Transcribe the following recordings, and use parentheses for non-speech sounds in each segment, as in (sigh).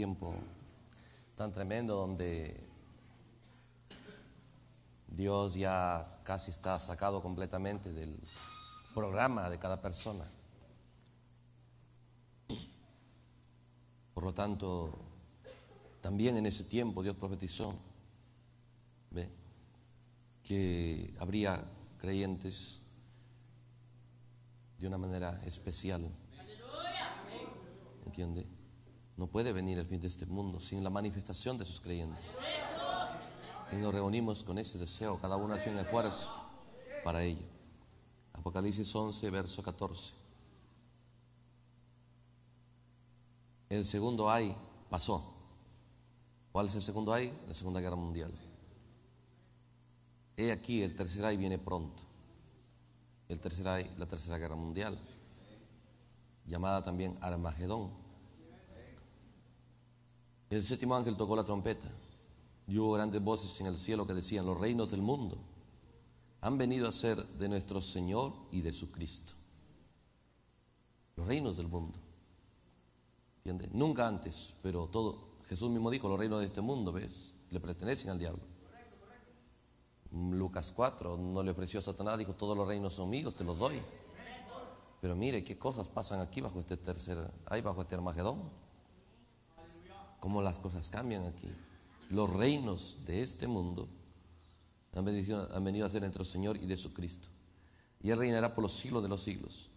tiempo tan tremendo donde Dios ya casi está sacado completamente del programa de cada persona. Por lo tanto, también en ese tiempo Dios profetizó ¿ve? que habría creyentes de una manera especial. ¿Entiende? No puede venir el fin de este mundo sin la manifestación de sus creyentes. Y nos reunimos con ese deseo, cada uno hace un esfuerzo para ello. Apocalipsis 11, verso 14. El segundo ay pasó. ¿Cuál es el segundo ay? La Segunda Guerra Mundial. He aquí, el tercer ay viene pronto. El tercer ay, la Tercera Guerra Mundial, llamada también Armagedón. El séptimo ángel tocó la trompeta y hubo grandes voces en el cielo que decían, los reinos del mundo han venido a ser de nuestro Señor y de su Cristo. Los reinos del mundo. ¿Entiendes? Nunca antes, pero todo, Jesús mismo dijo, los reinos de este mundo, ¿ves? Le pertenecen al diablo. Lucas 4 no le ofreció a Satanás, dijo, todos los reinos son míos, te los doy. Pero mire qué cosas pasan aquí bajo este tercer, ahí bajo este Armagedón. Cómo las cosas cambian aquí. Los reinos de este mundo han venido, a ser entre el Señor y de su Cristo. Y Él reinará por los siglos de los siglos.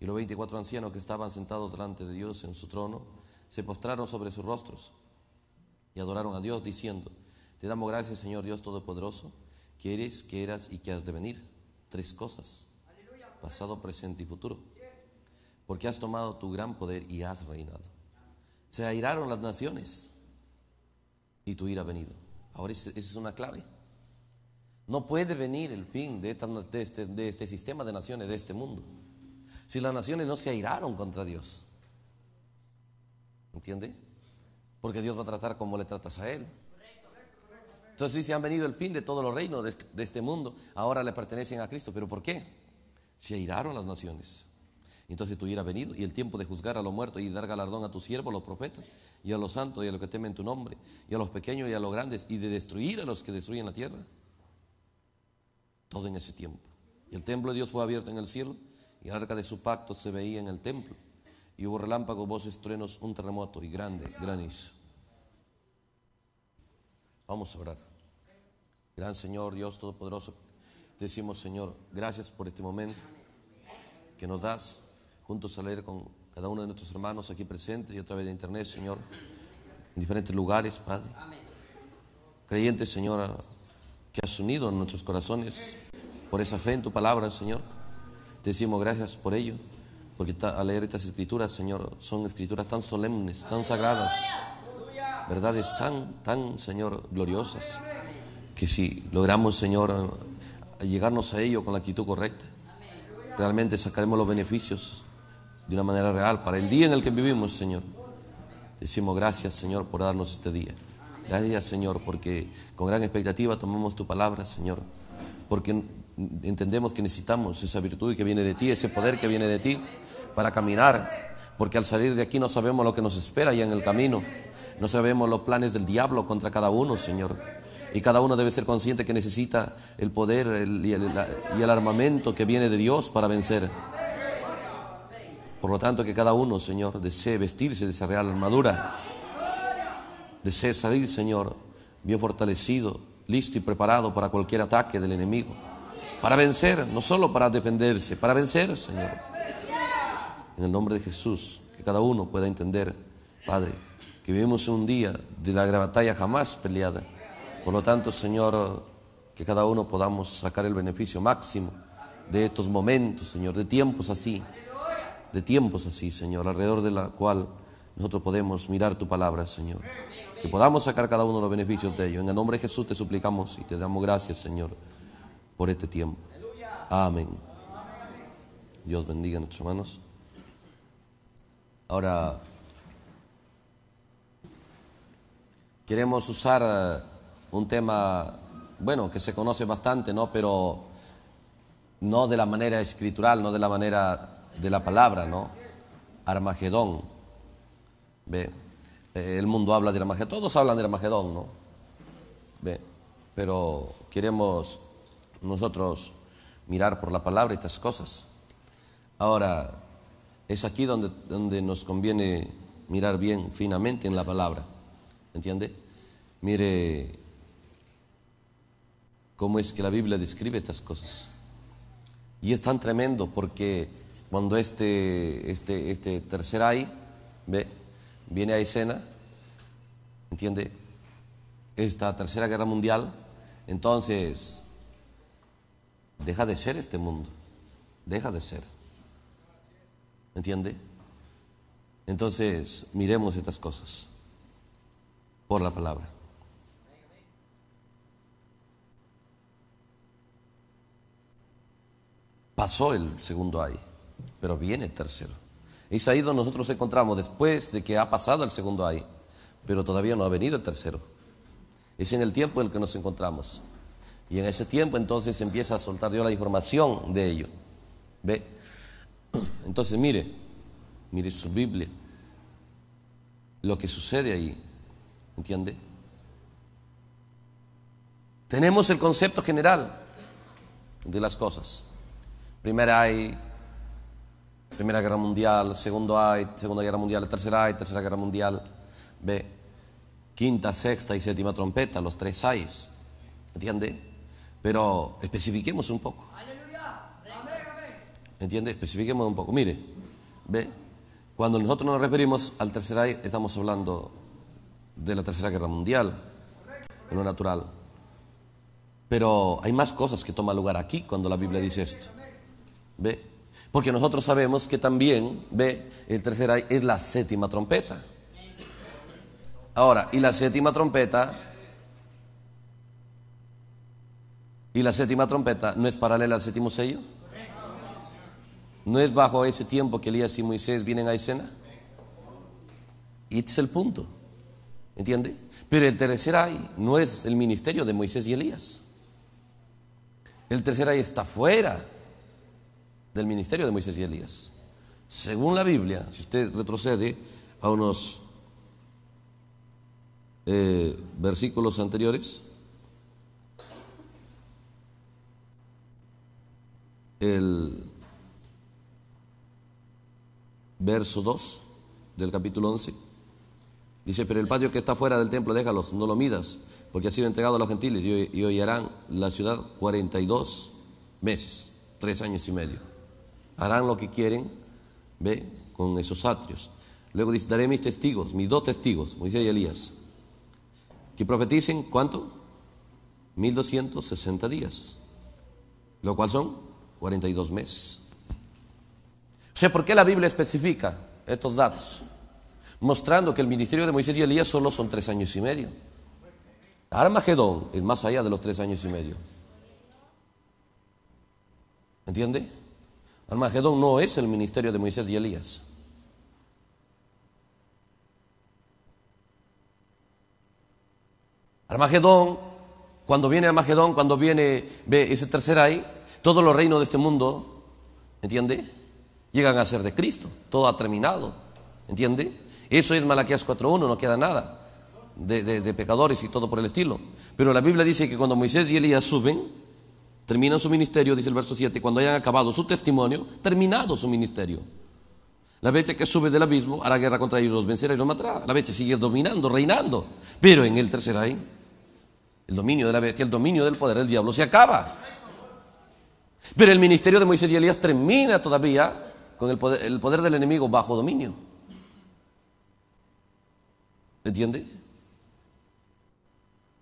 Y los 24 ancianos que estaban sentados delante de Dios en su trono se postraron sobre sus rostros y adoraron a Dios diciendo, te damos gracias Señor Dios Todopoderoso, que eres, que eras y que has de venir. Tres cosas, pasado, presente y futuro. Porque has tomado tu gran poder y has reinado. Se airaron las naciones y tu ira ha venido. Ahora esa es una clave. No puede venir el fin este, de este sistema de naciones, de este mundo, si las naciones no se airaron contra Dios. ¿Entiende? Porque Dios va a tratar como le tratas a Él. Entonces dice, han venido el fin de todos los reinos de este, de este mundo, ahora le pertenecen a Cristo. ¿Pero por qué? Se airaron las naciones. Entonces tú ha venido y el tiempo de juzgar a los muertos y dar galardón a tus siervos, los profetas, y a los santos y a los que temen tu nombre, y a los pequeños y a los grandes, y de destruir a los que destruyen la tierra. Todo en ese tiempo. Y el templo de Dios fue abierto en el cielo, y el arca de su pacto se veía en el templo. Y hubo relámpagos, voces, truenos, un terremoto y grande granizo. Vamos a orar. Gran Señor, Dios Todopoderoso, decimos Señor, gracias por este momento que nos das juntos a leer con cada uno de nuestros hermanos aquí presentes y a través de internet, Señor, en diferentes lugares, Padre. Creyentes, Señor, que has unido en nuestros corazones por esa fe en tu palabra, Señor. Te decimos gracias por ello, porque al leer estas escrituras, Señor, son escrituras tan solemnes, tan sagradas verdades tan, tan, Señor, gloriosas, que si logramos, Señor, llegarnos a ello con la actitud correcta, realmente sacaremos los beneficios de una manera real para el día en el que vivimos, Señor. Decimos gracias, Señor, por darnos este día. Gracias, Señor, porque con gran expectativa tomamos tu palabra, Señor, porque entendemos que necesitamos esa virtud que viene de ti, ese poder que viene de ti para caminar, porque al salir de aquí no sabemos lo que nos espera ya en el camino. No sabemos los planes del diablo contra cada uno, Señor. Y cada uno debe ser consciente que necesita el poder y, el, armamento que viene de Dios para vencer. Por lo tanto, que cada uno, Señor, desee vestirse de esa real armadura. Desee salir, Señor, bien fortalecido, listo y preparado para cualquier ataque del enemigo. Para vencer, no solo para defenderse, para vencer, Señor. En el nombre de Jesús, que cada uno pueda entender, Padre que vivimos un día de la gran batalla jamás peleada. Por lo tanto, Señor, que cada uno podamos sacar el beneficio máximo de estos momentos, Señor, de tiempos así, de tiempos así, Señor, alrededor de la cual nosotros podemos mirar tu palabra, Señor. Que podamos sacar cada uno los beneficios de ello. En el nombre de Jesús te suplicamos y te damos gracias, Señor, por este tiempo. Amén. Dios bendiga a nuestros hermanos. Ahora... queremos usar eh, un tema, bueno, que se conoce bastante, ¿no? Pero no de la manera escritural, no de la manera de la palabra, ¿no? Armagedón. ¿Ve? eh, el mundo habla de Armagedón, todos hablan de Armagedón, ¿no? Ve, pero queremos nosotros mirar por la palabra estas cosas. Ahora, es aquí donde, donde nos conviene mirar bien, finamente en la palabra. ¿Entiende? Mire cómo es que la Biblia describe estas cosas. Y es tan tremendo porque cuando este, este, este tercer ay, ¿ve? Viene a escena, ¿entiende? Esta tercera guerra mundial, entonces deja de ser este mundo, deja de ser. ¿Entiende? Entonces, miremos estas cosas por la palabra. Pasó el segundo ay, pero viene el tercero. Es ahí donde nosotros encontramos después de que ha pasado el segundo ay, pero todavía no ha venido el tercero. Es en el tiempo en el que nos encontramos. Y en ese tiempo entonces empieza a soltar Dios la información de ello. ¿Ve? (clears throat) Entonces mire, mire su Biblia, lo que sucede ahí, ¿entiende? Tenemos el concepto general de las cosas. Primera hay, Primera Guerra Mundial, segundo hay, Segunda Guerra Mundial, tercera hay, Tercera Guerra Mundial, ve, quinta, sexta y séptima trompeta, los tres hay, ¿entiende? Pero especifiquemos un poco. ¿Entiende? Especifiquemos un poco. Mire, ve, cuando nosotros nos referimos al tercer ay, estamos hablando de la Tercera Guerra Mundial, en lo natural. Pero hay más cosas que toman lugar aquí cuando la Biblia dice esto. ¿Ve? Porque nosotros sabemos que también, ve, el tercer ay es la séptima trompeta. Ahora, y la séptima trompeta, y la séptima trompeta no es paralela al séptimo sello. ¿No es bajo ese tiempo que Elías y Moisés vienen a escena? Y este es el punto. ¿Entiende? Pero el tercer ay no es el ministerio de Moisés y Elías. El tercer ay está fuera del ministerio de Moisés y Elías. Según la Biblia, si usted retrocede a unos eh, versículos anteriores, el verso 2 del capítulo 11. Dice, pero el patio que está fuera del templo, déjalos, no lo midas, porque ha sido entregado a los gentiles y, hoy harán la ciudad 42 meses, tres años y medio. Harán lo que quieren, ve, con esos atrios. Luego dice, daré mis testigos, mis dos testigos, Moisés y Elías, que profeticen, ¿cuánto? 1260 días, lo cual son 42 meses. O sea, ¿por qué la Biblia especifica estos datos? Mostrando que el ministerio de Moisés y Elías solo son tres años y medio. Armagedón es más allá de los tres años y medio. ¿Entiende? Armagedón no es el ministerio de Moisés y Elías. Armagedón, cuando viene Armagedón, cuando viene ve ese tercer ahí, todos los reinos de este mundo, ¿entiende? llegan a ser de Cristo. Todo ha terminado. ¿Entiende? Eso es Malaquías 4.1, no queda nada de, pecadores y todo por el estilo. Pero la Biblia dice que cuando Moisés y Elías suben, terminan su ministerio, dice el verso 7, cuando hayan acabado su testimonio, terminado su ministerio. La bestia que sube del abismo hará guerra contra ellos, los vencerá y los matará. La bestia sigue dominando, reinando. Pero en el tercer ahí, el dominio de la bestia, el dominio del poder del diablo se acaba. Pero el ministerio de Moisés y Elías termina todavía con el poder, el poder del enemigo bajo dominio. ¿Entiende?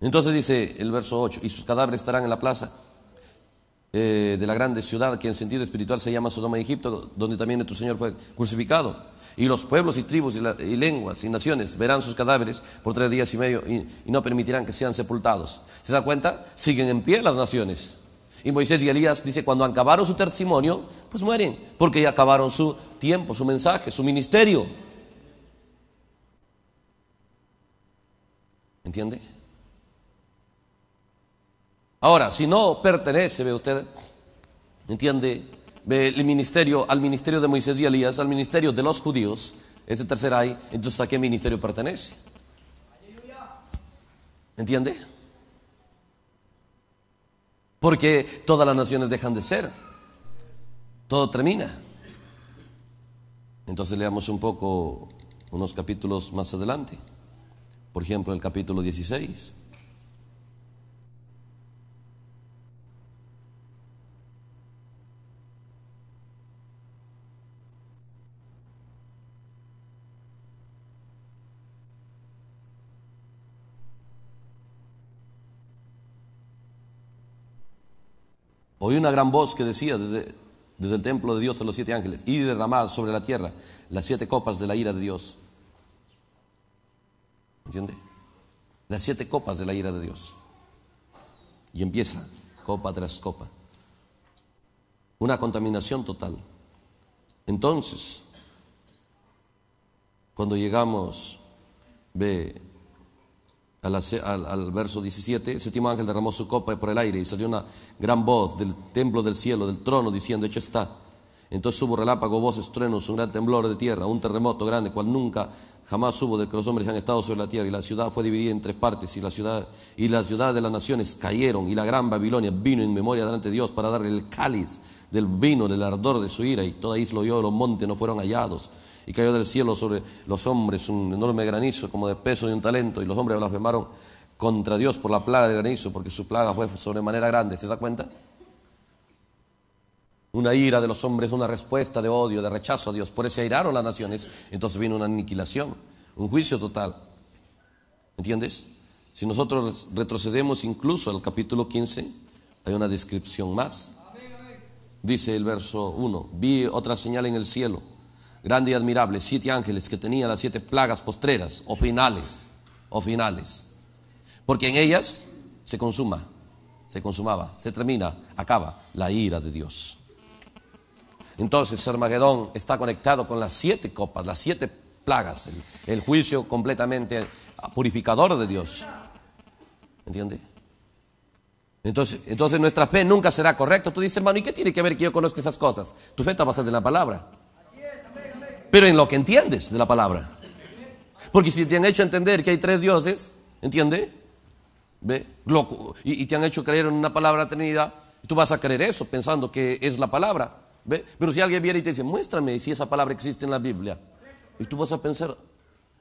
Entonces dice el verso 8, y sus cadáveres estarán en la plaza eh, de la grande ciudad que en sentido espiritual se llama Sodoma y Egipto, donde también nuestro Señor fue crucificado. Y los pueblos y tribus y, lenguas y naciones verán sus cadáveres por tres días y medio y, y no permitirán que sean sepultados. ¿Se da cuenta? Siguen en pie las naciones. Y Moisés y Elías dice, cuando acabaron su testimonio, pues mueren, porque ya acabaron su tiempo, su mensaje, su ministerio. ¿Entiende? Ahora, si no pertenece, ve usted, ¿entiende? Ve el ministerio, al ministerio de Moisés y Elías, al ministerio de los judíos, ese tercer hay, entonces ¿a qué ministerio pertenece? ¿Entiende? Porque todas las naciones dejan de ser. Todo termina. Entonces leamos un poco unos capítulos más adelante. Por ejemplo, el capítulo 16. Oí una gran voz que decía desde, el templo de Dios a los siete ángeles, y derramad sobre la tierra las siete copas de la ira de Dios. ¿Entiende? Las siete copas de la ira de Dios. Y empieza copa tras copa. Una contaminación total. Entonces, cuando llegamos, ve al, verso 17, el séptimo ángel derramó su copa por el aire y salió una gran voz del templo del cielo, del trono, diciendo, hecho está. Entonces hubo relámpago, voces, truenos, un gran temblor de tierra, un terremoto grande, cual nunca jamás hubo de que los hombres han estado sobre la tierra. Y la ciudad fue dividida en tres partes, y la ciudad y la ciudad de las naciones cayeron, y la gran Babilonia vino en memoria delante de Dios para darle el cáliz del vino, del ardor de su ira, y toda isla oyó, los montes no fueron hallados y cayó del cielo sobre los hombres un enorme granizo como de peso de un talento y los hombres blasfemaron contra Dios por la plaga del granizo porque su plaga fue sobremanera grande. ¿Se da cuenta? Una ira de los hombres, una respuesta de odio, de rechazo a Dios. Por eso se airaron las naciones. Entonces vino una aniquilación, un juicio total. ¿Entiendes? Si nosotros retrocedemos incluso al capítulo 15, hay una descripción más. Dice el verso 1, vi otra señal en el cielo grande y admirable, siete ángeles que tenían las siete plagas postreras o finales, o finales. Porque en ellas se consuma, se consumaba, se termina, acaba la ira de Dios. Entonces Armagedón está conectado con las siete copas, las siete plagas, el, juicio completamente purificador de Dios. ¿Entiende? Entonces, entonces nuestra fe nunca será correcta. Tú dices, hermano, ¿y qué tiene que ver que yo conozca esas cosas? Tu fe está basada en la palabra pero en lo que entiendes de la palabra. Porque si te han hecho entender que hay tres dioses, ¿entiende? ¿Ve? Y, te han hecho creer en una palabra Trinidad, tú vas a creer eso pensando que es la palabra. ¿Ve? Pero si alguien viene y te dice, muéstrame si esa palabra existe en la Biblia, y tú vas a pensar,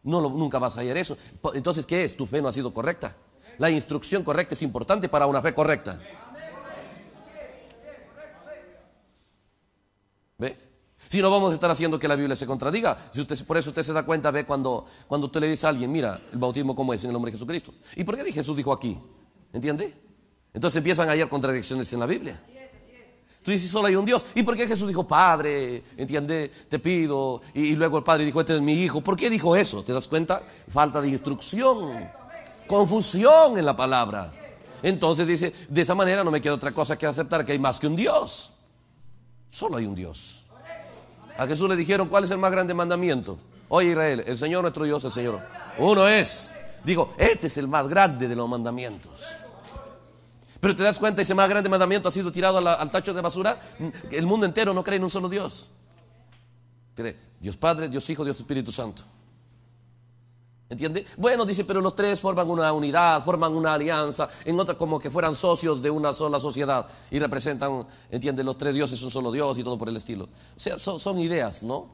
no, nunca vas a hallar eso. Entonces, ¿qué es? Tu fe no ha sido correcta. La instrucción correcta es importante para una fe correcta. ¿Ve? Si no vamos a estar haciendo que la Biblia se contradiga. Si usted, por eso usted se da cuenta, ve cuando, cuando usted le dice a alguien, mira, el bautismo como es en el nombre de Jesucristo. ¿Y por qué Jesús dijo aquí? ¿Entiende? Entonces empiezan a hallar contradicciones en la Biblia. Tú dices, solo hay un Dios. ¿Y por qué Jesús dijo, Padre, entiende, te pido? Y, luego el Padre dijo, este es mi hijo. ¿Por qué dijo eso? ¿Te das cuenta? Falta de instrucción, confusión en la palabra. Entonces dice, de esa manera no me queda otra cosa que aceptar que hay más que un Dios. Solo hay un Dios. A Jesús le dijeron, ¿cuál es el más grande mandamiento? Oye Israel, el Señor nuestro Dios, el Señor. Uno es. Digo, este es el más grande de los mandamientos. Pero te das cuenta, ese más grande mandamiento ha sido tirado al, tacho de basura. El mundo entero no cree en un solo Dios. Cree Dios Padre, Dios Hijo, Dios Espíritu Santo. ¿Entiende? Bueno, dice, pero los tres forman una unidad, forman una alianza, en otra como que fueran socios de una sola sociedad y representan, ¿entiende? Los tres dioses, un solo Dios y todo por el estilo. O sea, son, ideas, ¿no?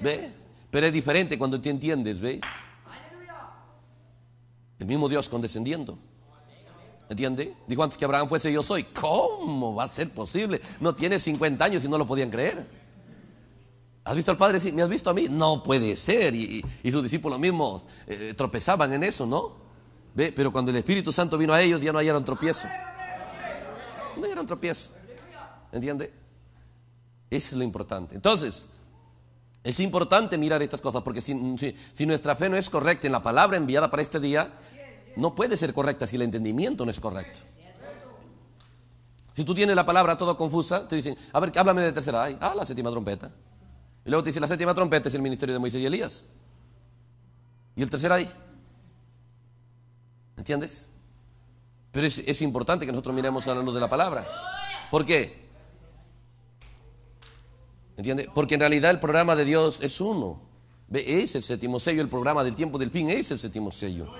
¿Ve? Pero es diferente cuando te entiendes, ¿ve? El mismo Dios condescendiendo. ¿Entiende? Dijo antes que Abraham fuese yo soy. ¿Cómo va a ser posible? No tiene 50 años y no lo podían creer. ¿Has visto al Padre? Sí, ¿me has visto a mí? No puede ser. Y, sus discípulos mismos eh, tropezaban en eso, ¿no? ¿Ve? Pero cuando el Espíritu Santo vino a ellos ya no hallaron tropiezo. No hallaron tropiezo. ¿Entiende? Eso es lo importante. Entonces, es importante mirar estas cosas porque si, si, nuestra fe no es correcta en la palabra enviada para este día, no puede ser correcta si el entendimiento no es correcto. Si tú tienes la palabra toda confusa, te dicen, a ver, háblame de tercera. Ay, ah, la séptima trompeta. Y luego te dice, la séptima trompeta es el ministerio de Moisés y Elías. Y el tercer ahí. ¿Entiendes? Pero es, importante que nosotros miremos a la luz de la palabra. ¿Por qué? ¿Entiendes? Porque en realidad el programa de Dios es uno. Es el séptimo sello, el programa del tiempo del fin es el séptimo sello.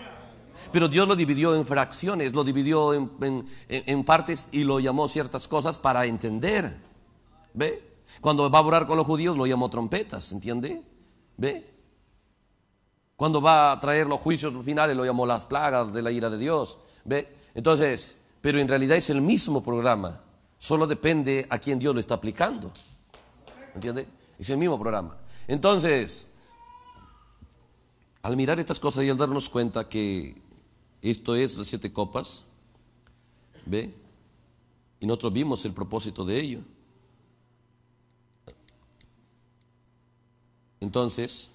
Pero Dios lo dividió en fracciones, lo dividió en, en- en partes y lo llamó ciertas cosas para entender. ¿Ve? Cuando va a orar con los judíos lo llamó trompetas, ¿entiende? ¿Ve? Cuando va a traer los juicios finales lo llamó las plagas de la ira de Dios. ¿Ve? Entonces, pero en realidad es el mismo programa. Solo depende a quién Dios lo está aplicando. ¿Entiende? Es el mismo programa. Entonces, al mirar estas cosas y al darnos cuenta que esto es las siete copas, ¿ve? Y nosotros vimos el propósito de ello. Entonces,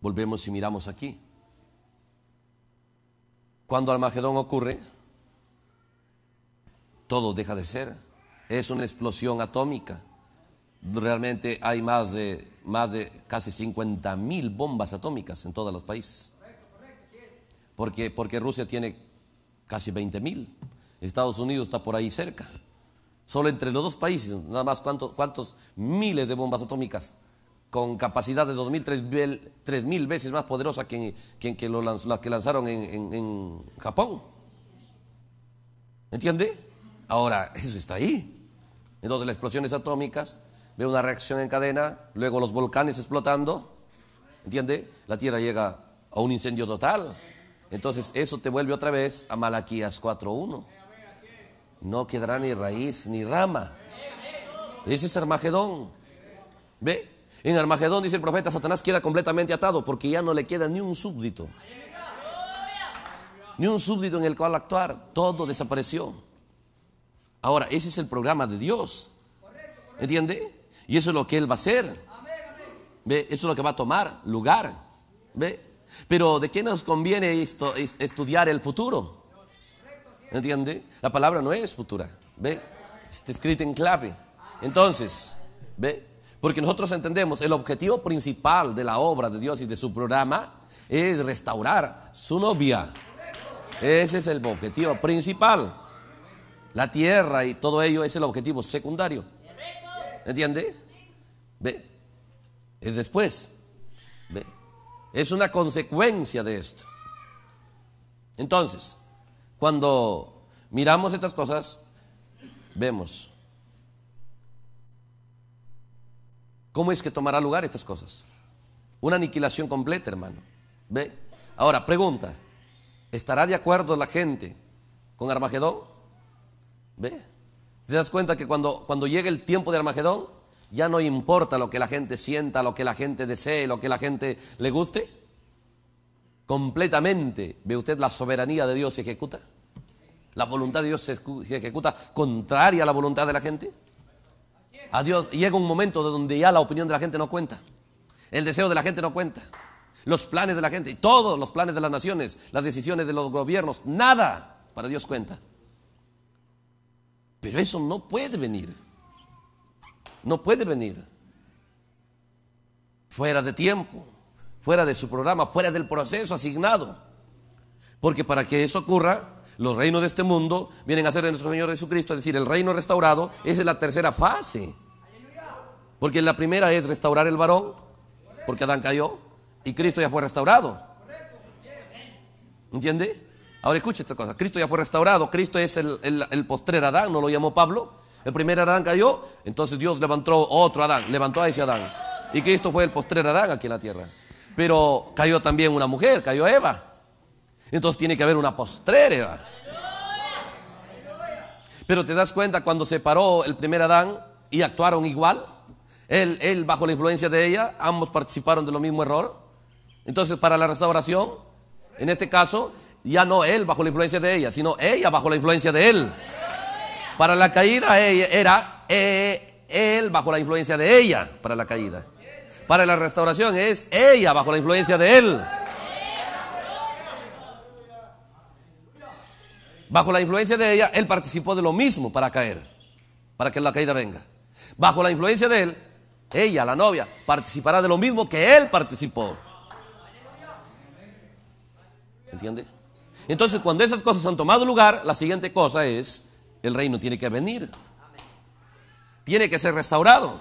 volvemos y miramos aquí. Cuando Armagedón ocurre, todo deja de ser. Es una explosión atómica. Realmente hay más de, más de casi 50 mil bombas atómicas en todos los países. Porque, porque Rusia tiene casi 20 mil. Estados Unidos está por ahí cerca. Solo entre los dos países, nada más cuántos, cuántos miles de bombas atómicas con capacidad de 2.000, 3.000 veces más poderosa que, que, las que lanzaron en- en Japón. ¿Entiende? Ahora, eso está ahí. Entonces las explosiones atómicas, ve una reacción en cadena, luego los volcanes explotando, ¿entiende? La Tierra llega a un incendio total. Entonces eso te vuelve otra vez a Malaquías 4.1. No quedará ni raíz ni rama. Ese es Armagedón. ¿Ve? En Armagedón dice el profeta, Satanás queda completamente atado porque ya no le queda ni un súbdito. Ni un súbdito en el cual actuar. Todo desapareció. Ahora, ese es el programa de Dios. ¿Entiende? Y eso es lo que Él va a hacer. ¿Ve? Eso es lo que va a tomar lugar. ¿Ve? Pero ¿de qué nos conviene esto, es- estudiar el futuro? ¿Entiende? La palabra no es futura. ¿Ve? Está escrita en clave. Entonces, ¿ve? Porque nosotros entendemos el objetivo principal de la obra de Dios y de su programa es restaurar su novia. Ese es el objetivo principal. La tierra y todo ello es el objetivo secundario. ¿Entiende? ¿Ve? Es después. ¿Ve? Es una consecuencia de esto. Entonces, cuando miramos estas cosas, vemos cómo es que tomará lugar estas cosas. Una aniquilación completa, hermano. ¿Ve? Ahora, pregunta, ¿estará de acuerdo la gente con Armagedón? ¿Ve? ¿Te das cuenta que cuando, cuando llegue el tiempo de Armagedón, ya no importa lo que la gente sienta, lo que la gente desee, lo que la gente le guste? Completamente, ¿ve usted la soberanía de Dios se ejecuta? ¿La voluntad de Dios se ejecuta contraria a la voluntad de la gente? A Dios llega un momento de donde ya la opinión de la gente no cuenta. El deseo de la gente no cuenta. Los planes de la gente, todos los planes de las naciones, las decisiones de los gobiernos, nada para Dios cuenta. Pero eso no puede venir. No puede venir. Fuera de tiempo, fuera de su programa, fuera del proceso asignado. Porque para que eso ocurra, los reinos de este mundo vienen a ser de nuestro Señor Jesucristo, es decir, el reino restaurado, esa es la tercera fase. Porque la primera es restaurar el varón, porque Adán cayó y Cristo ya fue restaurado. ¿Entiende? Ahora escucha esta cosa, Cristo ya fue restaurado, Cristo es el, el- el postrer Adán, no lo llamó Pablo. El primer Adán cayó, entonces Dios levantó otro Adán, levantó a ese Adán. Y Cristo fue el postrer Adán aquí en la tierra. Pero cayó también una mujer, cayó Eva. Entonces tiene que haber una postrer Eva. Pero te das cuenta cuando se paró el primer Adán y actuaron igual. Él, él bajo la influencia de ella, ambos participaron de lo mismo error. Entonces para la restauración, en este caso, ya no él bajo la influencia de ella, sino ella bajo la influencia de él. Para la caída ella- era eh, él bajo la influencia de ella para la caída. Para la restauración es ella bajo la influencia de él. Bajo la influencia de ella, él participó de lo mismo para caer, para que la caída venga. Bajo la influencia de él, ella, la novia, participará de lo mismo que él participó. ¿Entiende? Entonces, cuando esas cosas han tomado lugar, la siguiente cosa es, el reino tiene que venir. Tiene que ser restaurado.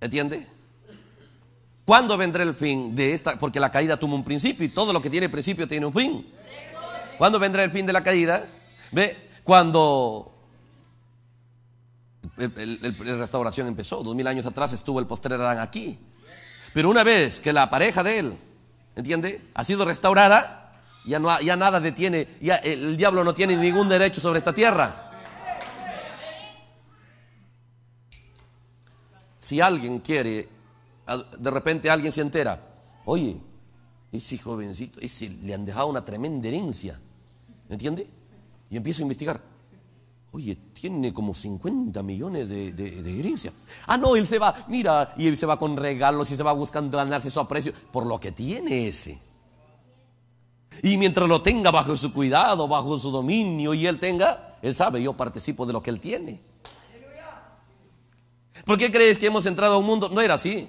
¿Entiende? ¿Cuándo vendrá el fin de esta? Porque la caída tuvo un principio y todo lo que tiene principio tiene un fin. ¿Cuándo vendrá el fin de la caída? ¿Ve? Cuando la restauración empezó, dos mil años atrás estuvo el postrer Adán aquí. Pero una vez que la pareja de él, ¿entiende? Ha sido restaurada, ya, no, ya nada detiene, ya el diablo no tiene ningún derecho sobre esta tierra. Si alguien quiere, de repente alguien se entera, oye, ese jovencito, ese le han dejado una tremenda herencia, ¿entiende? Y empieza a investigar. Oye, tiene como 50 millones de, de, herencia. Ah, no, él se va, mira, y él se va con regalos y se va buscando ganarse su aprecio por lo que tiene ese. Y mientras lo tenga bajo su cuidado, bajo su dominio y él tenga, él sabe, yo participo de lo que él tiene. ¿Por qué crees que hemos entrado a un mundo? No era así.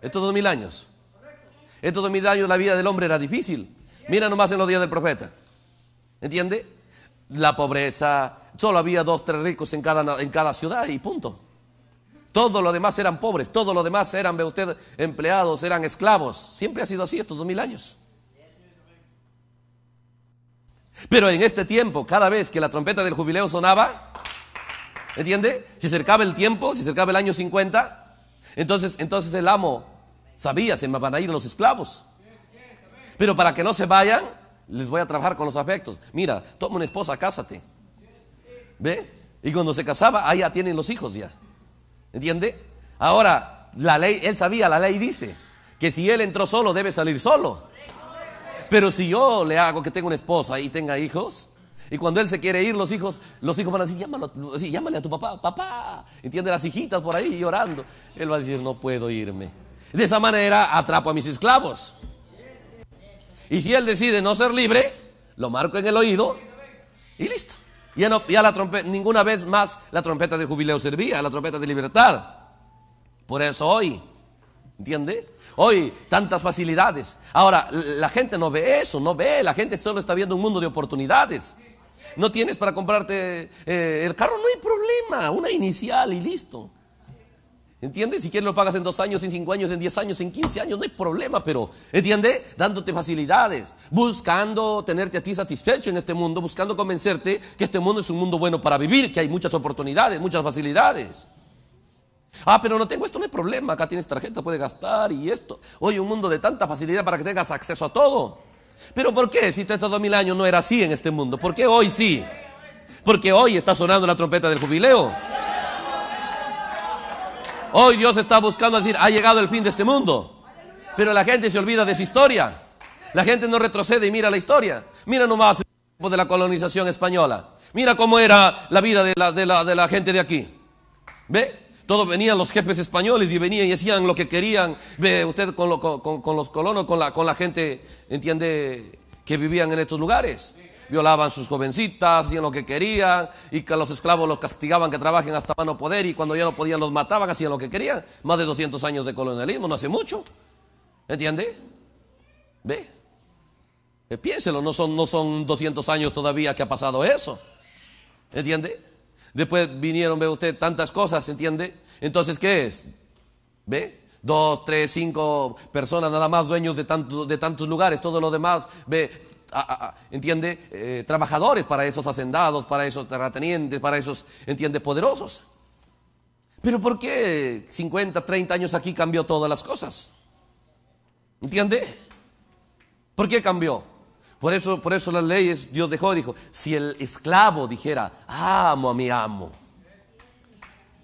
Estos dos mil años. Estos dos mil años la vida del hombre era difícil. Mira nomás en los días del profeta. ¿Entiende? La pobreza. Solo había dos, tres ricos en cada, en cada ciudad y punto. Todo lo demás eran pobres. Todo lo demás eran, ve usted, empleados, eran esclavos. Siempre ha sido así estos dos mil años. Pero en este tiempo, cada vez que la trompeta del jubileo sonaba, ¿Entiende? Si acercaba el tiempo, si acercaba el año 50, entonces, entonces el amo sabía, se van a ir los esclavos. Pero para que no se vayan, les voy a trabajar con los afectos. Mira, toma una esposa, cásate. ¿Ve? Y cuando se casaba, ahí ya tienen los hijos ya. ¿Entiende? Ahora, la ley, él sabía, la ley dice que si él entró solo, debe salir solo. Pero si yo le hago que tenga una esposa y tenga hijos, y cuando él se quiere ir, los hijos, los hijos van a decir, Llámalo, llámale a tu papá, papá. Entiende las hijitas por ahí llorando. Él va a decir, no puedo irme. De esa manera atrapo a mis esclavos. Y si él decide no ser libre, lo marco en el oído y listo. Ya, no, ya la trompeta, ninguna vez más la trompeta de jubileo servía, la trompeta de libertad. Por eso hoy, ¿entiende? Hoy tantas facilidades. Ahora, la gente no ve eso, no ve, la gente solo está viendo un mundo de oportunidades. No tienes para comprarte eh, el carro, no hay problema. Una inicial y listo. ¿Entiendes? Si quieres lo pagas en dos años, en cinco años, en diez años, en quince años, no hay problema, pero, ¿entiende? Dándote facilidades, buscando tenerte a ti satisfecho en este mundo, buscando convencerte que este mundo es un mundo bueno para vivir, que hay muchas oportunidades, muchas facilidades. Ah, pero no tengo esto, no hay problema, acá tienes tarjeta, puedes gastar y esto. Hoy un mundo de tanta facilidad para que tengas acceso a todo. Pero ¿por qué? Si estos dos mil años no era así en este mundo, ¿por qué hoy sí? Porque hoy está sonando la trompeta del jubileo. Hoy Dios está buscando decir, ha llegado el fin de este mundo. Pero la gente se olvida de su historia. La gente no retrocede y mira la historia. Mira nomás el tiempo de la colonización española. Mira cómo era la vida de la, de la, de la gente de aquí. ¿Ve? Todos venían los jefes españoles y venían y hacían lo que querían. Ve usted con, los colonos, con la, con la gente, entiende, que vivían en estos lugares. Violaban sus jovencitas, hacían lo que querían y que los esclavos los castigaban que trabajen hasta mano poder y cuando ya no podían los mataban, hacían lo que querían. Más de 200 años de colonialismo, no hace mucho. ¿Entiende? Ve. piénselo, no son, no son 200 años todavía que ha pasado eso. ¿Entiende? Después vinieron, ve usted, tantas cosas, ¿entiende? Entonces, ¿qué es? ¿Ve? Dos, tres, cinco personas nada más dueños de, tantos de tantos lugares, todo lo demás, ve, ¿entiende? Eh, trabajadores para esos hacendados, para esos terratenientes, para esos, ¿entiende? Poderosos. Pero ¿por qué 50, 30 años aquí cambió todas las cosas? ¿Entiende? ¿Por qué cambió? Por eso, por eso las leyes Dios dejó dijo, si el esclavo dijera, amo a mi amo.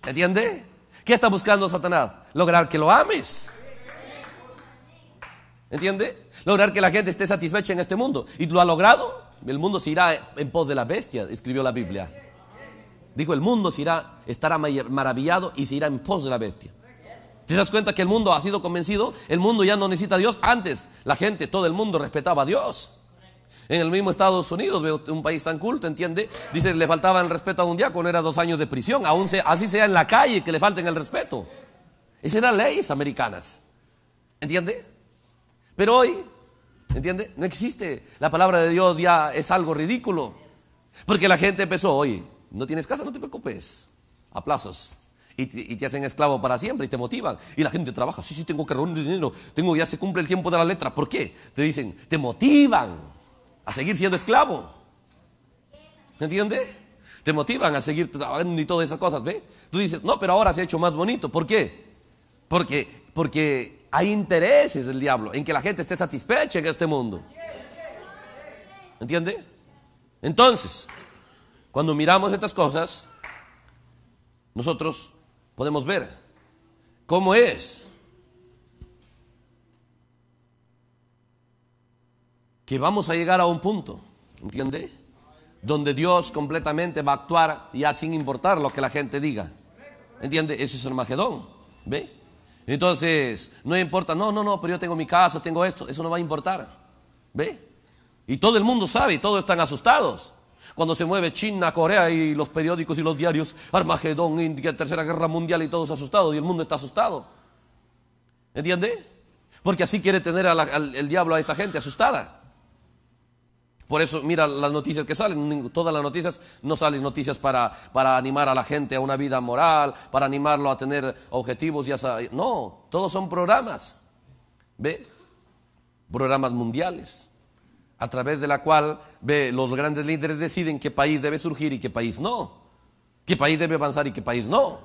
¿Entiende? ¿Qué está buscando Satanás? Lograr que lo ames. ¿Entiende? Lograr que la gente esté satisfecha en este mundo. ¿Y lo ha logrado? El mundo se irá en pos de la bestia, escribió la Biblia. Dijo, el mundo se irá, estará maravillado y se irá en pos de la bestia. ¿Te das cuenta que el mundo ha sido convencido? El mundo ya no necesita a Dios. Antes la gente, todo el mundo respetaba a Dios. En el mismo Estados Unidos, veo un país tan culto, ¿entiende? Dice, le faltaba el respeto a un diácono, era dos años de prisión. Aún así sea en la calle que le falten el respeto. Esas eran leyes americanas. ¿Entiende? Pero hoy, ¿entiende? No existe. La palabra de Dios ya es algo ridículo. Porque la gente empezó, oye, no tienes casa, no te preocupes. A plazos. Y te, y te hacen esclavo para siempre y te motivan. Y la gente trabaja, sí, sí, tengo que reunir dinero, tengo, ya se cumple el tiempo de la letra. ¿Por qué? Te dicen, te motivan a seguir siendo esclavo. ¿Me entiende? Te motivan a seguir trabajando y todas esas cosas, ¿ve? Tú dices, no, pero ahora se ha hecho más bonito. ¿Por qué? Porque, porque hay intereses del diablo en que la gente esté satisfecha en este mundo. ¿Entiende? Entonces, cuando miramos estas cosas, nosotros podemos ver cómo es que vamos a llegar a un punto, ¿entiende? Donde Dios completamente va a actuar ya sin importar lo que la gente diga. ¿Entiende? Ese es el Magedón. ¿Ve? Entonces, no importa, no, no, no, pero yo tengo mi casa, tengo esto, eso no va a importar. ¿Ve? Y todo el mundo sabe y todos están asustados. Cuando se mueve China, Corea y los periódicos y los diarios, Armagedón, India, Tercera Guerra Mundial y todos asustados y el mundo está asustado. ¿Entiende? Porque así quiere tener al, el diablo a esta gente asustada. Por eso, mira las noticias que salen. Todas las noticias no salen noticias para, para animar a la gente a una vida moral, para animarlo a tener objetivos. Ya no, todos son programas. ¿Ve? Programas mundiales a través de la cual ve, los grandes líderes deciden qué país debe surgir y qué país no, qué país debe avanzar y qué país no.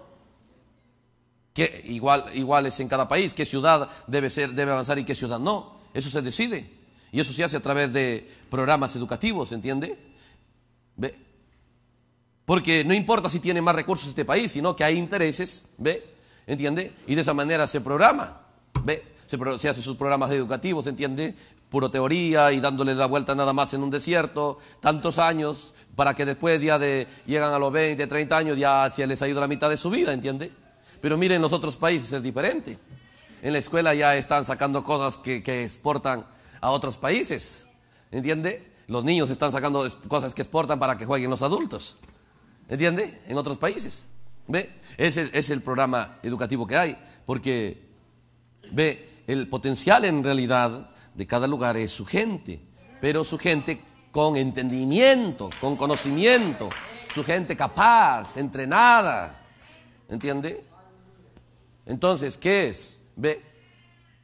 Que igual, iguales en cada país, qué ciudad debe, ser, debe avanzar y qué ciudad no. Eso se decide. Y eso se hace a través de programas educativos, ¿entiende? ¿Ve? Porque no importa si tiene más recursos este país, sino que hay intereses, ¿ve? ¿Entiende? Y de esa manera se programa, ¿ve? Se, se hace sus programas educativos, ¿entiende? puro teoría y dándole la vuelta nada más en un desierto, tantos años, para que después ya de, llegan a los 20, 30 años, ya se les ha ido la mitad de su vida, ¿entiende? Pero miren, en los otros países es diferente. En la escuela ya están sacando cosas que exportan a otros países, ¿entiende? Los niños están sacando cosas que exportan para que jueguen los adultos, ¿entiende? En otros países. ¿Ve? Ese es el programa educativo que hay, porque, ve, el potencial en realidad de cada lugar es su gente, pero su gente con entendimiento, con conocimiento, su gente capaz, entrenada. ¿Entiende? Entonces, ¿qué es? Ve,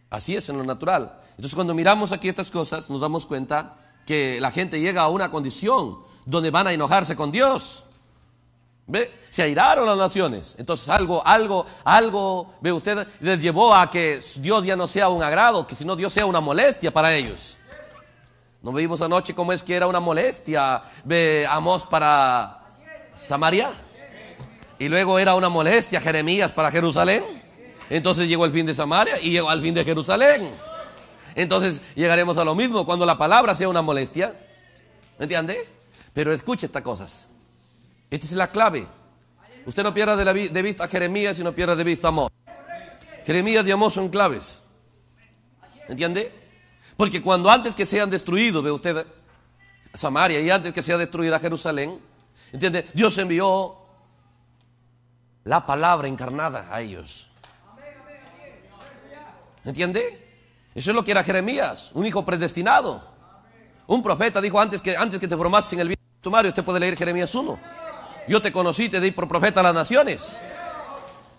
así es en lo natural. Entonces, cuando miramos aquí estas cosas, nos damos cuenta que la gente llega a una condición donde van a enojarse con Dios. ¿Ve? Se airaron las naciones. Entonces algo, algo, algo, ve usted, les llevó a que Dios ya no sea un agrado, que sino Dios sea una molestia para ellos. ¿No vimos anoche cómo es que era una molestia? Ve, Amos para Samaria. Y luego era una molestia Jeremías para Jerusalén. Entonces llegó el fin de Samaria y llegó al fin de Jerusalén. Entonces llegaremos a lo mismo cuando la palabra sea una molestia. ¿Me entiende? Pero escuche estas cosas. Esta es la clave. Usted no pierda de, vista a Jeremías y no pierda de vista a Amós. Jeremías y Amós son claves. ¿Entiende? Porque cuando antes que sean destruidos, ve usted Samaria y antes que sea destruida Jerusalén, ¿entiende? Dios envió la palabra encarnada a ellos. ¿Entiende? Eso es lo que era Jeremías, un hijo predestinado. Un profeta dijo antes que, antes que te formases en el bien Mario, usted puede leer Jeremías 1. Yo te conocí, te di por profeta a las naciones.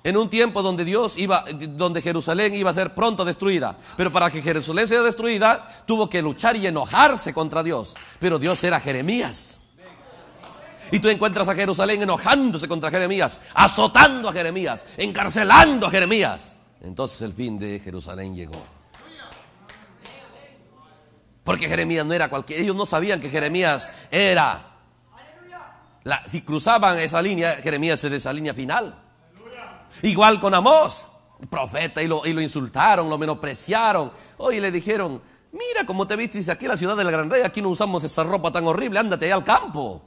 En un tiempo donde Dios iba, donde Jerusalén iba a ser pronto destruida. Pero para que Jerusalén sea destruida, tuvo que luchar y enojarse contra Dios. Pero Dios era Jeremías. Y tú encuentras a Jerusalén enojándose contra Jeremías, azotando a Jeremías, encarcelando a Jeremías. Entonces el fin de Jerusalén llegó. Porque Jeremías no era cualquier. Ellos no sabían que Jeremías era si cruzaban esa línea, Jeremías es de esa línea final. Igual con Amós, profeta, y lo, y lo insultaron, lo menospreciaron. Hoy le dijeron, mira cómo te viste, dice aquí en la ciudad del gran rey, aquí no usamos esa ropa tan horrible, ándate allá al campo.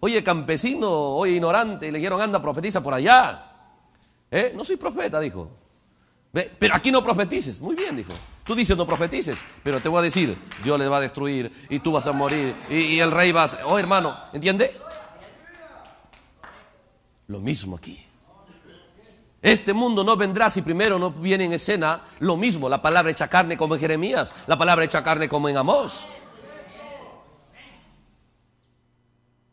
Oye, campesino, oye, ignorante, y le dijeron, anda, profetiza por allá. ¿Eh? No soy profeta, dijo. ¿Ve? Pero aquí no profetices. Muy bien, dijo. Tú dices no profetices, pero te voy a decir, Dios les va a destruir y tú vas a morir y, el rey va a... Oh, hermano, ¿entiende? Lo mismo aquí. Este mundo no vendrá si primero no viene en escena lo mismo, la palabra hecha carne como en Jeremías, la palabra hecha carne como en Amós.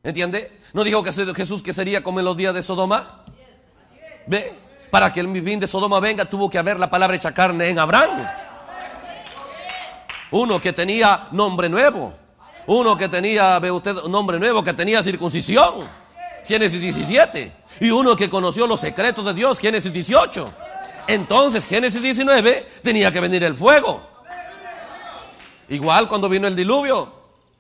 ¿Entiende? ¿No dijo que Jesús que sería como en los días de Sodoma? Ve, para que el fin de Sodoma venga tuvo que haber la palabra hecha carne en Abraham. Uno que tenía nombre nuevo. Uno que tenía, ve usted, nombre nuevo, que tenía circuncisión. Génesis 17. Y uno que conoció los secretos de Dios. Génesis 18. Entonces, Génesis 19 tenía que venir el fuego. Igual cuando vino el diluvio,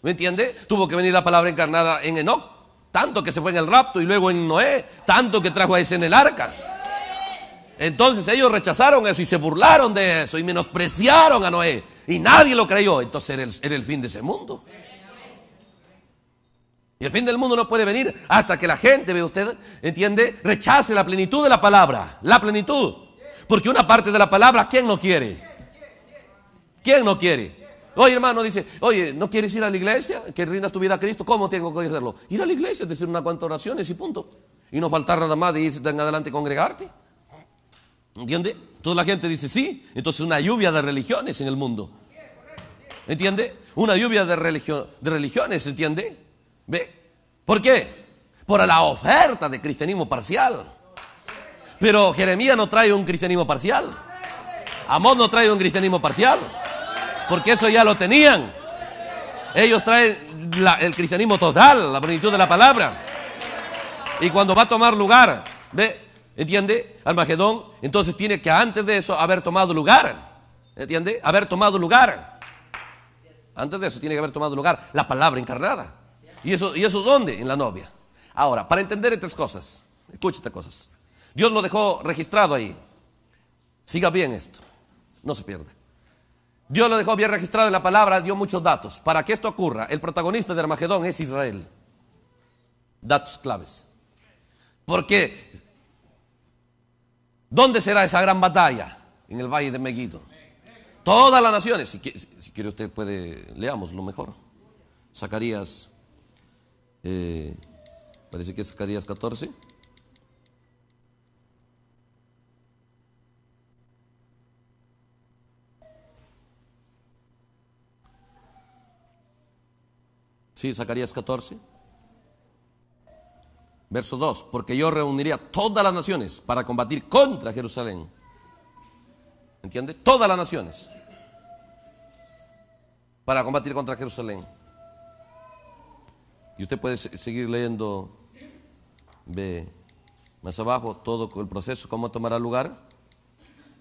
¿me entiende? Tuvo que venir la palabra encarnada en Enoch, tanto que se fue en el rapto y luego en Noé, tanto que trajo a ese en el arca. Entonces ellos rechazaron eso y se burlaron de eso y menospreciaron a Noé y nadie lo creyó. Entonces era el, fin de ese mundo. Y el fin del mundo no puede venir hasta que la gente, ve usted, entiende, rechace la plenitud de la palabra, la plenitud. Porque una parte de la palabra, ¿quién no quiere? ¿Quién no quiere? Oye, hermano, dice, oye, ¿no quieres ir a la iglesia? Que rindas tu vida a Cristo. ¿Cómo tengo que hacerlo? Ir a la iglesia, es decir, unas cuantas oraciones y punto. Y no faltar nada más de irse en adelante congregarte. ¿Entiende? Toda la gente dice sí. Entonces una lluvia de religiones en el mundo. ¿Entiende? Una lluvia de, religión, de religiones, ¿entiende? ¿Ve? ¿Por qué? Por la oferta de cristianismo parcial. Pero Jeremías no trae un cristianismo parcial. Amós no trae un cristianismo parcial. Porque eso ya lo tenían. Ellos traen el cristianismo total, la plenitud de la palabra. Y cuando va a tomar lugar, ¿ve? ¿Entiende? Armagedón, entonces tiene que antes de eso haber tomado lugar. ¿Entiende? Haber tomado lugar. Antes de eso tiene que haber tomado lugar la palabra encarnada. ¿Y eso, ¿Y eso dónde? En la novia. Ahora, para entender estas cosas, escuche cosas. Dios lo dejó registrado ahí. Siga bien esto, no se pierda. Dios lo dejó bien registrado en la palabra, dio muchos datos. Para que esto ocurra, el protagonista de Armagedón es Israel. Datos claves. Porque, ¿dónde será esa gran batalla? En el valle de Megiddo. Todas las naciones, si quiere, usted puede, leamos lo mejor. Zacarías, eh, parece que es Zacarías 14. Sí, Zacarías 14. Verso 2. Porque yo reuniría todas las naciones para combatir contra Jerusalén. ¿Entiende? Todas las naciones. Para combatir contra Jerusalén. Y usted puede seguir leyendo, ve más abajo todo el proceso, cómo tomará lugar.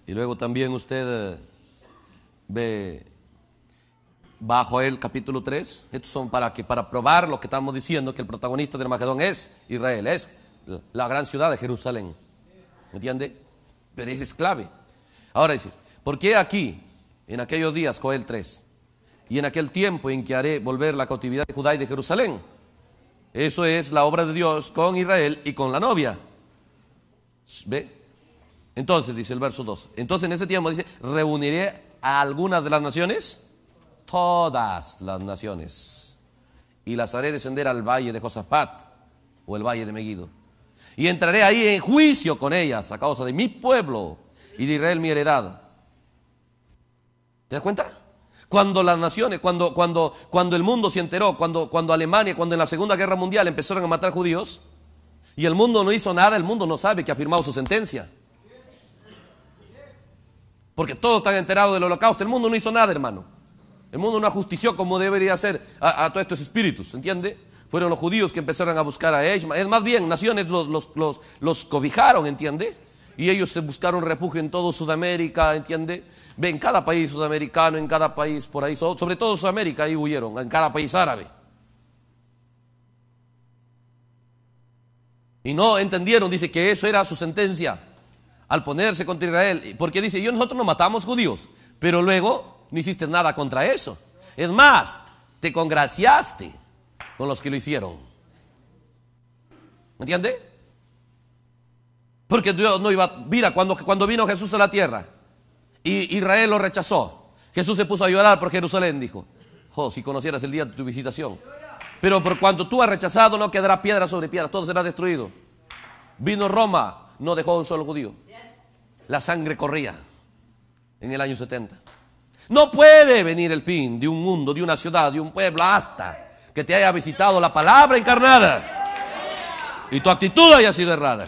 Y luego también usted eh, bajo el capítulo 3. Estos son para que para probar lo que estamos diciendo que el protagonista del Magedón es Israel, es la gran ciudad de Jerusalén. ¿Me entiende? Pero es clave. Ahora dice, ¿por qué aquí, en aquellos días, Joel 3, y en aquel tiempo en que haré volver la cautividad de Judá y de Jerusalén? Eso es la obra de Dios con Israel y con la novia. ¿Ve? Entonces dice el verso 2. Entonces en ese tiempo dice, reuniré a algunas de las naciones todas las naciones y las haré descender al valle de Josafat o el valle de Megiddo. Y entraré ahí en juicio con ellas a causa de mi pueblo y de Israel mi heredad. ¿Te das cuenta? Cuando las naciones, cuando, cuando, cuando el mundo se enteró, cuando, cuando Alemania, cuando en la Segunda Guerra Mundial empezaron a matar judíos y el mundo no hizo nada, el mundo no sabe que ha firmado su sentencia. Porque todos están enterados del holocausto, el mundo no hizo nada, hermano. El mundo no ajustició como debería ser a, todos estos espíritus, ¿entiende? Fueron los judíos que empezaron a buscar a ellos. Es más bien, naciones los, los, cobijaron, ¿entiende? Y ellos se buscaron refugio en todo Sudamérica, ¿entiende? En cada país sudamericano, en cada país por ahí, sobre todo Sudamérica, ahí huyeron, en cada país árabe. Y no entendieron, dice que eso era su sentencia al ponerse contra Israel. Porque dice, yo nosotros no matamos judíos, pero luego no hiciste nada contra eso. Es más, te congraciaste con los que lo hicieron. ¿Entiende? Porque Dios no iba, mira, cuando, cuando vino Jesús a la tierra y Israel lo rechazó, Jesús se puso a llorar por Jerusalén, dijo, oh, si conocieras el día de tu visitación. Pero por cuanto tú has rechazado, no quedará piedra sobre piedra, todo será destruido. Vino Roma, no dejó un solo judío. La sangre corría en el año 70. No puede venir el fin de un mundo, de una ciudad, de un pueblo hasta que te haya visitado la palabra encarnada y tu actitud haya sido errada.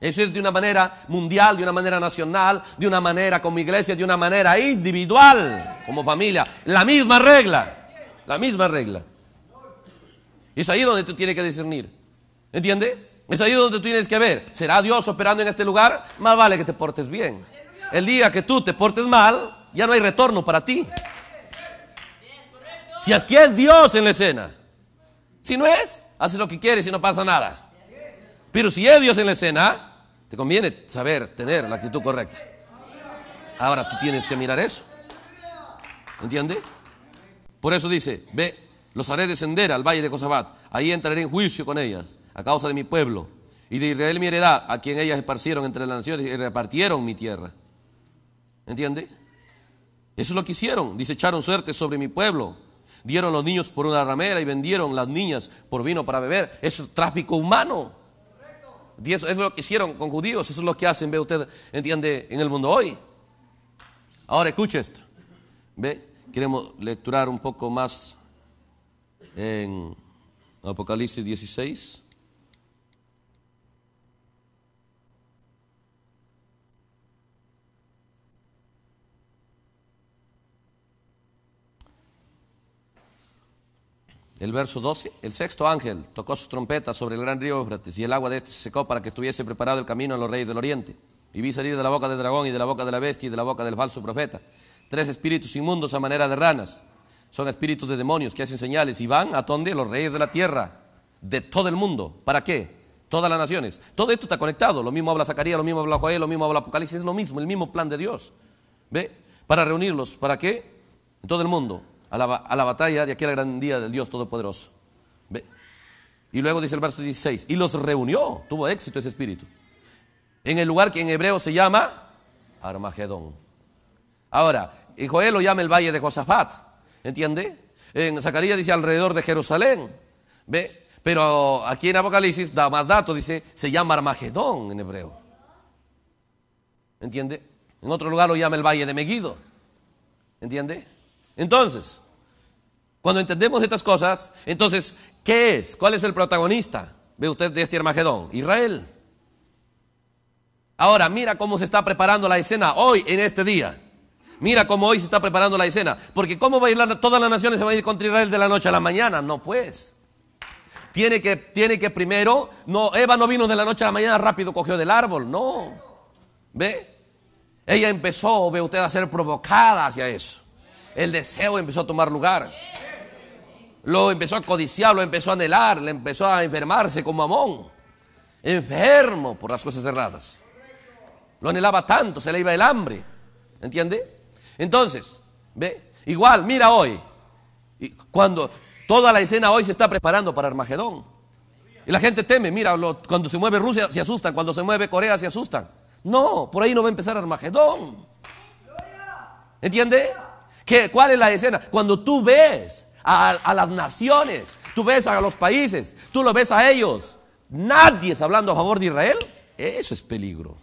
Eso es de una manera mundial, de una manera nacional, de una manera como iglesia, de una manera individual, como familia. La misma regla, la misma regla. Es ahí donde tú tienes que discernir. ¿Entiendes? Es ahí donde tú tienes que ver. ¿Será Dios operando en este lugar? Más vale que te portes bien. El día que tú te portes mal, ya no hay retorno para ti. Si aquí es Dios en la escena. Si no es, hace lo que quieres y no pasa nada. Pero si es Dios en la escena, te conviene saber tener la actitud correcta. Ahora tú tienes que mirar eso. ¿Entiende? Por eso dice, ve, los haré descender al valle de Cosabat. Ahí entraré en juicio con ellas, a causa de mi pueblo. Y de Israel mi heredad, a quien ellas esparcieron entre las naciones y repartieron mi tierra. ¿Entiende? Eso es lo que hicieron. Dice, echaron suerte sobre mi pueblo. Dieron los niños por una ramera y vendieron las niñas por vino para beber. Eso es tráfico humano. Y eso es lo que hicieron con judíos. Eso es lo que hacen, ve usted, entiende, en el mundo hoy. Ahora escuche esto. Ve, queremos lecturar un poco más en Apocalipsis 16. El verso 12, el sexto ángel tocó su trompeta sobre el gran río Éufrates y el agua de este se secó para que estuviese preparado el camino a los reyes del oriente. Y vi salir de la boca del dragón y de la boca de la bestia y de la boca del falso profeta tres espíritus inmundos a manera de ranas. Son espíritus de demonios que hacen señales y van a donde los reyes de la tierra, de todo el mundo. ¿Para qué? Todas las naciones. Todo esto está conectado. Lo mismo habla Zacarías, lo mismo habla Joel, lo mismo habla Apocalipsis. Es lo mismo, el mismo plan de Dios. ¿Ve? Para reunirlos. ¿Para qué? En todo el mundo a la, batalla de aquel gran día del Dios Todopoderoso. ¿Ve? Y luego dice el verso 16, y los reunió, tuvo éxito ese espíritu, en el lugar que en hebreo se llama Armagedón. Ahora, en Joel lo llama el valle de Josafat, ¿entiende? En Zacarías dice alrededor de Jerusalén, ¿ve? Pero aquí en Apocalipsis da más datos, dice, se llama Armagedón en hebreo. ¿Entiende? En otro lugar lo llama el valle de Megido. ¿Entiende? Entonces, cuando entendemos estas cosas, entonces, ¿qué es? ¿Cuál es el protagonista? Ve usted de este Armagedón, Israel. Ahora, mira cómo se está preparando la escena hoy, en este día. Mira cómo hoy se está preparando la escena. Porque ¿cómo va a ir todas las naciones se van a ir contra Israel de la noche a la mañana? No, pues. Tiene que, tiene que primero, no, Eva no vino de la noche a la mañana rápido, cogió del árbol, no. ¿Ve? Ella empezó, ve usted, a ser provocada hacia eso el deseo empezó a tomar lugar. Lo empezó a codiciar, lo empezó a anhelar, le empezó a enfermarse como Amón. Enfermo por las cosas cerradas. Lo anhelaba tanto, se le iba el hambre. ¿Entiende? Entonces, ve, igual, mira hoy. Cuando toda la escena hoy se está preparando para Armagedón. Y la gente teme, mira, cuando se mueve Rusia se asustan, cuando se mueve Corea se asustan. No, por ahí no va a empezar Armagedón. ¿Entiende? ¿Cuál es la escena? Cuando tú ves a, las naciones, tú ves a los países, tú lo ves a ellos, nadie está hablando a favor de Israel, eso es peligro.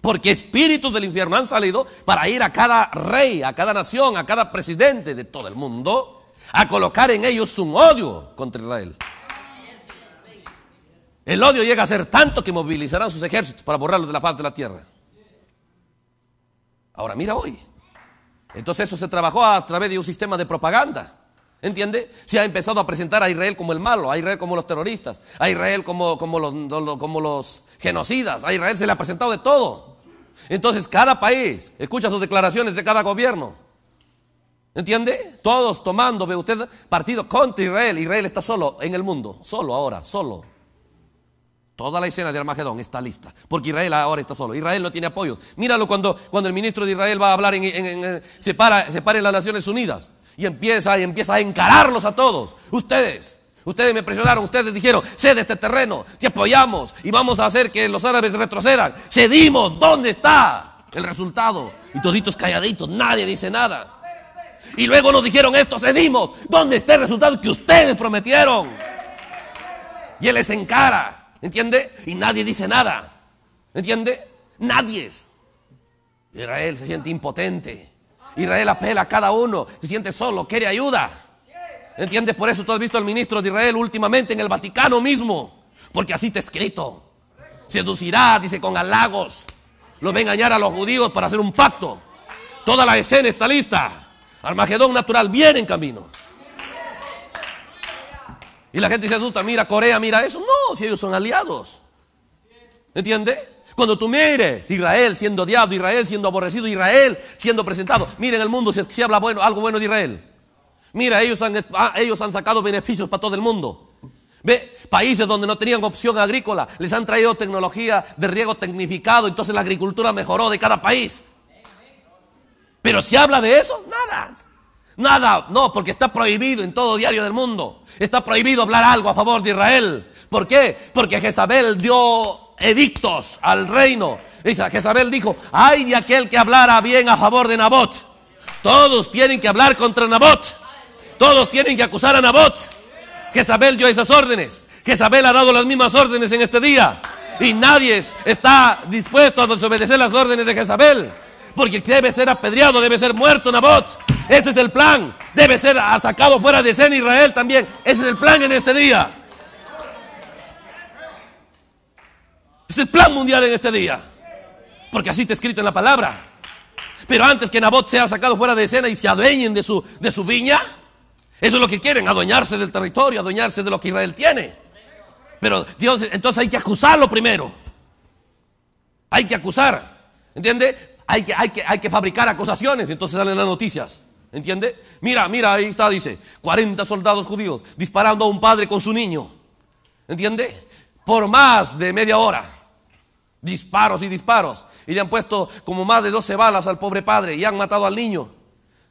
Porque espíritus del infierno han salido para ir a cada rey, a cada nación, a cada presidente de todo el mundo, a colocar en ellos un odio contra Israel. El odio llega a ser tanto que movilizarán sus ejércitos para borrarlos de la paz de la tierra. Ahora mira hoy. Entonces eso se trabajó a través de un sistema de propaganda. ¿Entiende? Se ha empezado a presentar a Israel como el malo, a Israel como los terroristas, a Israel como, como, los, como los genocidas, a Israel se le ha presentado de todo. Entonces cada país escucha sus declaraciones de cada gobierno. ¿Entiende? Todos tomando, ve usted, partido contra Israel. Israel está solo en el mundo, solo ahora, solo. Toda la escena de Armagedón está lista, porque Israel ahora está solo. Israel no tiene apoyo. Míralo cuando, cuando el ministro de Israel va a hablar, en, se, para, en las Naciones Unidas y empieza, y empieza a encararlos a todos. Ustedes, ustedes me presionaron, ustedes dijeron, cede este terreno, te apoyamos y vamos a hacer que los árabes retrocedan. Cedimos, ¿dónde está el resultado? Y toditos calladitos, nadie dice nada. Y luego nos dijeron esto, cedimos, ¿dónde está el resultado que ustedes prometieron? Y él les encara. ¿Entiende? Y nadie dice nada. ¿Entiende? Nadie. Israel se siente impotente. Israel apela a cada uno. Se siente solo, quiere ayuda. ¿Entiende? Por eso tú has visto al ministro de Israel últimamente en el Vaticano mismo. Porque así está escrito. Seducirá, dice, con halagos. Lo va a engañar a los judíos para hacer un pacto. Toda la escena está lista. Armagedón natural viene en camino. Y la gente se asusta, mira Corea, mira eso. No, si ellos son aliados. ¿Entiende? Cuando tú mires Israel siendo odiado, Israel siendo aborrecido, Israel siendo presentado. Miren el mundo si, habla bueno, algo bueno de Israel. Mira, ellos han, ah, ellos han sacado beneficios para todo el mundo. Ve, países donde no tenían opción agrícola, les han traído tecnología de riego tecnificado, entonces la agricultura mejoró de cada país. Pero si habla de eso, nada. Nada, no, porque está prohibido en todo diario del mundo. Está prohibido hablar algo a favor de Israel. ¿Por qué? Porque Jezabel dio edictos al reino. Dice, Jezabel dijo, ay de aquel que hablara bien a favor de Nabot. Todos tienen que hablar contra Nabot. Todos tienen que acusar a Nabot. Jezabel dio esas órdenes. Jezabel ha dado las mismas órdenes en este día. Y nadie está dispuesto a desobedecer las órdenes de Jezabel. Porque debe ser apedreado, debe ser muerto Nabot. Ese es el plan. Debe ser sacado fuera de escena Israel también. Ese es el plan en este día. Es el plan mundial en este día. Porque así está escrito en la palabra. Pero antes que Nabot sea sacado fuera de escena y se adueñen de su, de su viña, eso es lo que quieren, adueñarse del territorio, adueñarse de lo que Israel tiene. Pero Dios, entonces hay que acusarlo primero. Hay que acusar. ¿Entiende? Hay que, hay, que, hay que fabricar acusaciones. Entonces salen las noticias. ¿Entiende? Mira, mira, ahí está, dice, 40 soldados judíos disparando a un padre con su niño. ¿Entiende? Por más de media hora. Disparos y disparos. Y le han puesto como más de 12 balas al pobre padre y han matado al niño.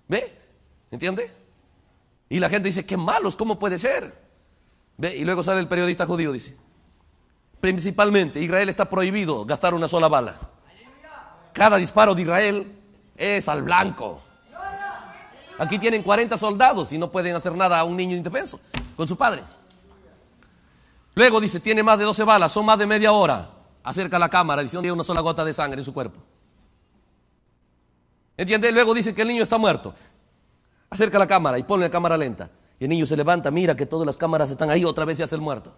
¿Ve? ¿Entiende? Y la gente dice, qué malos, ¿cómo puede ser? ¿Ve? Y luego sale el periodista judío, dice, principalmente Israel está prohibido gastar una sola bala. Cada disparo de Israel es al blanco. Aquí tienen 40 soldados y no pueden hacer nada a un niño indefenso con su padre. Luego dice, tiene más de 12 balas, son más de media hora. Acerca la cámara, dice, tiene una sola gota de sangre en su cuerpo. ¿Entiende? Luego dice que el niño está muerto. Acerca la cámara y pone la cámara lenta. Y el niño se levanta, mira que todas las cámaras están ahí, otra vez se hace el muerto.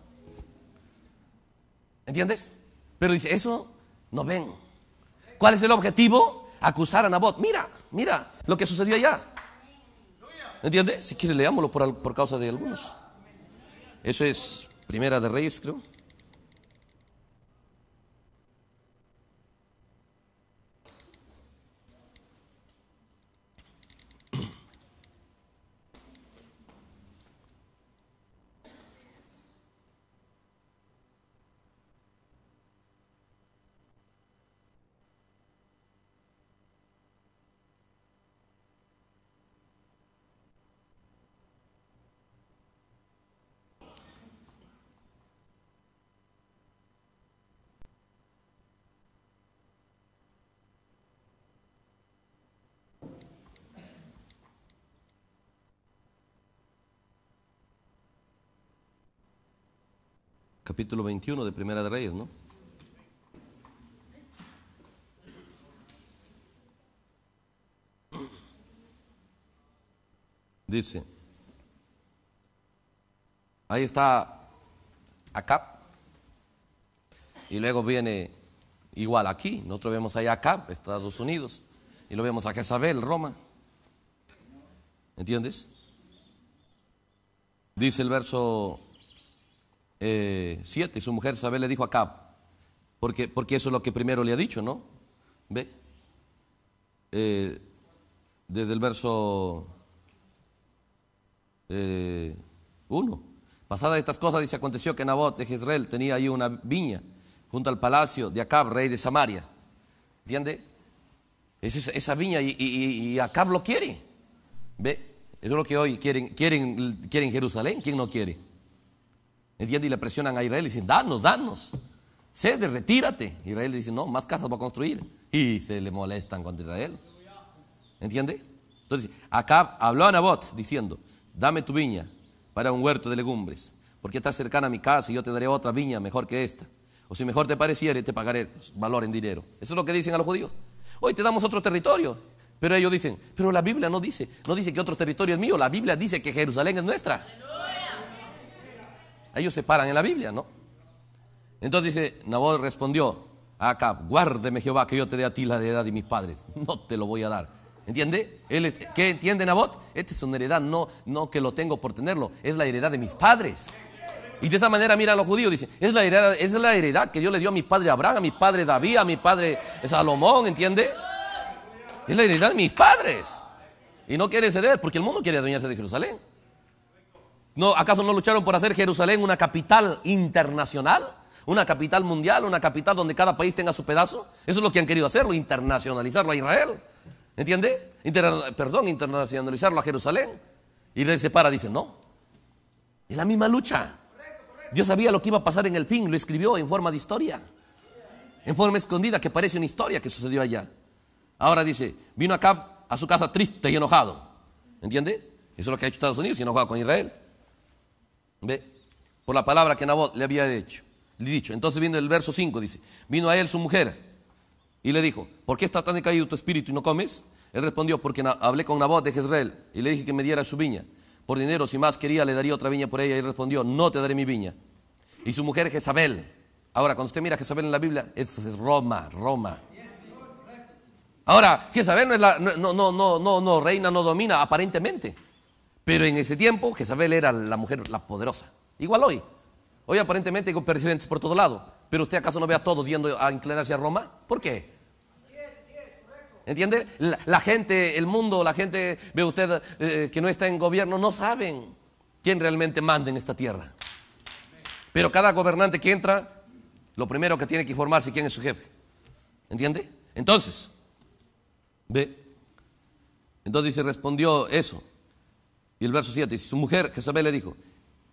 ¿Entiendes? Pero dice, eso no ven. ¿Cuál es el objetivo? Acusar a Nabot. Mira, mira lo que sucedió allá. ¿Entiendes? Si quiere leámoslo por, por causa de algunos. Eso es Primera de Reyes, creo. Capítulo 21 de Primera de Reyes, ¿no? Dice, ahí está Acab, y luego viene igual aquí, nosotros vemos ahí Acab, Estados Unidos, y lo vemos a Jezabel, Roma. ¿Entiendes? Dice el verso 7, eh, su mujer Isabel le dijo a Acab, porque, porque eso es lo que primero le ha dicho, ¿no? ¿Ve? Eh, desde el verso 1. Eh, Pasadas estas cosas, dice, aconteció que Nabot de Jezreel tenía ahí una viña junto al palacio de Acab, rey de Samaria. ¿Entiende? Es esa, viña y, y, Acab lo quiere. ¿Ve? Eso es lo que hoy quieren, quieren, quieren Jerusalén. ¿Quién no quiere? ¿Entiende? Y le presionan a Israel y dicen, danos, danos. Cede, retírate. Israel dice, no, más casas va a construir. Y se le molestan contra Israel. ¿Entiende? Entonces, acá habló a Nabot diciendo, dame tu viña para un huerto de legumbres, porque está cercana a mi casa y yo te daré otra viña mejor que esta. O si mejor te pareciere, te pagaré valor en dinero. Eso es lo que dicen a los judíos. Hoy te damos otro territorio. Pero ellos dicen, pero la Biblia no dice, no dice que otro territorio es mío, la Biblia dice que Jerusalén es nuestra. Ellos se paran en la Biblia, ¿no? Entonces dice, Nabot respondió a Acab, guárdeme Jehová que yo te dé a ti la heredad de mis padres. (laughs) No te lo voy a dar. ¿Entiende? Él, ¿Qué entiende Nabot? Esta es una heredad, no, no que lo tengo por tenerlo, es la heredad de mis padres. Y de esa manera miran los judíos, dicen, es la heredad, es la heredad que Dios le dio a mi padre Abraham, a mi padre David, a mi padre Salomón, ¿entiende? Es la heredad de mis padres. Y no quiere ceder porque el mundo quiere adueñarse de Jerusalén. ¿No, ¿Acaso no lucharon por hacer Jerusalén una capital internacional? Una capital mundial, una capital donde cada país tenga su pedazo. Eso es lo que han querido hacerlo, internacionalizarlo a Israel. ¿Entiende? perdón, internacionalizarlo a Jerusalén. Y le separa, dice, no. Es la misma lucha. Dios sabía lo que iba a pasar en el fin, lo escribió en forma de historia. En forma escondida que parece una historia que sucedió allá. Ahora dice, vino acá a su casa triste y enojado. ¿Entiende? Eso es lo que ha hecho Estados Unidos y enojado con Israel. ¿Ve? Por la palabra que Nabot le había hecho, dicho. Entonces viene el verso 5, dice, vino a él su mujer y le dijo, ¿por qué está tan decaído tu espíritu y no comes? Él respondió, porque hablé con Nabot de Jezreel y le dije que me diera su viña. Por dinero, si más quería, le daría otra viña por ella. Y respondió, no te daré mi viña. Y su mujer Jezabel. Ahora, cuando usted mira Jezabel en la Biblia, es Roma, Roma. Ahora, Jezabel no es la, no, no, no, no, no, reina, no domina, aparentemente. Pero en ese tiempo, Jezabel era la mujer, la poderosa. Igual hoy. Hoy aparentemente hay presidentes por todo lado. Pero usted acaso no ve a todos yendo a inclinarse a Roma? ¿Por qué? ¿Entiende? La, gente, el mundo, la gente, ve usted eh, que no está en gobierno, no saben quién realmente manda en esta tierra. Pero cada gobernante que entra, lo primero que tiene que informarse quién es su jefe. ¿Entiende? Entonces, ve. Entonces dice, respondió eso. Y el verso 7 dice, su mujer Jezabel le dijo,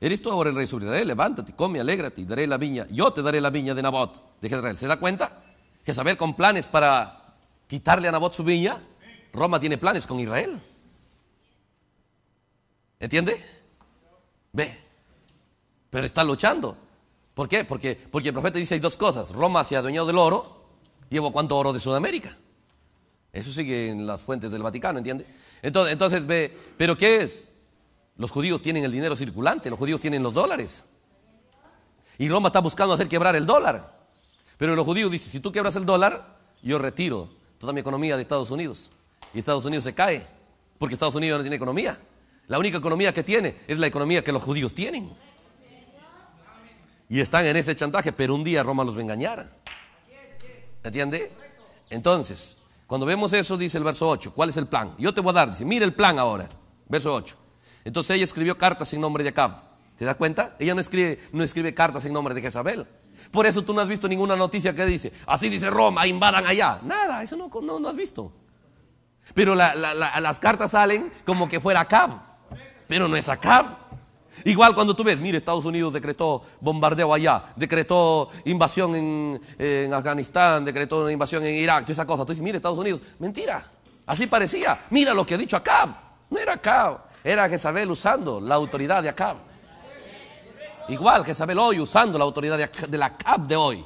¿eres tú ahora el rey sobre Israel? Levántate, come, alégrate y daré la viña. Yo te daré la viña de Nabot, de Jezreel. ¿Se da cuenta? Jezabel con planes para quitarle a Nabot su viña. Roma tiene planes con Israel. ¿Entiende? Ve. Pero está luchando. ¿Por qué? Porque, porque el profeta dice hay dos cosas. Roma se ha adueñado del oro. Llevo cuánto oro de Sudamérica. Eso sigue en las fuentes del Vaticano, ¿entiende? Entonces, entonces ve, ¿pero qué es? Los judíos tienen el dinero circulante, los judíos tienen los dólares. Y Roma está buscando hacer quebrar el dólar. Pero los judíos dicen, si tú quebras el dólar, yo retiro toda mi economía de Estados Unidos. Y Estados Unidos se cae, porque Estados Unidos no tiene economía. La única economía que tiene es la economía que los judíos tienen. Y están en ese chantaje, pero un día Roma los va a engañar. ¿Entiende? Entonces, cuando vemos eso, dice el verso 8, ¿cuál es el plan? Yo te voy a dar, dice, mire el plan ahora, verso 8. Entonces ella escribió cartas en nombre de Acab. ¿Te das cuenta? Ella no escribe, no escribe cartas en nombre de Jezabel. Por eso tú no has visto ninguna noticia que dice, así dice Roma, invadan allá. Nada, eso no, no, has visto. Pero las cartas salen como que fuera Acab. Pero no es Acab. Igual cuando tú ves, mire, Estados Unidos decretó bombardeo allá, decretó invasión en, Afganistán, decretó una invasión en Irak, toda esa cosa. Tú dices, mire, Estados Unidos, mentira. Así parecía. Mira lo que ha dicho Acab. No era Acab, era Jezabel usando la autoridad de Acab. Igual Jezabel hoy usando la autoridad de, la Acab de hoy.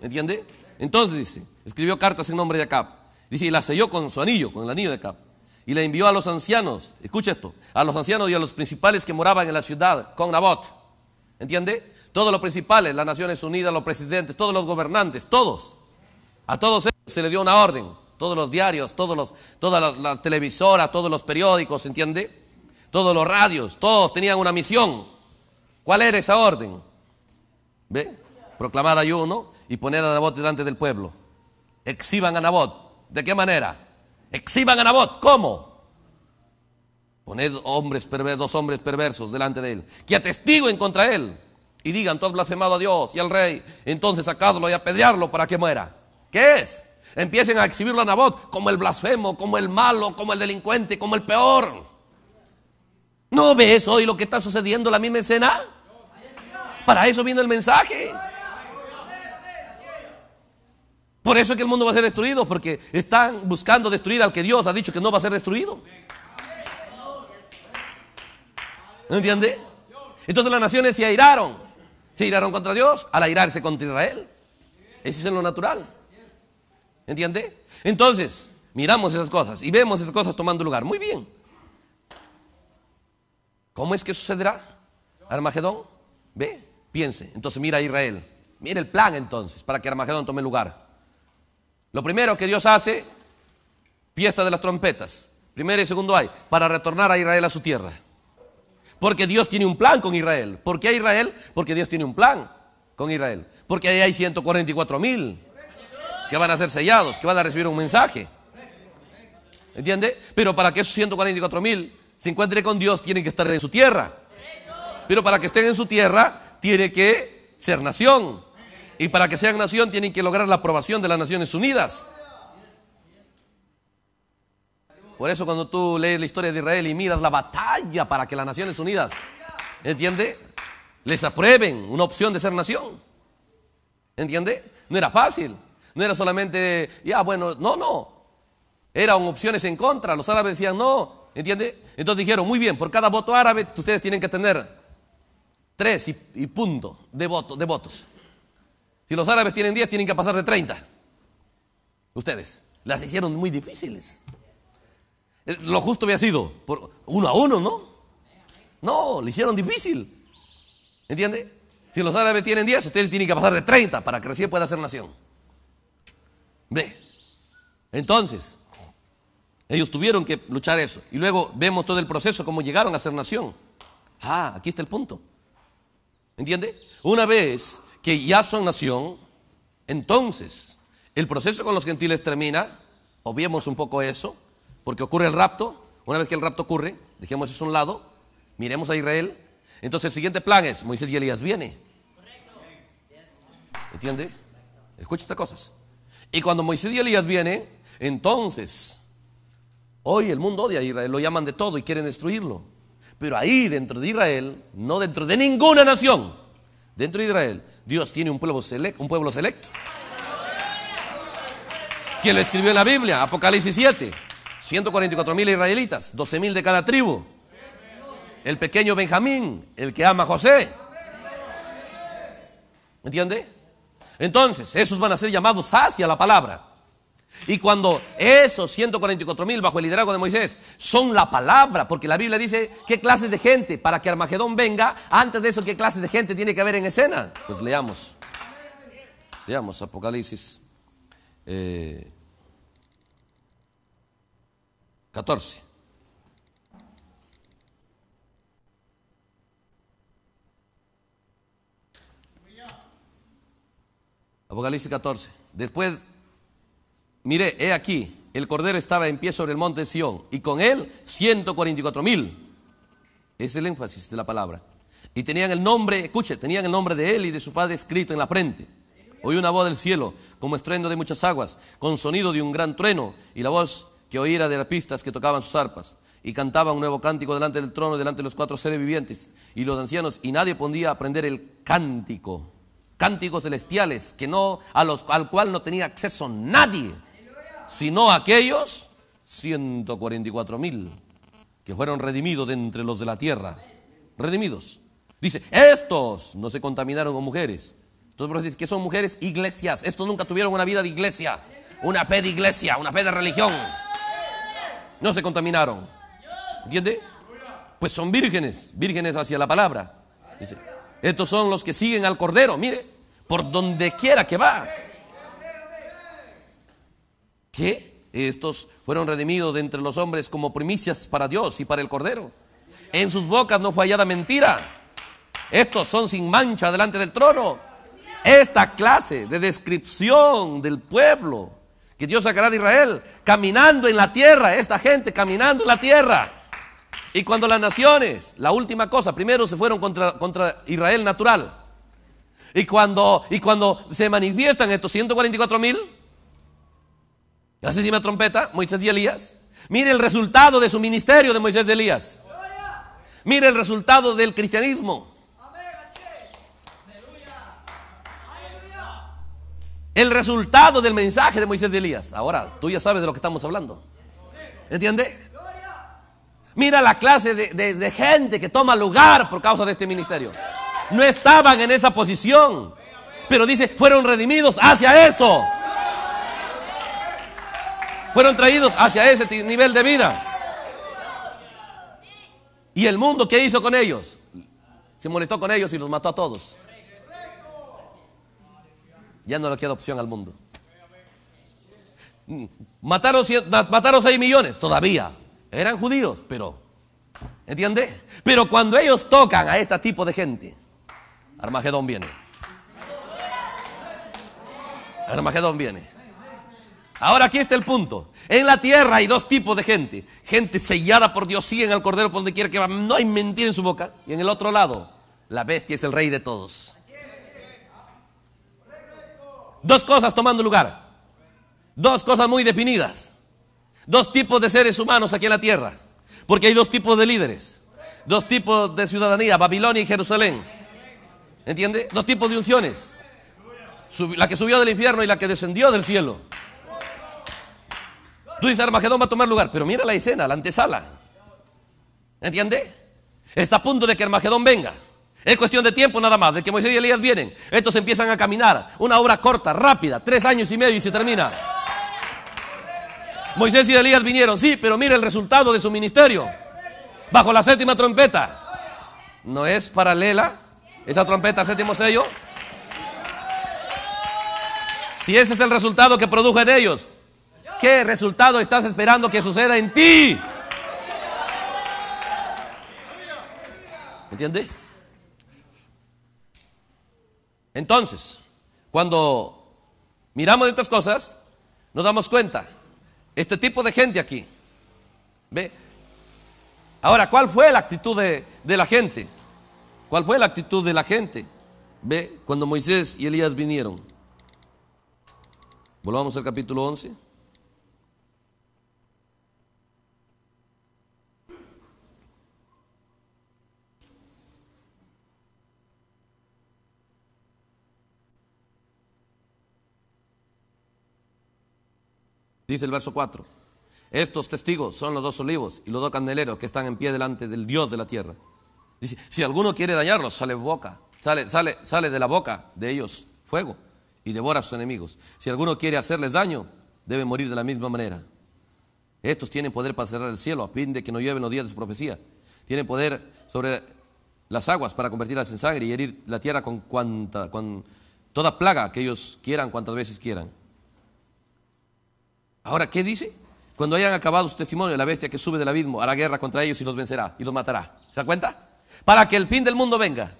¿Entiende? Entonces dice, escribió cartas en nombre de Acab. Dice, y la selló con su anillo, con el anillo de Acab y le envió a los ancianos, escucha esto, a los ancianos y a los principales que moraban en la ciudad con Nabot. ¿Entiende? Todos los principales, las Naciones Unidas, los presidentes, todos los gobernantes, todos. A todos ellos se les dio una orden. Todos los diarios, todos los, todas las, televisoras, todos los periódicos, ¿entiende? Todos los radios, todos tenían una misión. ¿Cuál era esa orden? ¿Ve? Proclamar ayuno y poner a Nabot delante del pueblo. Exhiban a Nabot. ¿De qué manera? Exhiban a Nabot. ¿Cómo? Poned hombres perversos, dos hombres perversos delante de él, que atestiguen contra él y digan, tú has blasfemado a Dios y al rey, entonces sacadlo y apedrearlo para que muera. ¿Qué es? Empiecen a exhibirlo a Nabot como el blasfemo, como el malo, como el delincuente, como el peor. ¿No ves hoy lo que está sucediendo, la misma escena? Para eso viene el mensaje. Por eso es que el mundo va a ser destruido, porque están buscando destruir al que Dios ha dicho que no va a ser destruido. ¿No entiende? Entonces las naciones se airaron. Se airaron contra Dios al airarse contra Israel. Ese es lo natural. ¿Entiende? Entonces, miramos esas cosas y vemos esas cosas tomando lugar. Muy bien. ¿Cómo es que sucederá? Armagedón. Ve, piense. Entonces mira a Israel. Mira el plan entonces para que Armagedón tome lugar. Lo primero que Dios hace, fiesta de las trompetas. Primero y segundo hay, para retornar a Israel a su tierra. Porque Dios tiene un plan con Israel. ¿Por qué Israel? Porque Dios tiene un plan con Israel. Porque ahí hay 144 mil que van a ser sellados, que van a recibir un mensaje. ¿Entiende? Pero para que esos 144 mil se encuentren con Dios, tienen que estar en su tierra. Pero para que estén en su tierra, tiene que ser nación. Y para que sean nación, tienen que lograr la aprobación de las Naciones Unidas. Por eso cuando tú lees la historia de Israel y miras la batalla para que las Naciones Unidas, ¿entiende? Les aprueben una opción de ser nación. ¿Entiende? No era fácil. No era solamente, ya bueno, no, no. Eran opciones en contra. Los árabes decían no. ¿Entiende? Entonces dijeron, muy bien, por cada voto árabe ustedes tienen que tener tres y, punto de, de votos. Si los árabes tienen 10, tienen que pasar de 30. Ustedes. Las hicieron muy difíciles. Lo justo había sido por uno a uno, ¿no? No, le hicieron difícil. ¿Entiende? Si los árabes tienen 10, ustedes tienen que pasar de 30 para que recién pueda ser nación. Ve. Entonces, ellos tuvieron que luchar eso. Y luego vemos todo el proceso, cómo llegaron a ser nación. Ah, aquí está el punto. ¿Entiende? Una vez que ya son nación, entonces el proceso con los gentiles termina. Obviemos un poco eso porque ocurre el rapto. Una vez que el rapto ocurre, dejemos eso a un lado, miremos a Israel. Entonces el siguiente plan es, Moisés y Elías viene. ¿Entiende? Escucha estas cosas. Y cuando Moisés y Elías vienen, entonces, hoy el mundo odia a Israel, lo llaman de todo y quieren destruirlo. Pero ahí dentro de Israel, no dentro de ninguna nación, dentro de Israel, Dios tiene un pueblo, selecto, un pueblo selecto. ¿Quién lo escribió en la Biblia? Apocalipsis 7. 144 mil israelitas, 12 mil de cada tribu. El pequeño Benjamín, el que ama a José. ¿Entiende? Entonces, esos van a ser llamados hacia la palabra. Y cuando esos 144 mil bajo el liderazgo de Moisés son la palabra, porque la Biblia dice qué clase de gente para que Armagedón venga, antes de eso, qué clase de gente tiene que haber en escena. Pues leamos. Leamos Apocalipsis eh, 14. Apocalipsis 14. Después, mire, he aquí, el cordero estaba en pie sobre el monte de Sión y con él 144 mil. Es el énfasis de la palabra. Y tenían el nombre, escuche, tenían el nombre de él y de su padre escrito en la frente. Oí una voz del cielo, como estruendo de muchas aguas, con sonido de un gran trueno, y la voz que oíra de pistas que tocaban sus arpas y cantaban un nuevo cántico delante del trono, delante de los cuatro seres vivientes y los ancianos, y nadie podía aprender el cántico, cánticos celestiales, que no, a los, al cual no tenía acceso nadie, sino aquellos 144 mil que fueron redimidos de entre los de la tierra, redimidos. Dice, estos no se contaminaron con mujeres. Entonces, dice que son mujeres iglesias. Estos nunca tuvieron una vida de iglesia, una fe de iglesia, una fe de religión no se contaminaron. ¿Entiende? Pues son vírgenes, vírgenes hacia la palabra. Dice, estos son los que siguen al Cordero, mire, por donde quiera que va. ¿Qué? Estos fueron redimidos de entre los hombres como primicias para Dios y para el Cordero. En sus bocas no fue hallada mentira. Estos son sin mancha delante del trono. Esta clase de descripción del pueblo que Dios sacará de Israel, caminando en la tierra, esta gente caminando en la tierra. Y cuando las naciones, la última cosa, primero se fueron contra, contra Israel natural. Y cuando, y cuando se manifiestan estos 144 mil, la trompeta, Moisés y Elías, mire el resultado de su ministerio de Moisés y Elías. Mire el resultado del cristianismo. el resultado del mensaje de Moisés de Elías. Ahora, tú ya sabes de lo que estamos hablando. ¿Entiende? Mira la clase de, gente que toma lugar por causa de este ministerio. No estaban en esa posición. Pero dice, fueron redimidos hacia eso. Fueron traídos hacia ese nivel de vida. ¿Y el mundo qué hizo con ellos? Se molestó con ellos y los mató a todos. Ya no le queda opción al mundo. Mm, Mataron, mataron 6 millones, todavía. Eran judíos, pero, ¿entiende? Pero cuando ellos tocan a este tipo de gente, Armagedón viene. Armagedón viene. Ahora aquí está el punto. En la tierra hay dos tipos de gente. Gente sellada por Dios, siguen al Cordero por donde quiera que va. No hay mentira en su boca. Y en el otro lado, la bestia es el rey de todos. Dos cosas tomando lugar. Dos cosas muy definidas. Dos tipos de seres humanos aquí en la tierra. Porque hay dos tipos de líderes. Dos tipos de ciudadanía, Babilonia y Jerusalén. ¿Entiende? Dos tipos de unciones. La que subió del infierno y la que descendió del cielo. Tú dices, Armagedón va a tomar lugar, pero mira la escena, la antesala. ¿Entiende? Está a punto de que Armagedón venga. Es cuestión de tiempo nada más, de que Moisés y Elías vienen. Estos empiezan a caminar. Una obra corta, rápida, tres años y medio y se termina. Moisés y Elías vinieron, sí, pero mira el resultado de su ministerio. Bajo la séptima trompeta. ¿No es paralela esa trompeta al séptimo sello? Si ese es el resultado que produjo en ellos, ¿qué resultado estás esperando que suceda en ti? ¿Entiende? Entonces, cuando miramos estas cosas, nos damos cuenta, este tipo de gente aquí, ¿ve? Ahora, ¿cuál fue la actitud de, de la gente? ¿Cuál fue la actitud de la gente? ¿Ve? Cuando Moisés y Elías vinieron. Volvamos al capítulo 11. Dice el verso 4. Estos testigos son los dos olivos y los dos candeleros que están en pie delante del Dios de la tierra. Dice, si alguno quiere dañarlos, sale boca, sale, sale, sale de la boca de ellos fuego y devora a sus enemigos. Si alguno quiere hacerles daño, debe morir de la misma manera. Estos tienen poder para cerrar el cielo a fin de que no llueven los días de su profecía. Tienen poder sobre las aguas para convertirlas en sangre y herir la tierra con cuanta, con toda plaga que ellos quieran, cuantas veces quieran. Ahora, ¿qué dice? Cuando hayan acabado su testimonio, la bestia que sube del abismo hará guerra contra ellos y los vencerá y los matará. ¿Se da cuenta? Para que el fin del mundo venga.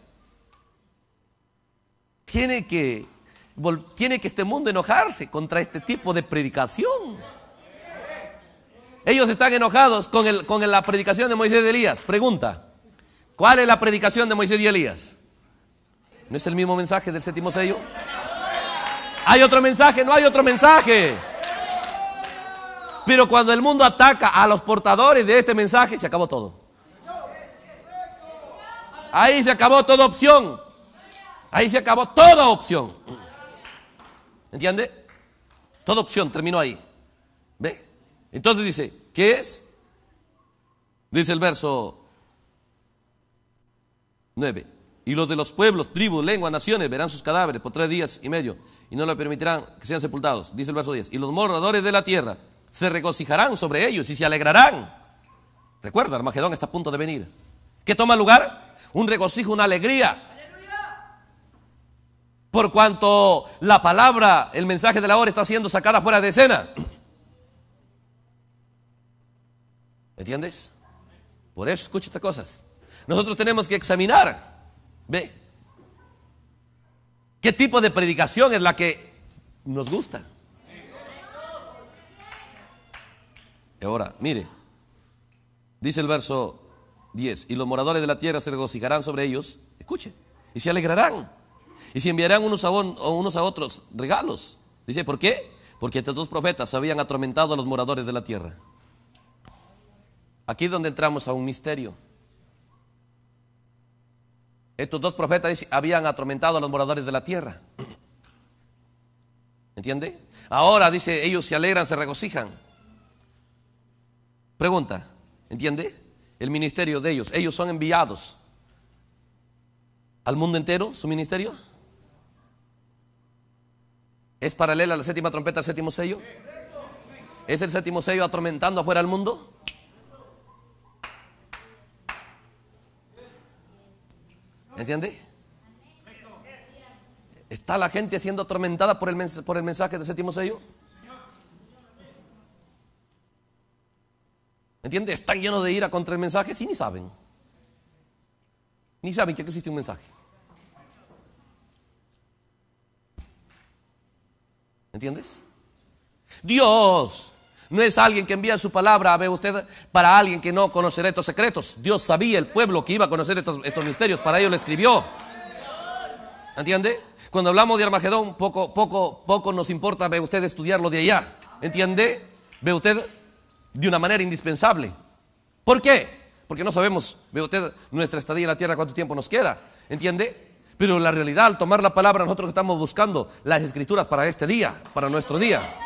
Tiene que, tiene que este mundo enojarse contra este tipo de predicación. Ellos están enojados con, el, con la predicación de Moisés y Elías. Pregunta, ¿cuál es la predicación de Moisés y Elías? ¿No es el mismo mensaje del séptimo sello? ¿Hay otro mensaje? No hay otro mensaje. Pero cuando el mundo ataca a los portadores de este mensaje, se acabó todo. Ahí se acabó toda opción. Ahí se acabó toda opción. ¿Entiende? Toda opción terminó ahí. ¿Ve? Entonces dice, ¿qué es? Dice el verso 9. Y los de los pueblos, tribus, lenguas, naciones verán sus cadáveres por tres días y medio y no le permitirán que sean sepultados. Dice el verso 10. Y los moradores de la tierra se regocijarán sobre ellos y se alegrarán. Recuerda, Armagedón está a punto de venir. ¿Qué toma lugar? Un regocijo, una alegría. Por cuanto la palabra, el mensaje de la hora está siendo sacada fuera de escena. ¿Entiendes? Por eso escucha estas cosas. Nosotros tenemos que examinar. Ve. ¿Qué tipo de predicación es la que nos gusta? Ahora, mire. Dice el verso 10. Y los moradores de la tierra se regocijarán sobre ellos. Escuche. Y se alegrarán. Y se enviarán unos a, otros regalos. Dice, ¿por qué? Porque estos dos profetas habían atormentado a los moradores de la tierra. Aquí es donde entramos a un misterio. Estos dos profetas habían atormentado a los moradores de la tierra. ¿Entiende? Ahora dice, ellos se alegran, se regocijan. Pregunta, ¿entiende? El ministerio de ellos, ellos son enviados al mundo entero, su ministerio. ¿Es paralela a la séptima trompeta, al séptimo sello? ¿Es el séptimo sello atormentando afuera al mundo? ¿Entiende? Es- ¿Está la gente siendo atormentada por el, por el mensaje del séptimo sello? ¿Entiendes? Están llenos de ira contra el mensaje, sí, ni saben. Ni saben que existe un mensaje. ¿Entiendes? Dios no es alguien que envía su palabra, ve usted, para alguien que no conocerá estos secretos. Dios sabía el pueblo que iba a conocer estos, estos misterios, para ello le escribió. ¿Entiende? Cuando hablamos de Armagedón, poco, poco, poco nos importa, ve usted, estudiarlo de allá. ¿Entiende? Ve usted de una manera indispensable. ¿Por qué? Porque no sabemos, ve usted, nuestra estadía en la tierra, cuánto tiempo nos queda. ¿Entiende? Pero la realidad, al tomar la palabra, nosotros estamos buscando las escrituras para este día, para nuestro día.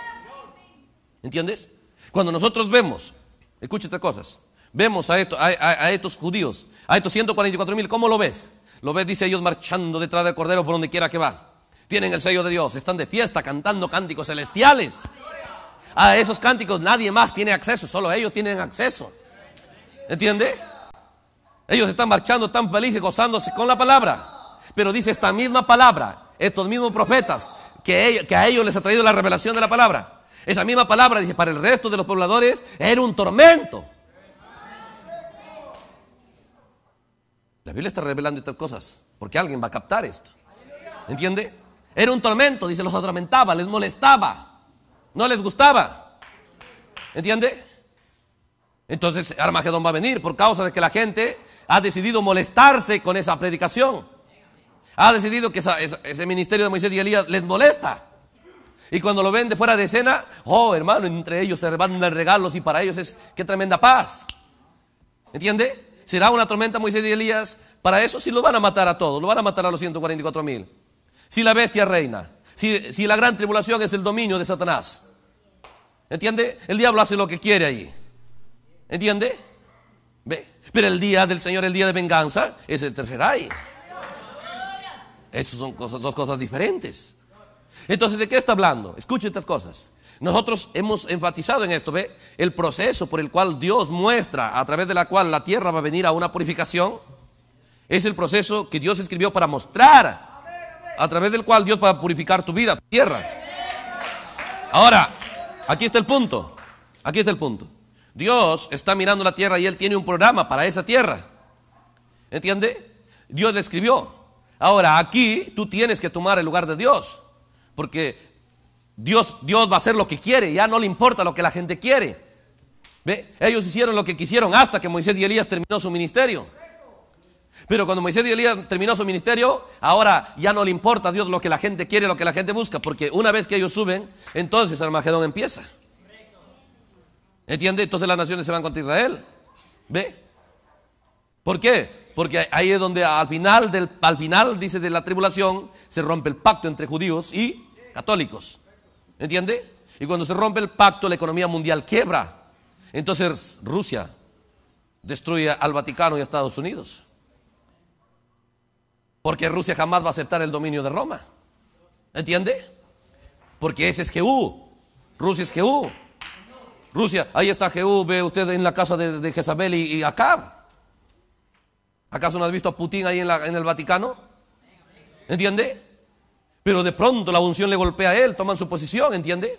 ¿Entiendes? Cuando nosotros vemos, escúchate cosas, vemos a, a, estos judíos, a estos 144 mil, ¿cómo lo ves? Lo ves, dice ellos, marchando detrás del Cordero por donde quiera que va. Tienen el sello de Dios, están de fiesta cantando cánticos celestiales. A esos cánticos nadie más tiene acceso, solo ellos tienen acceso. ¿Entiende? Ellos están marchando tan felices, gozándose con la palabra. Pero dice esta misma palabra, estos mismos profetas, que, que a ellos les ha traído la revelación de la palabra. Esa misma palabra, dice, para el resto de los pobladores era un tormento. La Biblia está revelando estas cosas porque alguien va a captar esto. ¿Entiende? Era un tormento, dice, los atormentaba, les molestaba, no les gustaba. ¿Entiende? Entonces Armagedón va a venir por causa de que la gente ha decidido molestarse con esa predicación. Ha decidido que ese ministerio de Moisés y Elías les molesta. Y cuando lo ven de fuera de escena, oh hermano, entre ellos se van regalos y para ellos es qué tremenda paz. ¿Entiende? ¿Será una tormenta Moisés y Elías? Para eso sí lo van a matar a todos, lo van a matar a los 144 mil. Si la bestia reina, si, la gran tribulación es el dominio de Satanás. ¿Entiende? El diablo hace lo que quiere ahí. ¿Entiende? Ve. Pero el día del Señor, el día de venganza, es el tercer ay. Esas son dos cosas diferentes. Entonces, ¿de qué está hablando? Escuche estas cosas. Nosotros hemos enfatizado en esto, ¿ve? El proceso por el cual Dios muestra, a través de la cual la tierra va a venir a una purificación, es el proceso que Dios escribió para mostrar, a través del cual Dios va a purificar tu vida, tu tierra. Ahora, aquí está el punto, aquí está el punto. Dios está mirando la tierra y Él tiene un programa para esa tierra. ¿Entiende? Dios le escribió. Ahora, aquí tú tienes que tomar el lugar de Dios. Porque Dios, Dios va a hacer lo que quiere, ya no le importa lo que la gente quiere. ¿Ve? Ellos hicieron lo que quisieron hasta que Moisés y Elías terminó su ministerio. Pero cuando Moisés y Elías terminó su ministerio, ahora ya no le importa a Dios lo que la gente quiere, lo que la gente busca, porque una vez que ellos suben, entonces Armagedón empieza. ¿Entiende? Entonces las naciones se van contra Israel. ¿Ve? ¿Por qué? Porque ahí es donde al final, del, al final, dice, de la tribulación, se rompe el pacto entre judíos y católicos. ¿Entiende? Y cuando se rompe el pacto, la economía mundial quiebra. Entonces Rusia destruye al Vaticano y a Estados Unidos. Porque Rusia jamás va a aceptar el dominio de Roma. ¿Entiende? Porque ese es Jehú. Rusia es Jehú. Rusia, ahí está Jehú, ve usted en la casa de, Jezabel y, Acab. ¿Acaso no has visto a Putin ahí en, en el Vaticano? ¿Entiende? Pero de pronto la unción le golpea a él, toman su posición, ¿entiende?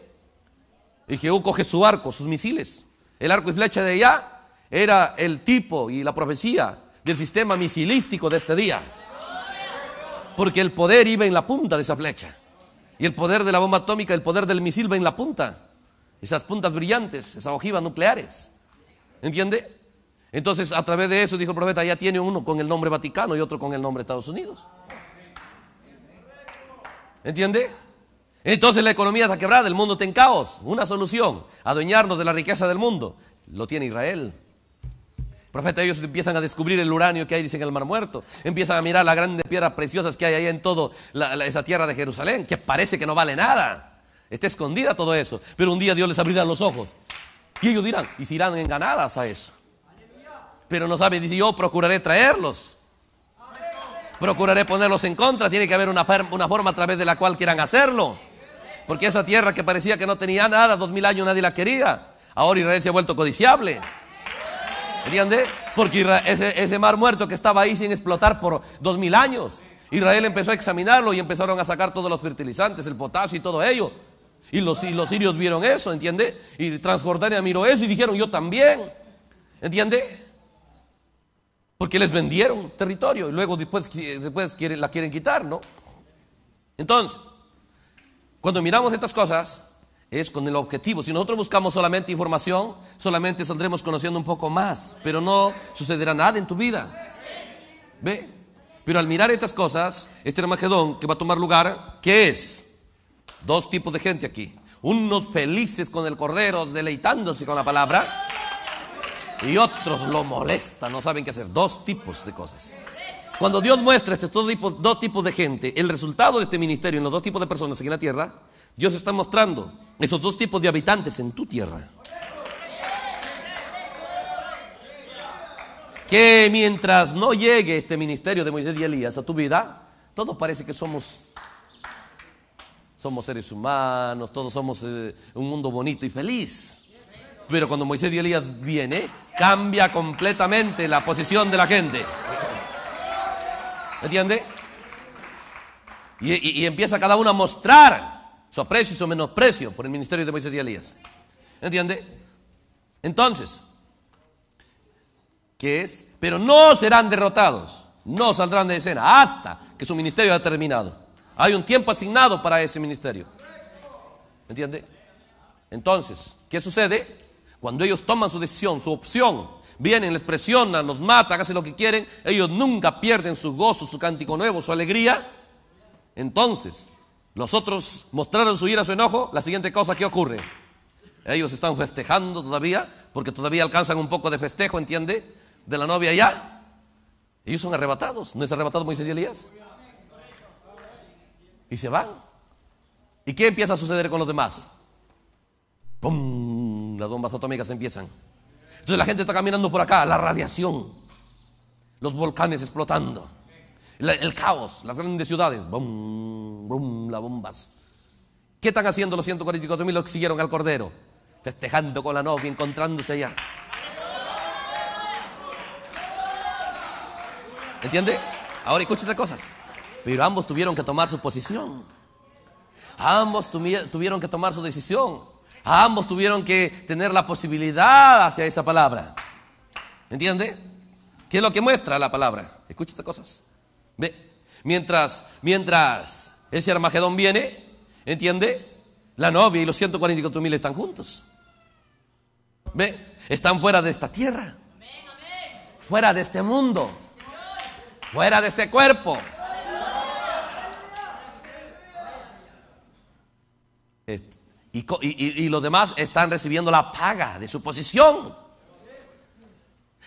Y Jehú coge su arco, sus misiles. El arco y flecha de allá era el tipo y la profecía del sistema misilístico de este día. Porque el poder iba en la punta de esa flecha. Y el poder de la bomba atómica, el poder del misil va en la punta. Esas puntas brillantes, esas ojivas nucleares. ¿Entiende? Entonces, a través de eso, dijo el profeta, ya tiene uno con el nombre Vaticano y otro con el nombre Estados Unidos. ¿Entiende? Entonces la economía está quebrada, el mundo está en caos. Una solución, adueñarnos de la riqueza del mundo. Lo tiene Israel. Profeta, ellos empiezan a descubrir el uranio que hay, dicen, en el Mar Muerto. Empiezan a mirar las grandes piedras preciosas que hay ahí en toda esa tierra de Jerusalén, que parece que no vale nada. Está escondida todo eso. Pero un día Dios les abrirá los ojos. Y ellos dirán, y se irán enganadas a eso. Pero no saben, dice, yo procuraré traerlos procuraré ponerlos en contra. Tiene que haber una, una forma a través de la cual quieran hacerlo. Porque esa tierra que parecía que no tenía nada, dos mil años nadie la quería. Ahora Israel se ha vuelto codiciable. ¿Entiende? Porque ese, ese mar muerto que estaba ahí sin explotar por dos mil años. Israel empezó a examinarlo y empezaron a sacar todos los fertilizantes, el potasio y todo ello. Y los, y los sirios vieron eso, ¿entiende? Y Transjordania miró eso y dijeron, yo también, ¿entiende? Porque les vendieron territorio y luego después, después la quieren quitar, ¿no? Entonces, cuando miramos estas cosas, es con el objetivo. Si nosotros buscamos solamente información, solamente saldremos conociendo un poco más, pero no sucederá nada en tu vida. ¿Ve? Pero al mirar estas cosas, este Armagedón que va a tomar lugar, ¿qué es? Dos tipos de gente aquí. Unos felices con el cordero, deleitándose con la palabra, y otros lo molestan, no saben qué hacer. Dos tipos de cosas. Cuando Dios muestra estos dos tipos, dos tipos de gente, el resultado de este ministerio en los dos tipos de personas aquí en la tierra, Dios está mostrando esos dos tipos de habitantes en tu tierra. que mientras no llegue este ministerio de Moisés y Elías a tu vida, todo parece que somos somos seres humanos, todos somos eh, un mundo bonito y feliz. Pero cuando Moisés y Elías viene, cambia completamente la posición de la gente. ¿Entiende? Y, y, empieza cada uno a mostrar su aprecio y su menosprecio por el ministerio de Moisés y Elías. ¿Entiende? Entonces, que es, pero no serán derrotados, no saldrán de escena hasta que su ministerio haya terminado. Hay un tiempo asignado para ese ministerio. ¿Entiende? Entonces, ¿qué sucede? Cuando ellos toman su decisión, su opción, vienen, les presionan, los matan, hacen lo que quieren, ellos nunca pierden su gozo, su cántico nuevo, su alegría. Entonces, los otros mostraron su ira, su enojo. La siguiente cosa que ocurre, ellos están festejando todavía, porque todavía alcanzan un poco de festejo, ¿entiende? de la novia ya. Ellos son arrebatados. ¿No es arrebatado Moisés y Elías? Y se van. ¿Y qué empieza a suceder con los demás? ¡Pum! Las bombas atómicas empiezan. Entonces la gente está caminando por acá, la radiación, los volcanes explotando, el, caos, las grandes ciudades, ¡bum! ¡bum! Las bombas. ¿Qué están haciendo los 144 mil que siguieron al Cordero? Festejando con la novia, encontrándose allá. ¿Entiende? Ahora escucha estas cosas. Pero ambos tuvieron que tomar su posición. Ambos tuvieron que tomar su decisión. Ambos tuvieron que tener la posibilidad hacia esa palabra. ¿Entiende? ¿Qué es lo que muestra la palabra? Escucha estas cosas. Ve, mientras, mientras ese Armagedón viene, ¿entiende? La novia y los 144 mil están juntos. Ve, están fuera de esta tierra, fuera de este mundo fuera de este cuerpo. Y, los demás están recibiendo la paga de su posición.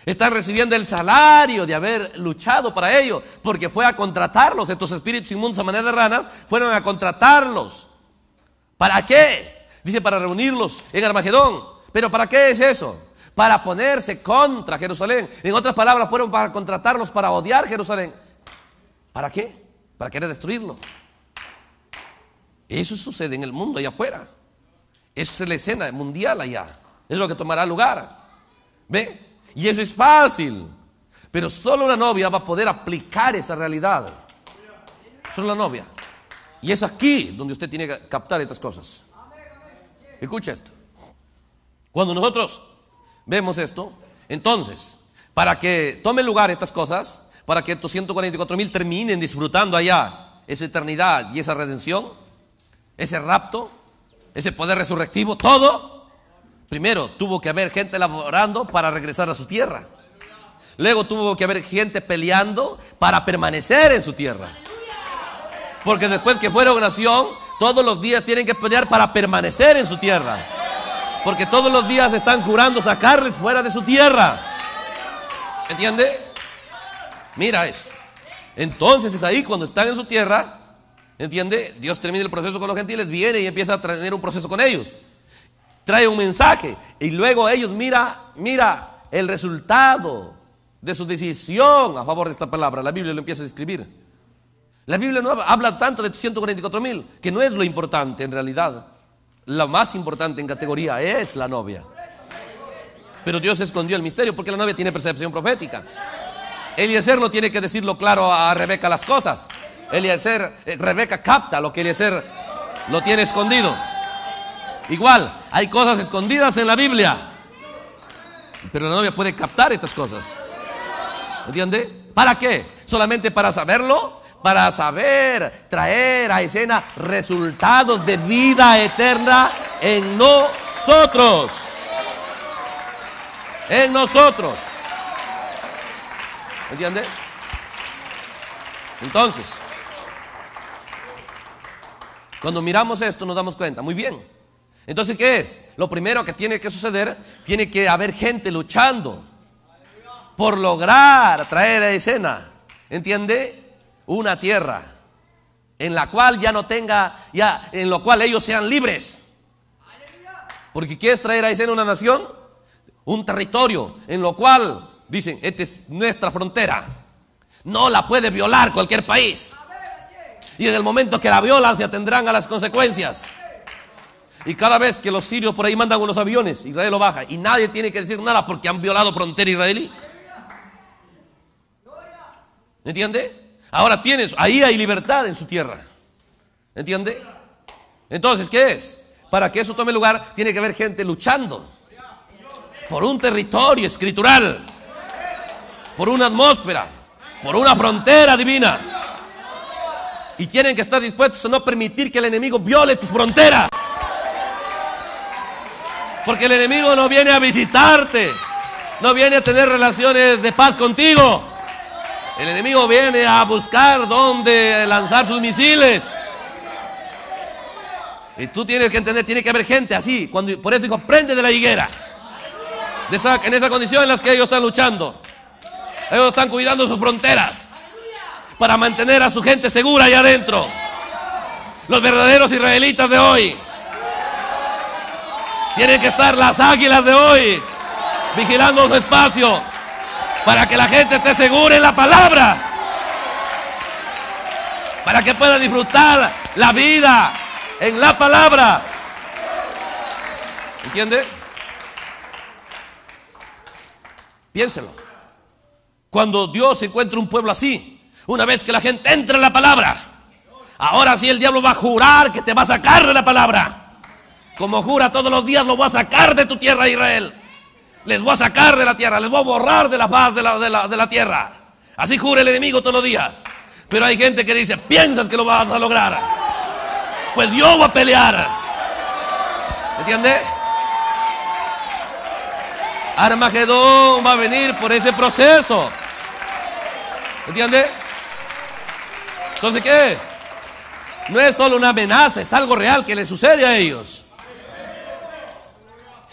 Están recibiendo el salario de haber luchado para ello, porque fue a contratarlos. Estos espíritus inmundos a manera de ranas fueron a contratarlos. ¿Para qué? Dice para reunirlos en Armagedón. ¿Pero para qué es eso? para ponerse contra Jerusalén. En otras palabras, fueron para contratarlos para odiar Jerusalén. ¿Para qué? Para querer destruirlo. Eso sucede en el mundo allá afuera. Esa es la escena mundial allá. Es lo que tomará lugar. ¿Ve? Y eso es fácil. Pero solo la novia va a poder aplicar esa realidad. Solo la novia. Y es aquí donde usted tiene que captar estas cosas. Escucha esto. Cuando nosotros Vemos esto. Entonces, para que tome lugar estas cosas, para que estos 144 mil terminen disfrutando allá esa eternidad y esa redención, ese rapto, ese poder resurrectivo, todo, primero tuvo que haber gente laborando para regresar a su tierra. Luego tuvo que haber gente peleando para permanecer en su tierra. Porque después que fueron nación, todos los días tienen que pelear para permanecer en su tierra. Porque todos los días están jurando sacarles fuera de su tierra. ¿Entiende? Mira eso. Entonces es ahí cuando están en su tierra, ¿entiende? Dios termina el proceso con los gentiles, viene y empieza a tener un proceso con ellos. Trae un mensaje y luego ellos mira, mira el resultado de su decisión a favor de esta palabra. La Biblia lo empieza a describir. La Biblia no habla tanto de 144 mil, que no es lo importante en realidad. La más importante en categoría es la novia. Pero Dios escondió el misterio porque la novia tiene percepción profética. Eliezer no tiene que decirlo claro a Rebeca las cosas. Eliezer, eh, Rebeca capta lo que Eliezer lo tiene escondido. Igual, hay cosas escondidas en la Biblia. Pero la novia puede captar estas cosas. ¿Entiende? ¿Para qué? ¿Solamente para saberlo? Para saber traer a escena resultados de vida eterna en nosotros. En nosotros. ¿Entiende? Entonces, cuando miramos esto nos damos cuenta, muy bien. Entonces, ¿qué es? Lo primero que tiene que suceder, tiene que haber gente luchando por lograr traer a escena, ¿entiende? Una tierra en la cual ya no tenga, ya en lo cual ellos sean libres. Porque ¿qué es traer a escena una nación? Un territorio en lo cual, dicen, esta es nuestra frontera. No la puede violar cualquier país. Y en el momento que la violan se atendrán a las consecuencias. Y cada vez que los sirios por ahí mandan unos aviones, Israel lo baja. Y nadie tiene que decir nada porque han violado frontera israelí. ¿Entiende? Ahora tienes, ahí hay libertad en su tierra. ¿Entiende? Entonces, ¿qué es? Para que eso tome lugar, tiene que haber gente luchando por un territorio escritural, por una atmósfera, por una frontera divina. Y tienen que estar dispuestos a no permitir que el enemigo viole tus fronteras. Porque el enemigo no viene a visitarte, no viene a tener relaciones de paz contigo. El enemigo viene a buscar dónde lanzar sus misiles. Y tú tienes que entender, tiene que haber gente así. Cuando, por eso dijo, prende de la higuera. En esa condición en las que ellos están luchando. Ellos están cuidando sus fronteras para mantener a su gente segura allá adentro. Los verdaderos israelitas de hoy. Tienen que estar las águilas de hoy vigilando su espacio para que la gente esté segura en la palabra. Para que pueda disfrutar la vida en la palabra. ¿Entiende? Piénselo. Cuando Dios encuentra un pueblo así, una vez que la gente entra en la palabra, ahora sí el diablo va a jurar que te va a sacar de la palabra. Como jura todos los días, lo voy a sacar de tu tierra, Israel. Les voy a sacar de la tierra, les voy a borrar de la paz de la, de la, de la tierra. Así jura el enemigo todos los días. Pero hay gente que dice, piensas que lo vas a lograr. Pues yo voy a pelear. ¿Entiende? Armagedón va a venir por ese proceso. ¿Entiende? Entonces, ¿qué es? No es solo una amenaza, es algo real que le sucede a ellos.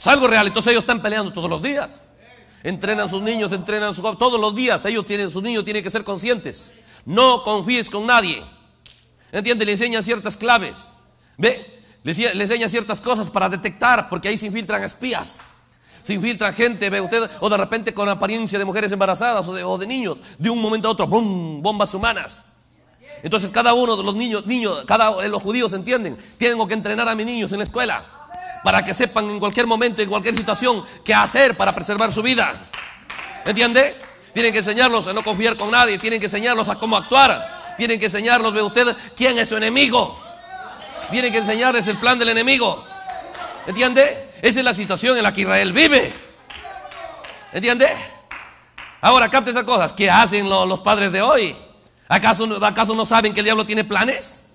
Es algo real. Entonces ellos están peleando todos los días. Entrenan sus niños, entrenan sus todos los días. Ellos tienen, sus niños tienen que ser conscientes. No confíes con nadie. ¿Entiende? Le enseñan ciertas claves. ¿Ve? Le, le enseñan ciertas cosas para detectar, porque ahí se infiltran espías. Se infiltra gente, ve usted, o de repente con apariencia de mujeres embarazadas o de, niños, de un momento a otro, ¡bum! bombas humanas. Entonces cada uno de los niños, niños, cada los judíos entienden, tengo que entrenar a mis niños en la escuela para que sepan en cualquier momento, en cualquier situación, qué hacer para preservar su vida. ¿Entiende? Tienen que enseñarlos a no confiar con nadie, tienen que enseñarlos a cómo actuar, tienen que enseñarlos, ve usted, quién es su enemigo. Tienen que enseñarles el plan del enemigo. ¿Entiende? Esa es la situación en la que Israel vive. ¿Entiende? Ahora, capte estas cosas. ¿Qué hacen los padres de hoy? ¿Acaso, ¿Acaso no saben que el diablo tiene planes?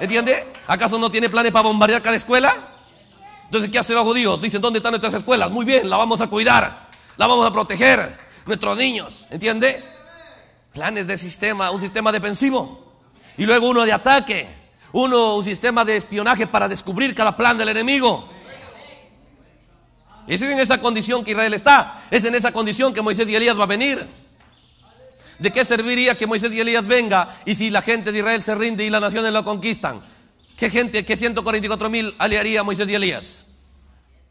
¿Entiende? ¿Acaso no tiene planes para bombardear cada escuela? Entonces, ¿qué hacen los judíos? Dicen, ¿dónde están nuestras escuelas? Muy bien, la vamos a cuidar, la vamos a proteger, nuestros niños, ¿entiende? Planes de sistema, un sistema defensivo. Y luego uno de ataque, uno, un sistema de espionaje para descubrir cada plan del enemigo. Es en esa condición que Israel está, es en esa condición que Moisés y Elías va a venir. ¿De qué serviría que Moisés y Elías venga y si la gente de Israel se rinde y las naciones lo conquistan? ¿Qué gente, qué 144 mil aliaría Moisés y Elías?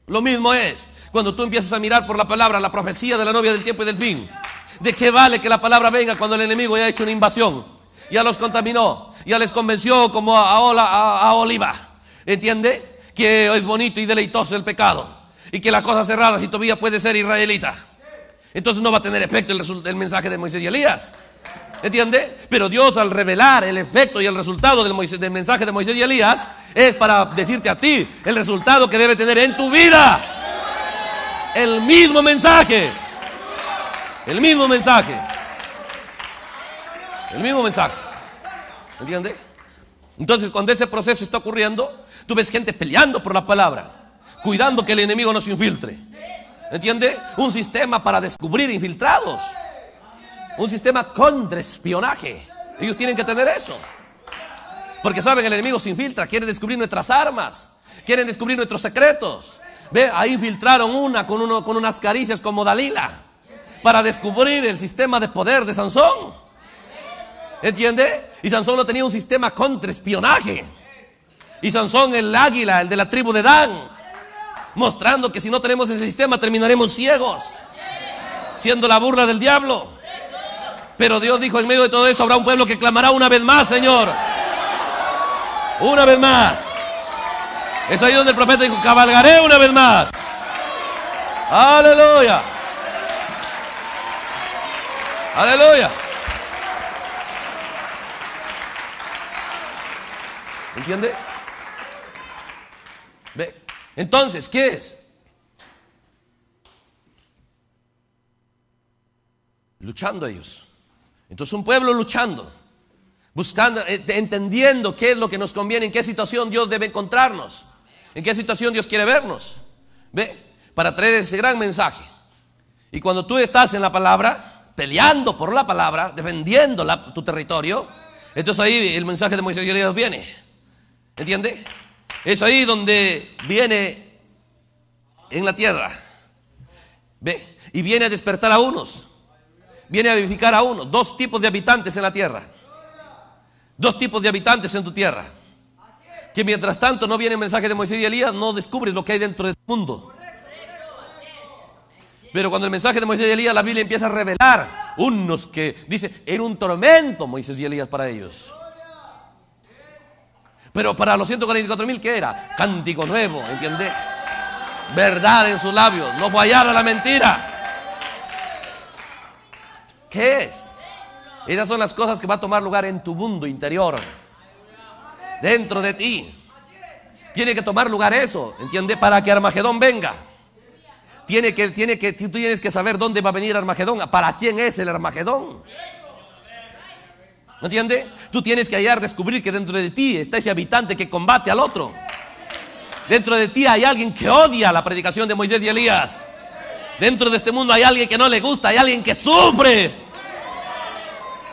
Lo mismo es cuando tú empiezas a mirar por la palabra, la profecía de la novia del tiempo y del fin. ¿De qué vale que la palabra venga cuando el enemigo ya ha hecho una invasión? Ya los contaminó, ya les convenció como a, Oliva. ¿Entiende? Que es bonito y deleitoso el pecado. Y que la cosa cerrada si todavía puede ser israelita. Entonces no va a tener efecto el mensaje de Moisés y Elías. ¿Entiende? Pero Dios al revelar el efecto y el resultado del, Moisés- del mensaje de Moisés y Elías es para decirte a ti el resultado que debe tener en tu vida. El mismo mensaje. El mismo mensaje. El mismo mensaje. ¿Entiende? Entonces cuando ese proceso está ocurriendo, tú ves gente peleando por la palabra, cuidando que el enemigo no se infiltre. ¿Entiende? Un sistema para descubrir infiltrados. Un sistema contra espionaje. Ellos tienen que tener eso. Porque saben, el enemigo se infiltra, quiere descubrir nuestras armas, quieren descubrir nuestros secretos. Ve, ahí infiltraron una con, uno, con unas caricias como Dalila para descubrir el sistema de poder de Sansón. ¿Entiende? Y Sansón no tenía un sistema contra espionaje. Y Sansón, el águila, el de la tribu de Dan, mostrando que si no tenemos ese sistema terminaremos ciegos, siendo la burla del diablo. Pero Dios dijo, en medio de todo eso habrá un pueblo que clamará una vez más, Señor. Una vez más. Es ahí donde el profeta dijo, cabalgaré una vez más. Aleluya. Aleluya. ¿Entiende? Ve. Entonces, ¿qué es? Luchando ellos. Entonces un pueblo luchando, buscando, eh, entendiendo qué es lo que nos conviene, en qué situación Dios debe encontrarnos, en qué situación Dios quiere vernos. Ve, para traer ese gran mensaje. Y cuando tú estás en la palabra, peleando por la palabra, defendiendo tu territorio, entonces ahí el mensaje de Moisés y Elías viene. ¿Entiende? Es ahí donde viene en la tierra. Ve, y viene a despertar a unos. Viene a vivificar a unos. Dos tipos de habitantes en la tierra. Dos tipos de habitantes en tu tierra. Que mientras tanto no viene el mensaje de Moisés y Elías, no descubres lo que hay dentro del mundo. Pero cuando el mensaje de Moisés y Elías, la Biblia empieza a revelar unos que dice, era un tormento Moisés y Elías para ellos. Pero para los 144 mil, ¿qué era? Cántico nuevo, ¿entiende? Verdad en sus labios, no fallar a la mentira. ¿Qué es? Esas son las cosas que va a tomar lugar en tu mundo interior, dentro de ti. Tiene que tomar lugar eso, ¿entiende? Para que Armagedón venga. Tiene que, tiene que, tú tienes que saber dónde va a venir Armagedón, para quién es el Armagedón. ¿Me entiende? Tú tienes que hallar, descubrir que dentro de ti está ese habitante que combate al otro. Dentro de ti hay alguien que odia la predicación de Moisés y Elías. Dentro de este mundo hay alguien que no le gusta, hay alguien que sufre.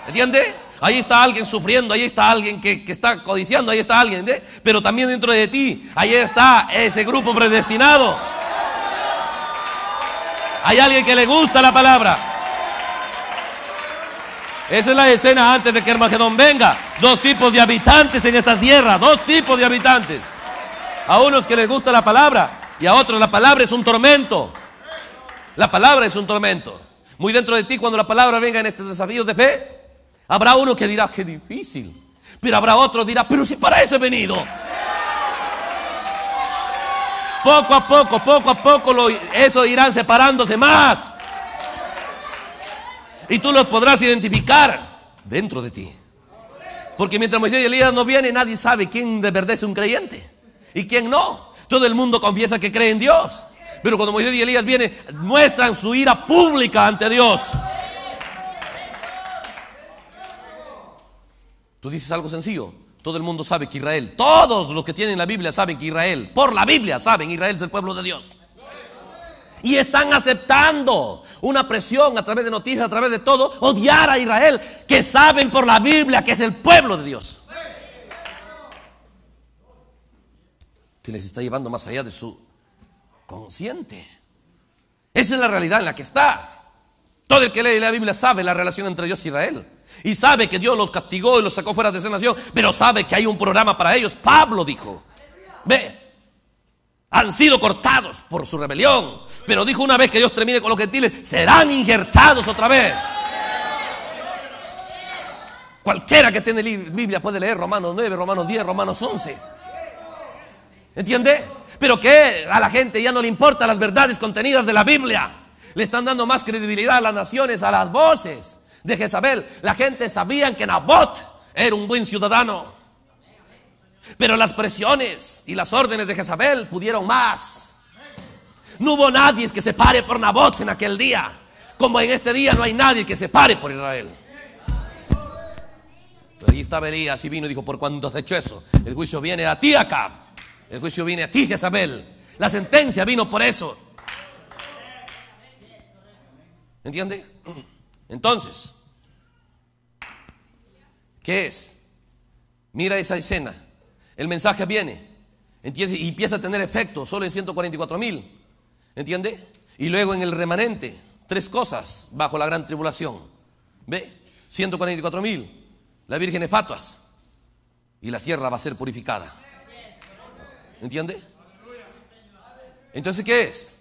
¿Entiende? Ahí está alguien sufriendo, ahí está alguien que, que está codiciando, ahí está alguien. ¿entiende? Pero también dentro de ti, ahí está ese grupo predestinado. Hay alguien que le gusta la palabra. Esa es la escena antes de que Armagedón venga. Dos tipos de habitantes en esta tierra, dos tipos de habitantes. A unos que les gusta la palabra y a otros la palabra es un tormento. La palabra es un tormento. Muy dentro de ti, cuando la palabra venga en estos desafíos de fe, habrá uno que dirá, qué difícil. Pero habrá otro que dirá, pero si para eso he venido. Poco a poco, poco a poco, lo, eso irán separándose más. Y tú los podrás identificar dentro de ti. Porque mientras Moisés y Elías no vienen, nadie sabe quién de verdad es un creyente y quién no. Todo el mundo confiesa que cree en Dios. Pero cuando Moisés y Elías vienen, muestran su ira pública ante Dios. Tú dices algo sencillo. Todo el mundo sabe que Israel, todos los que tienen la Biblia saben que Israel, por la Biblia saben, Israel es el pueblo de Dios. Y están aceptando una presión a través de noticias, a través de todo, odiar a Israel, que saben por la Biblia que es el pueblo de Dios. Que les está llevando más allá de su consciente. Esa es la realidad en la que está. Todo el que lee la Biblia sabe la relación entre Dios y Israel. Y sabe que Dios los castigó y los sacó fuera de esa nación. Pero sabe que hay un programa para ellos. Pablo dijo. Ve. Han sido cortados por su rebelión. Pero dijo una vez que Dios termine con los gentiles, serán injertados otra vez. Cualquiera que tiene li- Biblia puede leer Romanos 9, Romanos 10, Romanos 11. ¿Entiende? Pero que a la gente ya no le importan las verdades contenidas de la Biblia. Le están dando más credibilidad a las naciones, a las voces de Jezabel. La gente sabía que Nabot era un buen ciudadano. Pero las presiones y las órdenes de Jezabel pudieron más. No hubo nadie que se pare por Nabot en aquel día. Como en este día no hay nadie que se pare por Israel. Pero ahí estaba Elías y vino y dijo, por cuando has hecho eso, el juicio viene a ti acá. El juicio viene a ti, Jezabel. La sentencia vino por eso. ¿Entiende? Entonces, ¿qué es? Mira esa escena. El mensaje viene y empieza a tener efecto solo en 144 mil. ¿Entiende? Y luego en el remanente, tres cosas bajo la gran tribulación. ¿Ve? 144 mil. La Virgen es fatuas. Y la tierra va a ser purificada. ¿Entiende? Entonces, ¿qué es?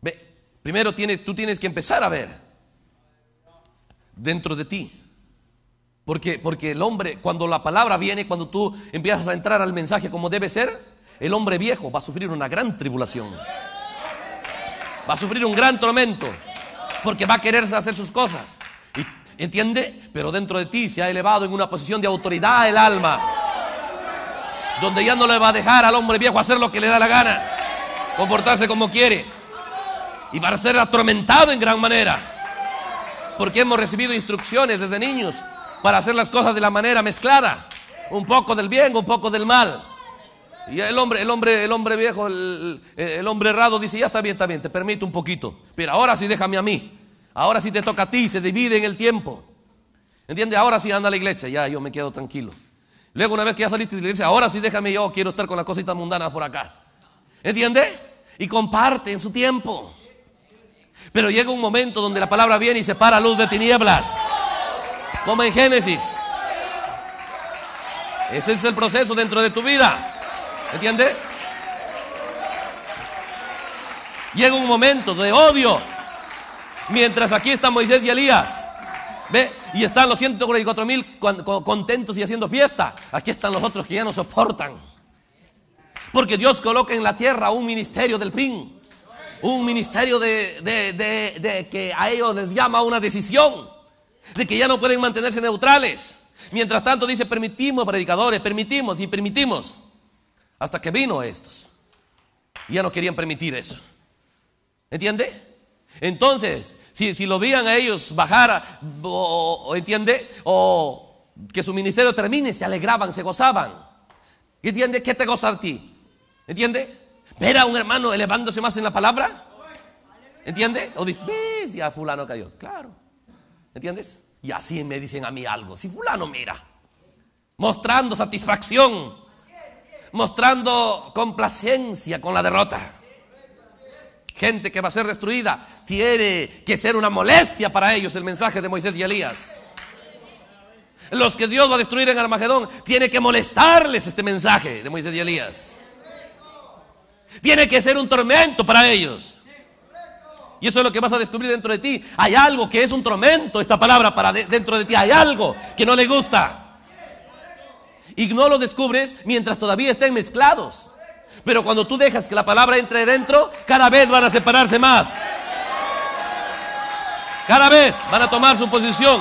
Ve, primero tiene, tú tienes que empezar a ver dentro de ti. Porque, porque el hombre, cuando la palabra viene, cuando tú empiezas a entrar al mensaje como debe ser, el hombre viejo va a sufrir una gran tribulación. Va a sufrir un gran tormento. Porque va a quererse hacer sus cosas. ¿Entiende? Pero dentro de ti se ha elevado en una posición de autoridad el alma. Donde ya no le va a dejar al hombre viejo hacer lo que le da la gana. Comportarse como quiere. Y va a ser atormentado en gran manera. Porque hemos recibido instrucciones desde niños para hacer las cosas de la manera mezclada. Un poco del bien, un poco del mal. Y el hombre, el hombre, el hombre viejo, el, el hombre errado dice, ya está bien, está bien, te permito un poquito. Pero ahora sí déjame a mí. Ahora sí te toca a ti, se divide en el tiempo. ¿Entiendes? Ahora sí anda a la iglesia, ya yo me quedo tranquilo. Luego una vez que ya saliste de la iglesia, ahora sí déjame yo, quiero estar con las cositas mundanas por acá. ¿Entiendes? Y comparte en su tiempo. Pero llega un momento donde la palabra viene y separa luz de tinieblas. Como en Génesis. Ese es el proceso dentro de tu vida. ¿Entiendes? Llega un momento de odio. Mientras aquí están Moisés y Elías. ¿Ve? Y están los 144 mil contentos y haciendo fiesta. Aquí están los otros que ya no soportan. Porque Dios coloca en la tierra un ministerio del fin. Un ministerio de, de que a ellos les llama una decisión. De que ya no pueden mantenerse neutrales. Mientras tanto dice, permitimos predicadores, permitimos y permitimos. Hasta que vino estos. Y ya no querían permitir eso. ¿Entiende? Entonces, si, si lo veían a ellos bajar, o, ¿entiende? O que su ministerio termine, se alegraban, se gozaban. ¿Entiende? ¿Qué te goza a ti? ¿Entiende? Ver a un hermano elevándose más en la palabra. ¿Entiende? O dices. Ya fulano cayó. Claro. ¿Entiendes? Y así me dicen a mí algo. Si fulano mira, mostrando satisfacción, mostrando complacencia con la derrota gente que va a ser destruida, tiene que ser una molestia para ellos el mensaje de Moisés y Elías. Los que Dios va a destruir en Armagedón, tiene que molestarles este mensaje de Moisés y Elías. Tiene que ser un tormento para ellos. Y eso es lo que vas a descubrir dentro de ti. Hay algo que es un tormento, esta palabra para dentro de ti. Hay algo que no le gusta. Y no lo descubres mientras todavía estén mezclados. Pero cuando tú dejas que la palabra entre dentro, cada vez van a separarse más. Cada vez van a tomar su posición.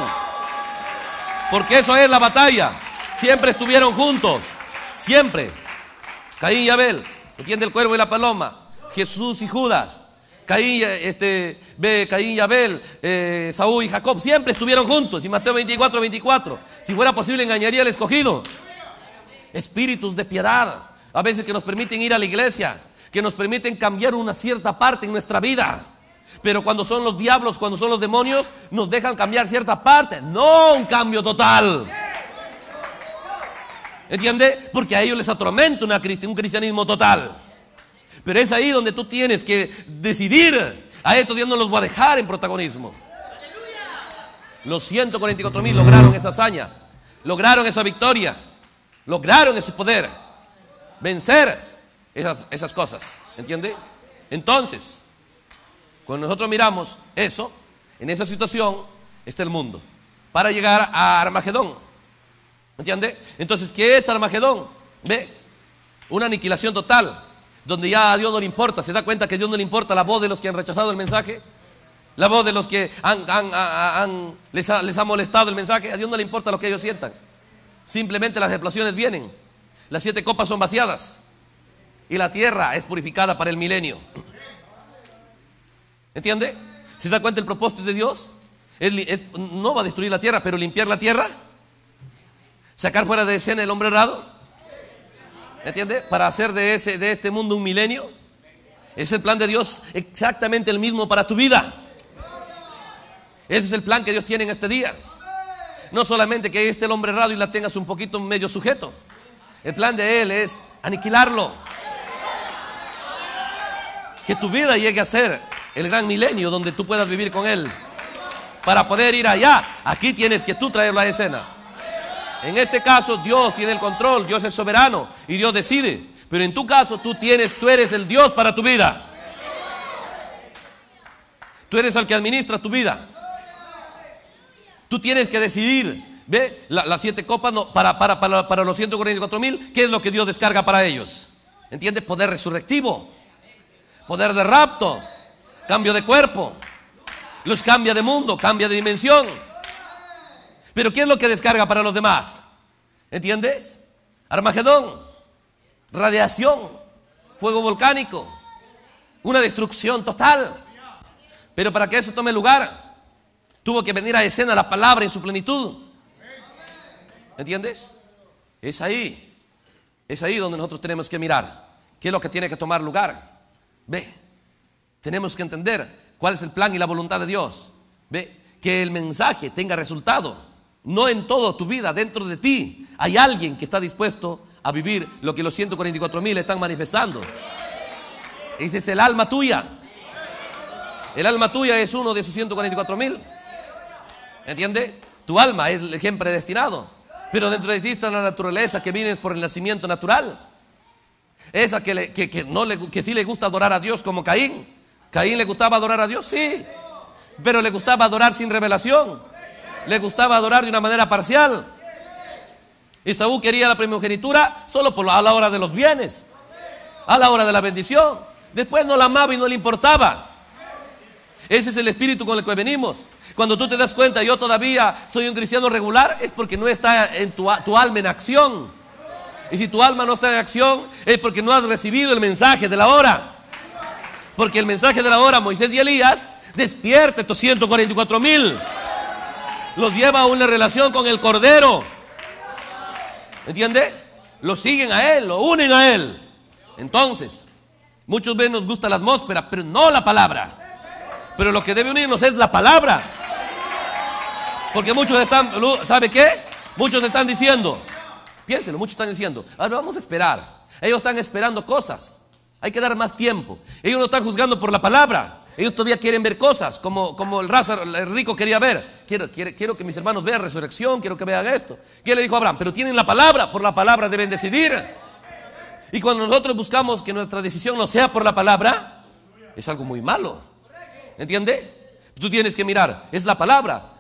Porque eso es la batalla. Siempre estuvieron juntos. Siempre. Caín y Abel. ¿Entiende el cuervo y la paloma? Jesús y Judas. Caín, este, Caín y Abel, eh, Saúl y Jacob, siempre estuvieron juntos. Y Mateo 24, 24. Si fuera posible, engañaría al escogido. Espíritus de piedad a veces que nos permiten ir a la iglesia, que nos permiten cambiar una cierta parte en nuestra vida. Pero cuando son los diablos, cuando son los demonios, nos dejan cambiar cierta parte, no un cambio total. ¿Entiende? Porque a ellos les atormenta un cristianismo total. Pero es ahí donde tú tienes que decidir. A estos Dios no los va a dejar en protagonismo. Los 144 mil lograron esa hazaña, lograron esa victoria, lograron ese poder vencer esas, esas cosas. ¿Entiende? Entonces, cuando nosotros miramos eso, en esa situación está el mundo. Para llegar a Armagedón. ¿Entiende? Entonces, ¿qué es Armagedón? Ve, una aniquilación total, donde ya a Dios no le importa. ¿Se da cuenta que a Dios no le importa la voz de los que han rechazado el mensaje? La voz de los que han, han- han- les, ha, les ha molestado el mensaje. A Dios no le importa lo que ellos sientan. Simplemente las explosiones vienen. Las siete copas son vaciadas. Y la tierra es purificada para el milenio. ¿Entiende? ¿Se da cuenta el propósito de Dios? No va a destruir la tierra, pero limpiar la tierra. Sacar fuera de escena el hombre errado. ¿Entiende? Para hacer de, ese, de este mundo un milenio. Es el plan de Dios exactamente el mismo para tu vida. Ese es el plan que Dios tiene en este día. No solamente que esté el hombre errado y la tengas un poquito medio sujeto. El plan de Él es aniquilarlo. Que tu vida llegue a ser el gran milenio donde tú puedas vivir con Él. Para poder ir allá, aquí tienes que tú traerlo a escena. En este caso, Dios tiene el control, Dios es soberano y Dios decide. Pero en tu caso, tú tienes, tú eres el Dios para tu vida. Tú eres el que administra tu vida. Tú tienes que decidir. Ve, La- las siete copas no, para, para, para, para los 144 mil, ¿qué es lo que Dios descarga para ellos? ¿Entiende? Poder resurrectivo, poder de rapto, cambio de cuerpo. Los cambia de mundo, cambia de dimensión. Pero ¿qué es lo que descarga para los demás? ¿Entiendes? Armagedón, radiación, fuego volcánico, una destrucción total. Pero para que eso tome lugar, tuvo que venir a escena la palabra en su plenitud. ¿Entiendes? Es ahí, es ahí donde nosotros tenemos que mirar. ¿Qué es lo que tiene que tomar lugar? Ve, tenemos que entender cuál es el plan y la voluntad de Dios. Ve, que el mensaje tenga resultado. No en toda tu vida, dentro de ti, hay alguien que está dispuesto a vivir lo que los 144 mil están manifestando. Ese es el alma tuya. El alma tuya es uno de esos 144 mil. ¿Entiende? Tu alma es el ejemplo predestinado. Pero dentro de ti está la naturaleza que viene por el nacimiento natural. Esa que, que, no le, sí le gusta adorar a Dios como Caín. Caín le gustaba adorar a Dios, sí. Pero le gustaba adorar sin revelación. Le gustaba adorar de una manera parcial. Esaú quería la primogenitura solo por a la hora de los bienes. A la hora de la bendición. Después no la amaba y no le importaba. Ese es el espíritu con el que venimos. Cuando tú te das cuenta, yo todavía soy un cristiano regular, es porque no está en tu, tu alma en acción. Y si tu alma no está en acción, es porque no has recibido el mensaje de la hora. Porque el mensaje de la hora, Moisés y Elías, despierta estos 144 mil. Los lleva a una relación con el Cordero. ¿Entiende? Lo siguen a Él, lo unen a Él. Entonces, muchos veces nos gusta la atmósfera, pero no la palabra. Pero lo que debe unirnos es la palabra. Porque muchos están, ¿sabe qué? Muchos están diciendo, piénsenlo, muchos están diciendo, vamos a esperar. Ellos están esperando cosas. Hay que dar más tiempo. Ellos no están juzgando por la palabra. Ellos todavía quieren ver cosas, como, como el, raza, el rico quería ver. Quiero, quiero, quiero que mis hermanos vean resurrección, quiero que vean esto. ¿Qué le dijo Abraham? Pero tienen la palabra, por la palabra deben decidir. Y cuando nosotros buscamos que nuestra decisión no sea por la palabra, es algo muy malo. ¿Entiende? Tú tienes que mirar, es la palabra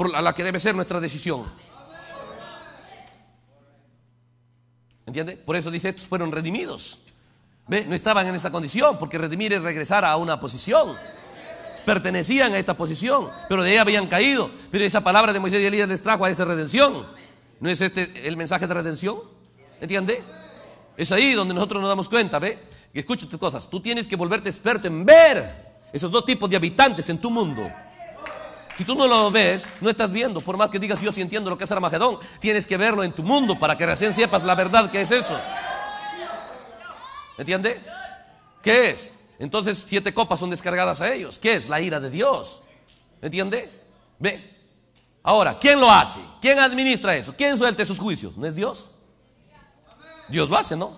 por la, que debe ser nuestra decisión. ¿Entiende? Por eso dice, estos fueron redimidos. ¿Ve? No estaban en esa condición, porque redimir es regresar a una posición. Pertenecían a esta posición, pero de ella habían caído. Pero esa palabra de Moisés y Elías les trajo a esa redención. ¿No es este el mensaje de redención? ¿Entiende? Es ahí donde nosotros nos damos cuenta, ¿ve? Y escucha tus cosas. Tú tienes que volverte experto en ver esos dos tipos de habitantes en tu mundo. Si tú no lo ves, no estás viendo. Por más que digas yo sí entiendo lo que es Armagedón, tienes que verlo en tu mundo para que recién sepas la verdad que es eso. ¿Entiende? ¿Qué es? Entonces siete copas son descargadas a ellos. ¿Qué es? La ira de Dios. ¿Entiende? Ve. Ahora, ¿quién lo hace? ¿Quién administra eso? ¿Quién suelta esos juicios? ¿No es Dios? Dios lo hace, ¿no?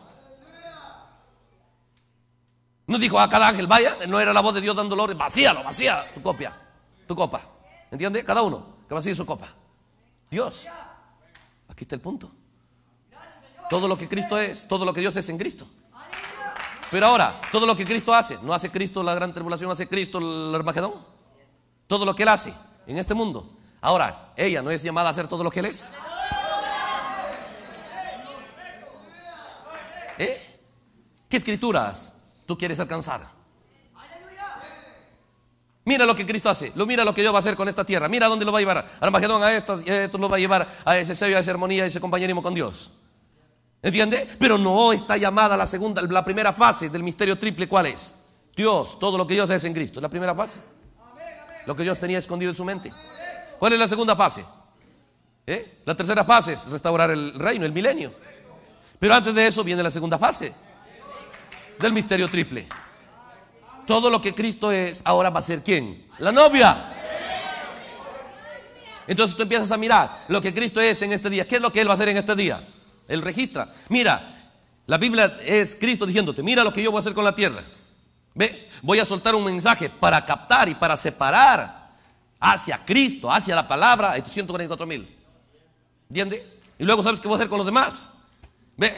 No dijo a cada ángel, vaya, no era la voz de Dios dando orden, vacíalo, vacía tu copia, tu copa. ¿Entiende? Cada uno que vacíe su copa. Dios. Aquí está el punto. Todo lo que Cristo es, todo lo que Dios es en Cristo. Pero ahora, todo lo que Cristo hace, ¿no hace Cristo la gran tribulación, hace Cristo el Armagedón? Todo lo que Él hace en este mundo. Ahora, ella no es llamada a hacer todo lo que Él es. ¿Eh? ¿Qué escrituras tú quieres alcanzar? Mira lo que Cristo hace, lo mira lo que Dios va a hacer con esta tierra. Mira dónde lo va a llevar. Armagedón, a estas, a esto lo va a llevar a ese sello, a esa armonía, a ese compañerismo con Dios. ¿Entiende? Pero no está llamada la segunda, la primera fase del misterio triple. ¿Cuál es? Dios, todo lo que Dios es en Cristo. La primera fase. Lo que Dios tenía escondido en su mente. ¿Cuál es la segunda fase? ¿Eh? La tercera fase es restaurar el reino, el milenio. Pero antes de eso viene la segunda fase del misterio triple. Todo lo que Cristo es, ahora va a ser quién? La novia. Entonces tú empiezas a mirar lo que Cristo es en este día. ¿Qué es lo que Él va a hacer en este día? Él registra. Mira, la Biblia es Cristo diciéndote, mira lo que yo voy a hacer con la tierra. Ve, voy a soltar un mensaje para captar y para separar hacia Cristo, hacia la palabra, estos 144 mil. ¿Entiende? Y luego sabes qué voy a hacer con los demás. Ve,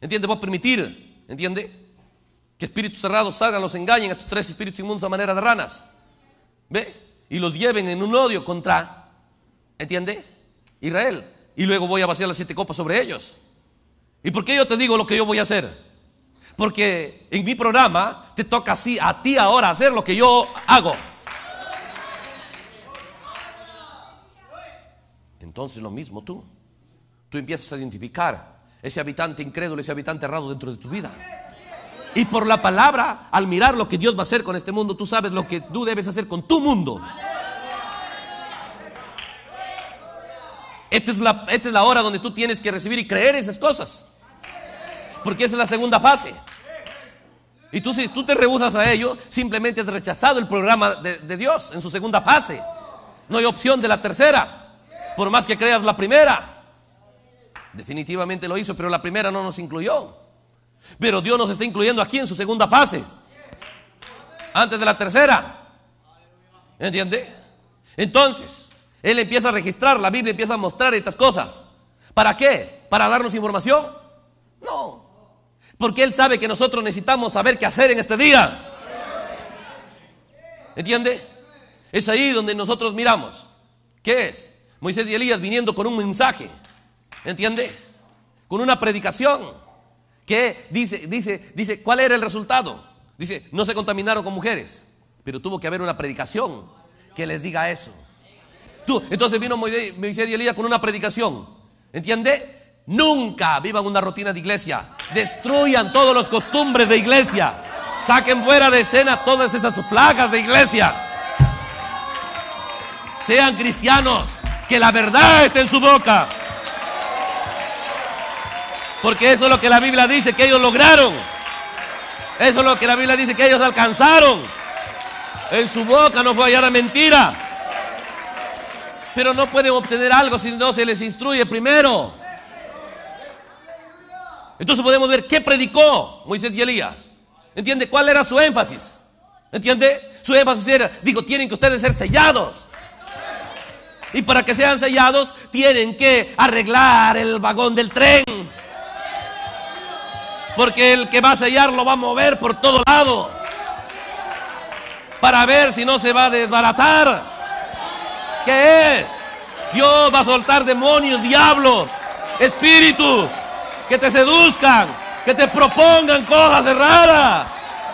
¿entiende? Voy a permitir, ¿entiende? Que espíritus cerrados salgan, los engañen a estos tres espíritus inmundos a manera de ranas. ¿Ve? Y los lleven en un odio contra, ¿entiende? Israel y luego voy a vaciar las siete copas sobre ellos. ¿Y por qué yo te digo lo que yo voy a hacer? Porque en mi programa te toca así a ti ahora hacer lo que yo hago. Entonces lo mismo tú. Tú empiezas a identificar ese habitante incrédulo, ese habitante errado dentro de tu vida. Y por la palabra, al mirar lo que Dios va a hacer con este mundo, tú sabes lo que tú debes hacer con tu mundo. Esta es, la, esta es la hora donde tú tienes que recibir y creer esas cosas. Porque esa es la segunda fase. Y tú si tú te rehusas a ello, simplemente has rechazado el programa de, de Dios en su segunda fase. No hay opción de la tercera. Por más que creas la primera. Definitivamente lo hizo, pero la primera no nos incluyó. Pero Dios nos está incluyendo aquí en su segunda fase. Antes de la tercera. ¿Entiende? Entonces, él empieza a registrar, la Biblia empieza a mostrar estas cosas. ¿Para qué? ¿Para darnos información? No. Porque Él sabe que nosotros necesitamos saber qué hacer en este día. ¿Entiende? Es ahí donde nosotros miramos. ¿Qué es? Moisés y Elías viniendo con un mensaje. ¿Entiende? Con una predicación. Que dice, dice, dice, ¿cuál era el resultado? Dice, no se contaminaron con mujeres. Pero tuvo que haber una predicación que les diga eso entonces vino Moisés y Elías con una predicación. ¿Entiende? Nunca vivan una rutina de iglesia. Destruyan todos los costumbres de iglesia. Saquen fuera de escena todas esas plagas de iglesia. Sean cristianos. Que la verdad esté en su boca. Porque eso es lo que la Biblia dice que ellos lograron. Eso es lo que la Biblia dice que ellos alcanzaron. En su boca no fue hallada mentira. Pero no pueden obtener algo si no se les instruye primero. Entonces podemos ver qué predicó Moisés y Elías. ¿Entiende? ¿Cuál era su énfasis? ¿Entiende? Su énfasis era, dijo, tienen que ustedes ser sellados. Y para que sean sellados, tienen que arreglar el vagón del tren. Porque el que va a sellar lo va a mover por todo lado. Para ver si no se va a desbaratar. ¿Qué es? Dios va a soltar demonios, diablos, espíritus que te seduzcan, que te propongan cosas raras,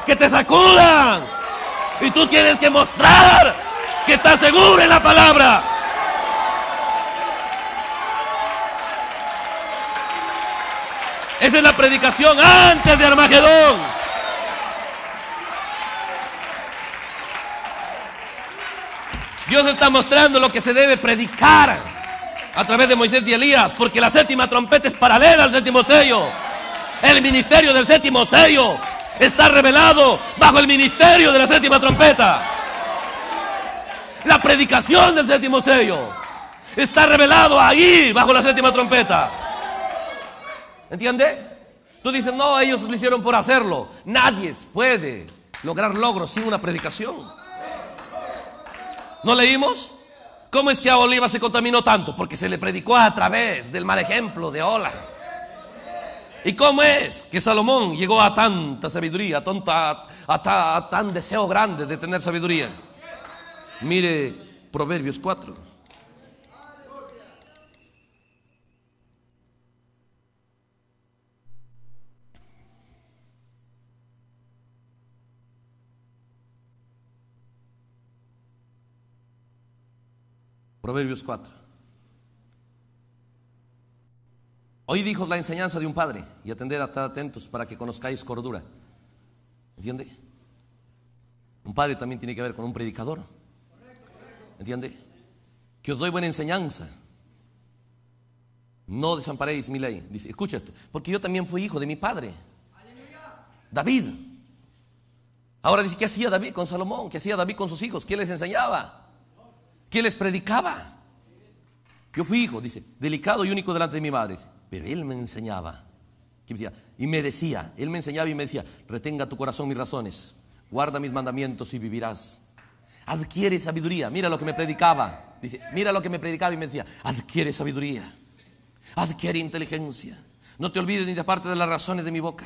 que te sacudan. Y tú tienes que mostrar que estás seguro en la palabra. Esa es la predicación antes de Armagedón. Dios está mostrando lo que se debe predicar a través de Moisés y Elías, porque la séptima trompeta es paralela al séptimo sello. El ministerio del séptimo sello está revelado bajo el ministerio de la séptima trompeta. La predicación del séptimo sello está revelado ahí bajo la séptima trompeta. ¿Entiende? Tú dices, no, ellos lo hicieron por hacerlo. Nadie puede lograr logros sin una predicación. ¿No leímos? ¿Cómo es que a Oliva se contaminó tanto? Porque se le predicó a través del mal ejemplo de Ola. ¿Y cómo es que Salomón llegó a tanta sabiduría, a, tan deseo grande de tener sabiduría? Mire Proverbios 4. Proverbios 4. Hoy dijo la enseñanza de un padre y atender a estar atentos para que conozcáis cordura. ¿Entiende? Un padre también tiene que ver con un predicador. ¿Entiende? Que os doy buena enseñanza. No desamparéis mi ley. Dice, escucha esto. Porque yo también fui hijo de mi padre. David. Ahora dice, ¿qué hacía David con Salomón? ¿Qué hacía David con sus hijos? ¿Qué les enseñaba? ¿Qué les predicaba? Yo fui hijo, dice, delicado y único delante de mi madre. Pero él me enseñaba. Y me decía, él me enseñaba y me decía, retenga tu corazón mis razones, guarda mis mandamientos y vivirás. Adquiere sabiduría. Mira lo que me predicaba. Dice, mira lo que me predicaba y me decía, adquiere sabiduría. Adquiere inteligencia. No te olvides ni de parte de las razones de mi boca.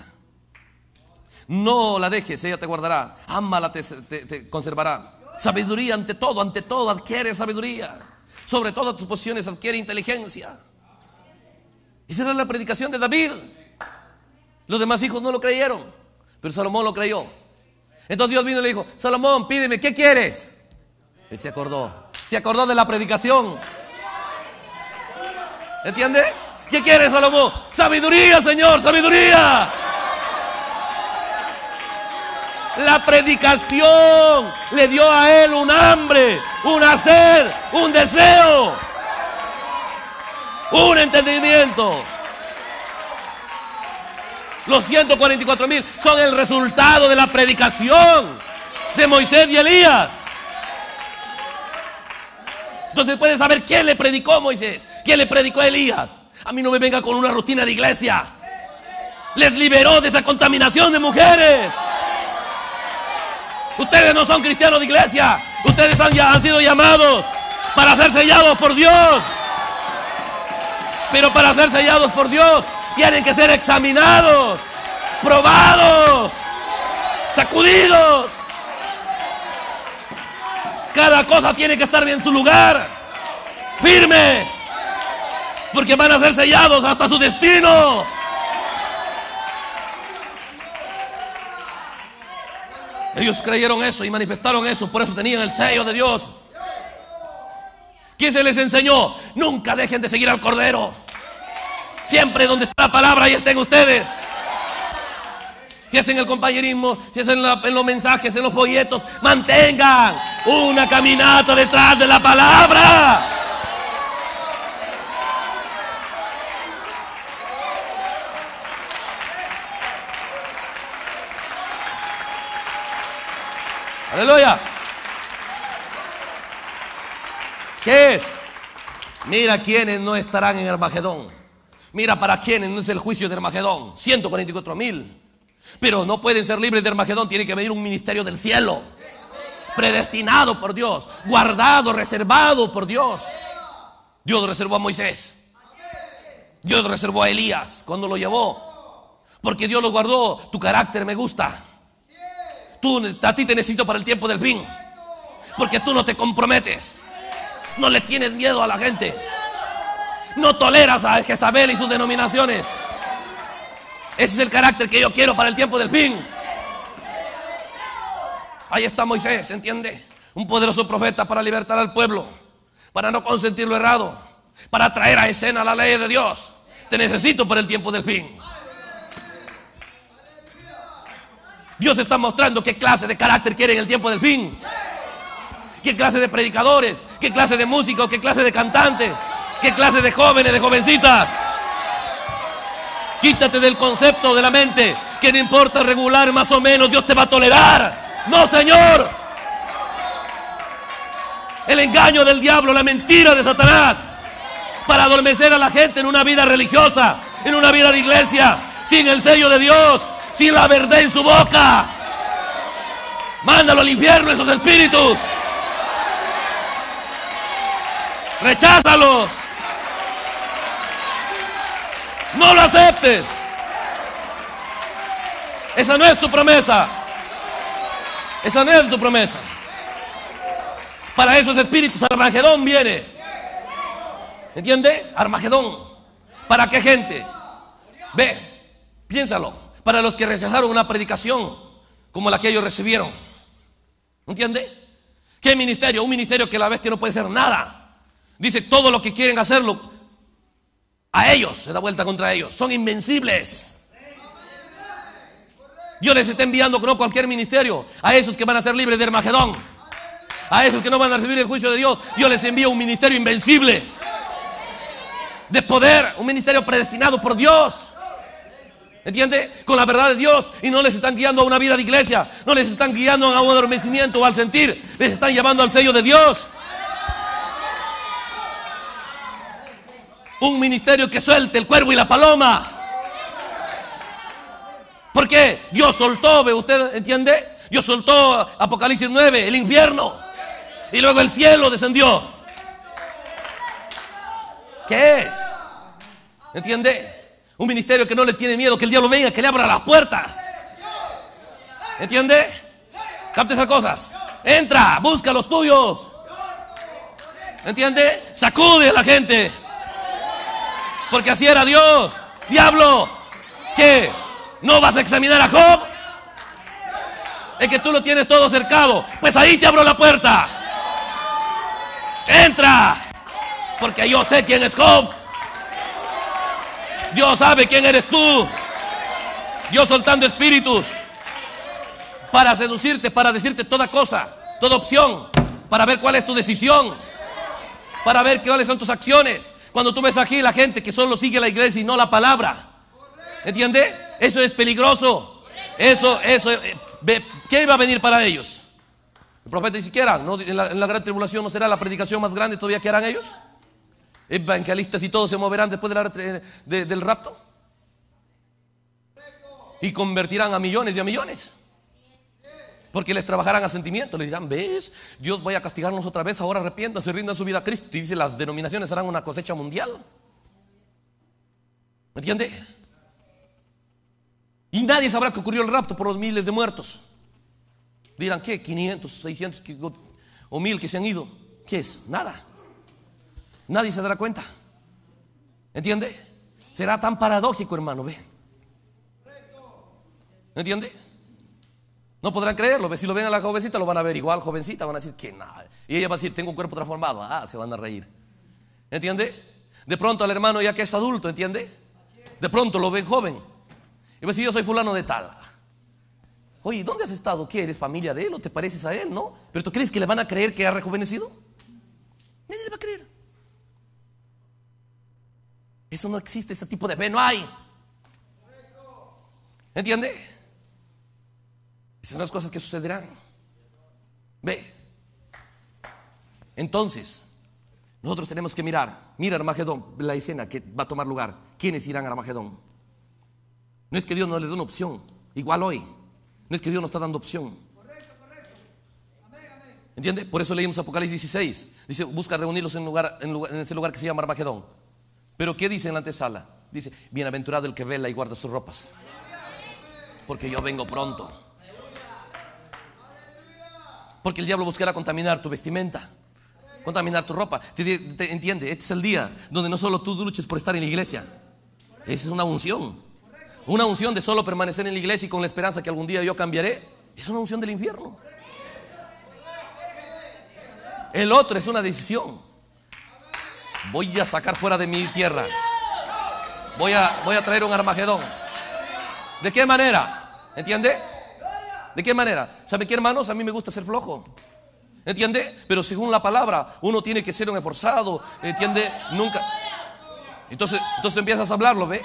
No la dejes, ella te guardará. Ámala, te, te conservará. Sabiduría ante todo, ante todo, adquiere sabiduría. Sobre todas tus posiciones adquiere inteligencia. Esa era la predicación de David. Los demás hijos no lo creyeron, pero Salomón lo creyó. Entonces Dios vino y le dijo, Salomón, pídeme, ¿qué quieres? Él se acordó, se acordó de la predicación. ¿Entiende? ¿Qué quiere Salomón? Sabiduría, Señor, sabiduría. La predicación le dio a él un hambre, un sed, un deseo un entendimiento. Los 144 mil son el resultado de la predicación de Moisés y Elías. Entonces puedes saber quién le predicó a Moisés, quién le predicó a Elías. A mí no me venga con una rutina de iglesia. Les liberó de esa contaminación de mujeres. Ustedes no son cristianos de iglesia. Ustedes han, han sido llamados para ser sellados por Dios. Pero para ser sellados por Dios tienen que ser examinados, probados, sacudidos. Cada cosa tiene que estar bien en su lugar, firme, porque van a ser sellados hasta su destino. Ellos creyeron eso y manifestaron eso, por eso tenían el sello de Dios. ¿Quién se les enseñó? Nunca dejen de seguir al Cordero. Siempre donde está la palabra, ahí estén ustedes. Si es en el compañerismo, si es en, en, los mensajes, en los folletos, mantengan una caminata detrás de la palabra. Aleluya. ¿Qué es? Mira quienes no estarán en Armagedón. Mira para quienes no es el juicio de Armagedón. 144 mil. Pero no pueden ser libres de Armagedón. Tiene que venir un ministerio del cielo. Predestinado por Dios. Guardado, reservado por Dios. Dios reservó a Moisés. Dios reservó a Elías cuando lo llevó. Porque Dios lo guardó. Tu carácter me gusta. Tú, a ti te necesito para el tiempo del fin. Porque tú no te comprometes. No le tienes miedo a la gente. No toleras a Jezabel y sus denominaciones. Ese es el carácter que yo quiero para el tiempo del fin. Ahí está Moisés, ¿entiende? Un poderoso profeta para libertar al pueblo, para no consentir lo errado, para traer a escena la ley de Dios. Te necesito para el tiempo del fin. Dios está mostrando qué clase de carácter quiere en el tiempo del fin. ¿Qué clase de predicadores? ¿Qué clase de músicos? ¿Qué clase de cantantes? ¿Qué clase de jóvenes, de jovencitas? Quítate del concepto de la mente que no importa regular más o menos, Dios te va a tolerar. No, Señor. El engaño del diablo, la mentira de Satanás para adormecer a la gente en una vida religiosa, en una vida de iglesia, sin el sello de Dios, sin la verdad en su boca. Mándalo al infierno esos espíritus. Recházalos. No lo aceptes. Esa no es tu promesa. Esa no es tu promesa. Para esos espíritus Armagedón viene. ¿Entiende? Armagedón. ¿Para qué gente? Ve, piénsalo. Para los que rechazaron una predicación como la que ellos recibieron. ¿Entiende? ¿Qué ministerio? Un ministerio que la bestia no puede ser nada. Dice, todo lo que quieren hacerlo, a ellos se da vuelta contra ellos. Son invencibles. Dios les está enviando no cualquier ministerio, a esos que van a ser libres de Armagedón. A esos que no van a recibir el juicio de Dios, Dios les envía un ministerio invencible. De poder, un ministerio predestinado por Dios. ¿Entiende? Con la verdad de Dios. Y no les están guiando a una vida de iglesia. No les están guiando a un adormecimiento o al sentir. Les están llevando al sello de Dios. Un ministerio que suelte el cuervo y la paloma. Porque Dios soltó, ¿ve usted entiende? Dios soltó Apocalipsis 9, el infierno. Y luego el cielo descendió. ¿Qué es? ¿Entiende? Un ministerio que no le tiene miedo que el diablo venga, que le abra las puertas. ¿Entiende? Capte esas cosas. Entra, busca los tuyos. ¿Entiende? Sacude a la gente. Porque así era Dios. Diablo, ¿qué? ¿No vas a examinar a Job? Es que tú lo tienes todo cercado. Pues ahí te abro la puerta. Entra. Porque yo sé quién es Job. Dios sabe quién eres tú. Dios soltando espíritus para seducirte, para decirte toda cosa, toda opción, para ver cuál es tu decisión, para ver cuáles son tus acciones. Cuando tú ves aquí la gente que solo sigue la iglesia y no la palabra, ¿entiendes? Eso es peligroso. Eso, eso, eh, ¿qué iba a venir para ellos? El profeta en, la, en la gran tribulación no será la predicación más grande todavía que harán ellos evangelistas y todos se moverán después del rapto. Y convertirán a millones y a millones. Porque les trabajarán a sentimiento, le dirán, ves, Dios voy a castigarnos otra vez, ahora arrepientan, rindan su vida a Cristo. Y dice, las denominaciones harán una cosecha mundial. ¿Me entiende? Y nadie sabrá que ocurrió el rapto por los miles de muertos. Dirán, ¿qué? 500, 600 o 1000 que se han ido. ¿Qué es? Nada. Nadie se dará cuenta. ¿Entiende? Será tan paradójico, hermano, ve. ¿Entiende? No podrán creerlo. Ve, si lo ven a la jovencita, lo van a ver igual, jovencita, van a decir que nada. Y ella va a decir, tengo un cuerpo transformado. Ah, se van a reír. ¿Entiende? De pronto al hermano ya que es adulto, ¿entiende? De pronto lo ven joven. Y va a decir, yo soy fulano de tal. Oye, ¿dónde has estado? ¿Qué eres familia de él? ¿No te pareces a él? ¿No? ¿Pero tú crees que le van a creer que ha rejuvenecido? Nadie le va a creer. Eso no existe, ese tipo de fe no hay. ¿Entiende? Esas son las cosas que sucederán. Ve. Entonces, nosotros tenemos que mirar. Mira Armagedón, la escena que va a tomar lugar. ¿Quiénes irán a Armagedón? No es que Dios no les dé una opción. Igual hoy. No es que Dios nos está dando opción. ¿Entiende? Por eso leímos Apocalipsis 16. Dice, busca reunirlos en, lugar, en ese lugar que se llama Armagedón. Pero ¿qué dice en la antesala? Dice, bienaventurado el que vela y guarda sus ropas. Porque yo vengo pronto. Porque el diablo buscará contaminar tu vestimenta, contaminar tu ropa. ¿Te, entiende? Este es el día donde no solo tú luches por estar en la iglesia. Esa es una unción. Una unción de solo permanecer en la iglesia y con la esperanza que algún día yo cambiaré. Es una unción del infierno. El otro es una decisión. Voy a sacar fuera de mi tierra. Voy a, voy a traer un Armagedón. ¿De qué manera? ¿Entiende? ¿De qué manera? ¿Sabe qué, hermanos? A mí me gusta ser flojo. ¿Entiende? Pero según la palabra, uno tiene que ser un esforzado. ¿Entiende? Nunca. Entonces, entonces empiezas a hablarlo, ¿ve?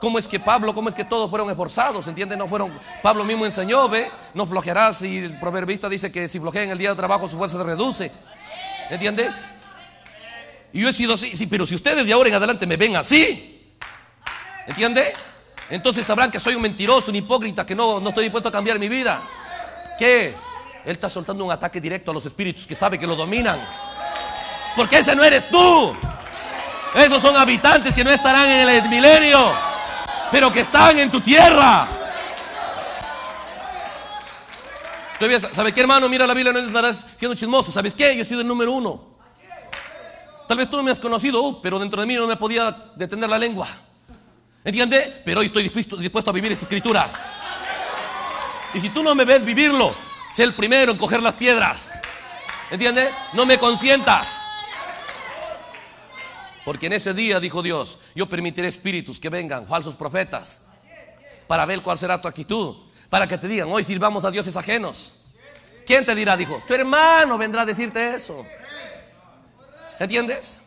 ¿Cómo es que Pablo, cómo es que todos fueron esforzados? ¿Entiende? No fueron. Pablo mismo enseñó, ¿ve? No flojearás. Y el proverbista dice que si flojea en el día de trabajo, su fuerza se reduce. ¿Entiende? Y yo he sido así, sí, pero si ustedes de ahora en adelante me ven así, ¿entiende? Entonces sabrán que soy un mentiroso, un hipócrita, que no, no estoy dispuesto a cambiar mi vida. ¿Qué es? Él está soltando un ataque directo a los espíritus que sabe que lo dominan. Porque ese no eres tú. Esos son habitantes que no estarán en el milenio, pero que están en tu tierra. ¿Sabes qué, hermano? Mira la Biblia, no estarás siendo chismoso. ¿Sabes qué? Yo he sido el número uno. Tal vez tú no me has conocido, pero dentro de mí no me podía detener la lengua. ¿Entiende? Pero hoy estoy dispuesto, dispuesto a vivir esta escritura. Y si tú no me ves vivirlo, sé el primero en coger las piedras. ¿Entiende? No me consientas. Porque en ese día, dijo Dios, yo permitiré espíritus que vengan, falsos profetas, para ver cuál será tu actitud, para que te digan, hoy sirvamos a dioses ajenos. ¿Quién te dirá? Dijo, tu hermano vendrá a decirte eso. ¿Entiendes?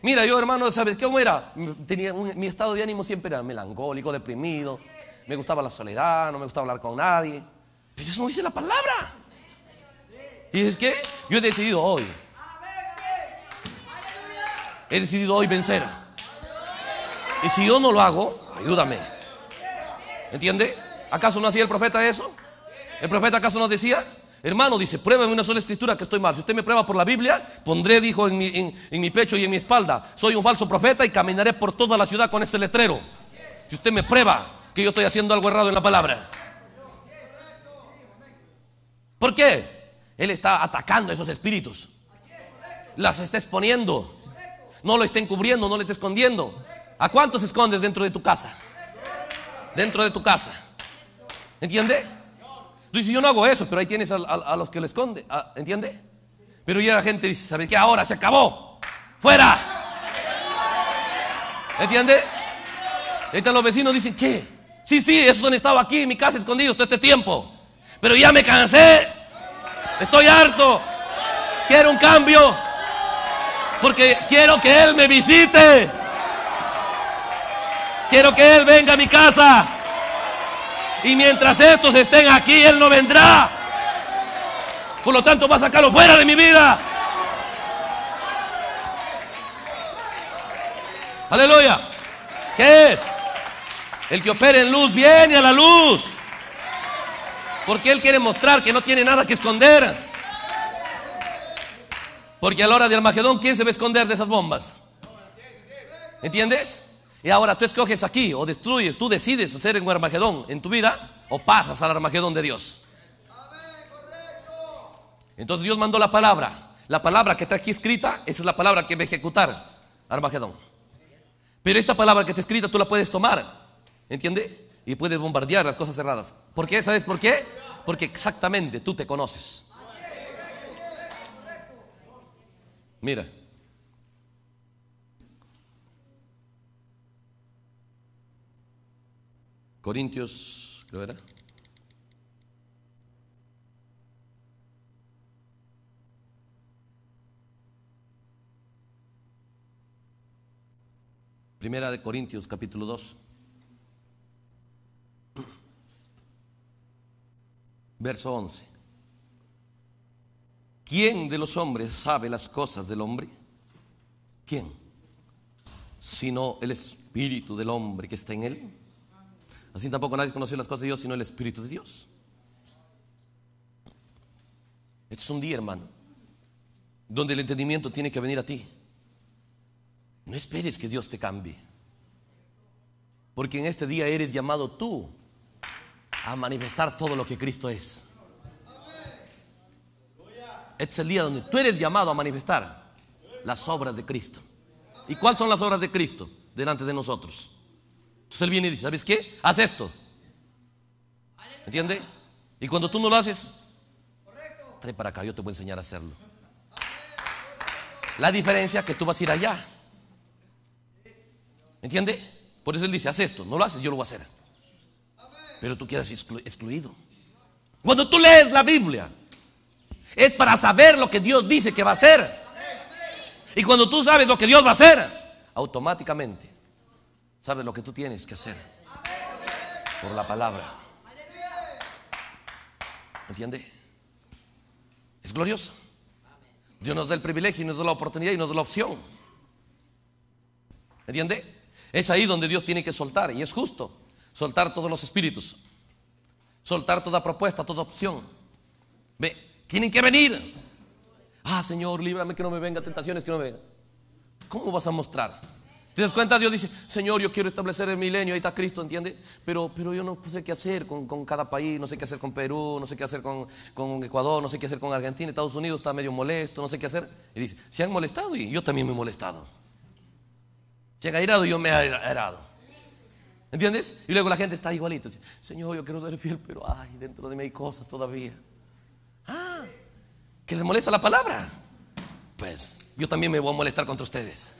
Mira, yo hermano, ¿sabes cómo era? Tenía mi estado de ánimo siempre era melancólico, deprimido. Me gustaba la soledad, no me gustaba hablar con nadie. Pero eso no dice la palabra. Y es que yo he decidido hoy. He decidido hoy vencer. Y si yo no lo hago, ayúdame. ¿Entiende? ¿Acaso no hacía el profeta eso? ¿El profeta acaso no decía? Hermano, dice, pruébame una sola escritura que estoy mal. Si usted me prueba por la Biblia, pondré, dijo, en mi, en mi, pecho y en mi espalda. Soy un falso profeta y caminaré por toda la ciudad con ese letrero. Si usted me prueba que yo estoy haciendo algo errado en la palabra. ¿Por qué? Él está atacando a esos espíritus. Las está exponiendo. No lo está encubriendo, no lo está escondiendo. ¿A cuántos escondes dentro de tu casa? Dentro de tu casa. ¿Entiende? Tú dices, yo no hago eso, pero ahí tienes a, los que lo esconden. ¿Entiende? Pero ya la gente dice, ¿sabes qué? Ahora se acabó. ¡Fuera! ¿Entiende? Ahorita los vecinos dicen, ¿qué? Sí, sí, esos han estado aquí en mi casa escondidos todo este tiempo. Pero ya me cansé. Estoy harto. Quiero un cambio. Porque quiero que Él me visite. Quiero que Él venga a mi casa. Y mientras estos estén aquí, Él no vendrá. Por lo tanto, va a sacarlo fuera de mi vida. Aleluya. ¿Qué es? El que opera en luz viene a la luz. Porque Él quiere mostrar que no tiene nada que esconder. Porque a la hora de Armagedón, ¿quién se va a esconder de esas bombas? ¿Entiendes? Y ahora tú escoges aquí o destruyes, tú decides hacer en Armagedón en tu vida o pasas al Armagedón de Dios. Entonces Dios mandó la palabra. La palabra que está aquí escrita, esa es la palabra que va a ejecutar Armagedón. Pero esta palabra que está escrita tú la puedes tomar, ¿entiende? Y puedes bombardear las cosas cerradas. ¿Por qué? ¿Sabes por qué? Porque exactamente tú te conoces. Mira, Corintios, creo era. Primera de Corintios, capítulo 2. Verso 11. ¿Quién de los hombres sabe las cosas del hombre? ¿Quién? Sino el espíritu del hombre que está en él. Así tampoco nadie conoció las cosas de Dios sino el Espíritu de Dios. Este es un día, hermano, donde el entendimiento tiene que venir a ti. No esperes que Dios te cambie. Porque en este día eres llamado tú a manifestar todo lo que Cristo es. Este es el día donde tú eres llamado a manifestar las obras de Cristo. ¿Y cuáles son las obras de Cristo delante de nosotros? Entonces él viene y dice, ¿sabes qué? Haz esto. ¿Entiende? Y cuando tú no lo haces, trae para acá, yo te voy a enseñar a hacerlo. La diferencia es que tú vas a ir allá. ¿Entiende? Por eso él dice, haz esto, no lo haces, yo lo voy a hacer. Pero tú quedas excluido. Cuando tú lees la Biblia, es para saber lo que Dios dice que va a hacer. Y cuando tú sabes lo que Dios va a hacer, automáticamente sabes lo que tú tienes que hacer por la palabra. ¿Entiende? Es glorioso. Dios nos da el privilegio y nos da la oportunidad y nos da la opción. ¿Entiende? Es ahí donde Dios tiene que soltar y es justo soltar todos los espíritus, soltar toda propuesta, toda opción. Ve, tienen que venir. Ah, Señor, líbrame que no me venga tentaciones, que no me venga. ¿Cómo vas a mostrar? ¿Te das cuenta? Dios dice, Señor, yo quiero establecer el milenio, ahí está Cristo, ¿entiendes? Pero, pero yo no sé qué hacer con, cada país, no sé qué hacer con Perú, no sé qué hacer con, Ecuador, no sé qué hacer con Argentina, Estados Unidos está medio molesto, no sé qué hacer. Y dice, se han molestado y yo también me he molestado. Se han airado y yo me he airado. ¿Entiendes? Y luego la gente está igualito. Dice, Señor, yo quiero ser fiel, pero ay, dentro de mí hay cosas todavía. Ah, que les molesta la palabra. Pues yo también me voy a molestar contra ustedes.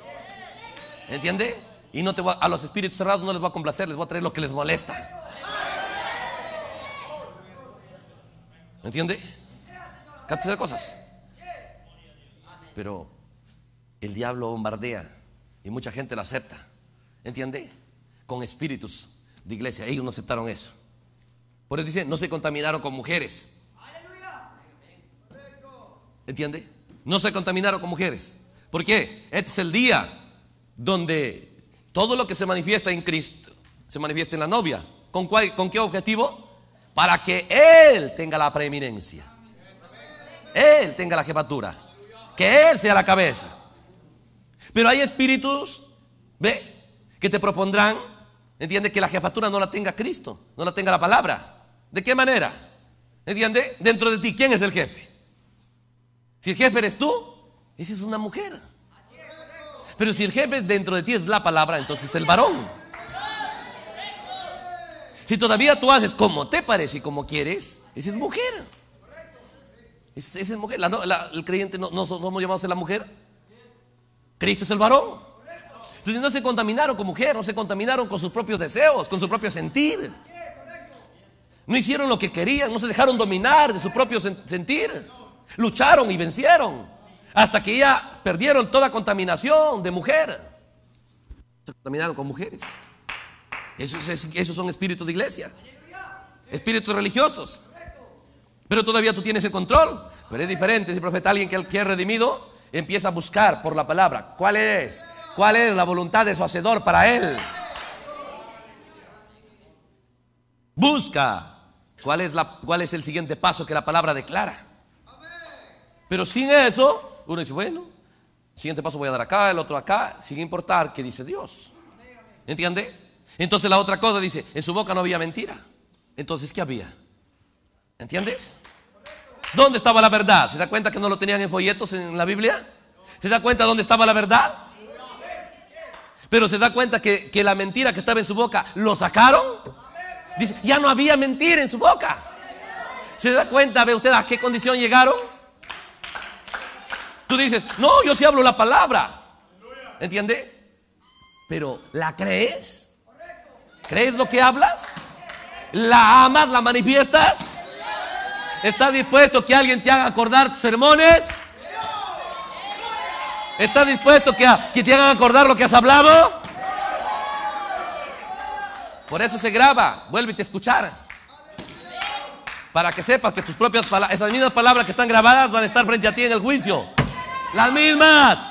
¿Entiende? Y no te va- a los espíritus cerrados no les va a complacer, les va a traer lo que les molesta. ¿Entiende? Capta esas cosas. Pero el diablo bombardea y mucha gente lo acepta. ¿Entiende? Con espíritus de iglesia. Ellos no aceptaron eso. Por eso dice, no se contaminaron con mujeres. ¿Entiende? No se contaminaron con mujeres. ¿Por qué? Este es el día donde todo lo que se manifiesta en Cristo se manifiesta en la novia. ¿Con, cuál- con qué objetivo? Para que Él tenga la preeminencia. Él tenga la jefatura. Que Él sea la cabeza. Pero hay espíritus, ve, que te propondrán, entiende, que la jefatura no la tenga Cristo, no la tenga la palabra. ¿De qué manera? ¿Entiende? Dentro de ti, ¿quién es el jefe? Si el jefe eres tú, esa es una mujer. Pero si el jefe dentro de ti es la palabra, entonces es el varón. Si todavía tú haces como te parece y como quieres, esa es mujer. Esa es mujer. La la- el creyente no, no somos a la mujer. Cristo es el varón. Entonces no se contaminaron con mujer, no se contaminaron con sus propios deseos, con su propio sentir. No hicieron lo que querían, no se dejaron dominar de su propio sen- sentir. Lucharon y vencieron hasta que ya perdieron toda contaminación de mujer. Se contaminaron con mujeres. Esos, es- esos son espíritus de iglesia, espíritus religiosos. Pero todavía tú tienes el control. Pero es diferente. Si profeta, alguien que, que es redimido, empieza a buscar por la palabra. ¿Cuál es? ¿Cuál es la voluntad de su hacedor para él? Busca. ¿Cuál es, la, ¿Cuál es el siguiente paso que la palabra declara? Pero sin eso, uno dice, bueno, siguiente paso voy a dar acá, el otro acá, sin importar qué dice Dios. ¿Entiende? Entonces la otra cosa dice, en su boca no había mentira. Entonces, ¿qué había? ¿Entiendes? ¿Dónde estaba la verdad? ¿Se da cuenta que no lo tenían en folletos en la Biblia? ¿Se da cuenta dónde estaba la verdad? Pero se da cuenta que, que la mentira que estaba en su boca lo sacaron. Dice, ya no había mentira en su boca. ¿Se da cuenta, ve usted a qué condición llegaron? Tú dices, no, yo sí hablo la palabra. ¿Entiende? Pero ¿la crees? ¿Crees lo que hablas? ¿La amas? ¿La manifiestas? ¿Estás dispuesto que alguien te haga acordar tus sermones? ¿Estás dispuesto que, que te hagan acordar lo que has hablado? Por eso se graba, vuélvete a escuchar. Para que sepas que tus propias palabras, esas mismas palabras que están grabadas van a estar frente a ti en el juicio. Las mismas.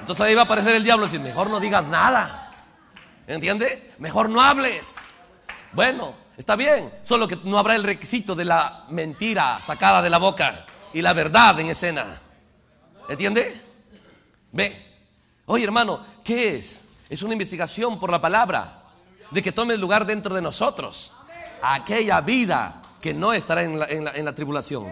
Entonces ahí va a aparecer el diablo y decir, mejor no digas nada. ¿Entiende? Mejor no hables. Bueno, está bien, solo que no habrá el requisito de la mentira sacada de la boca y la verdad en escena. ¿Entiende? Ve. Oye, hermano, ¿qué es? Es una investigación por la palabra de que tome lugar dentro de nosotros aquella vida que no estará en la, en la- en la tribulación.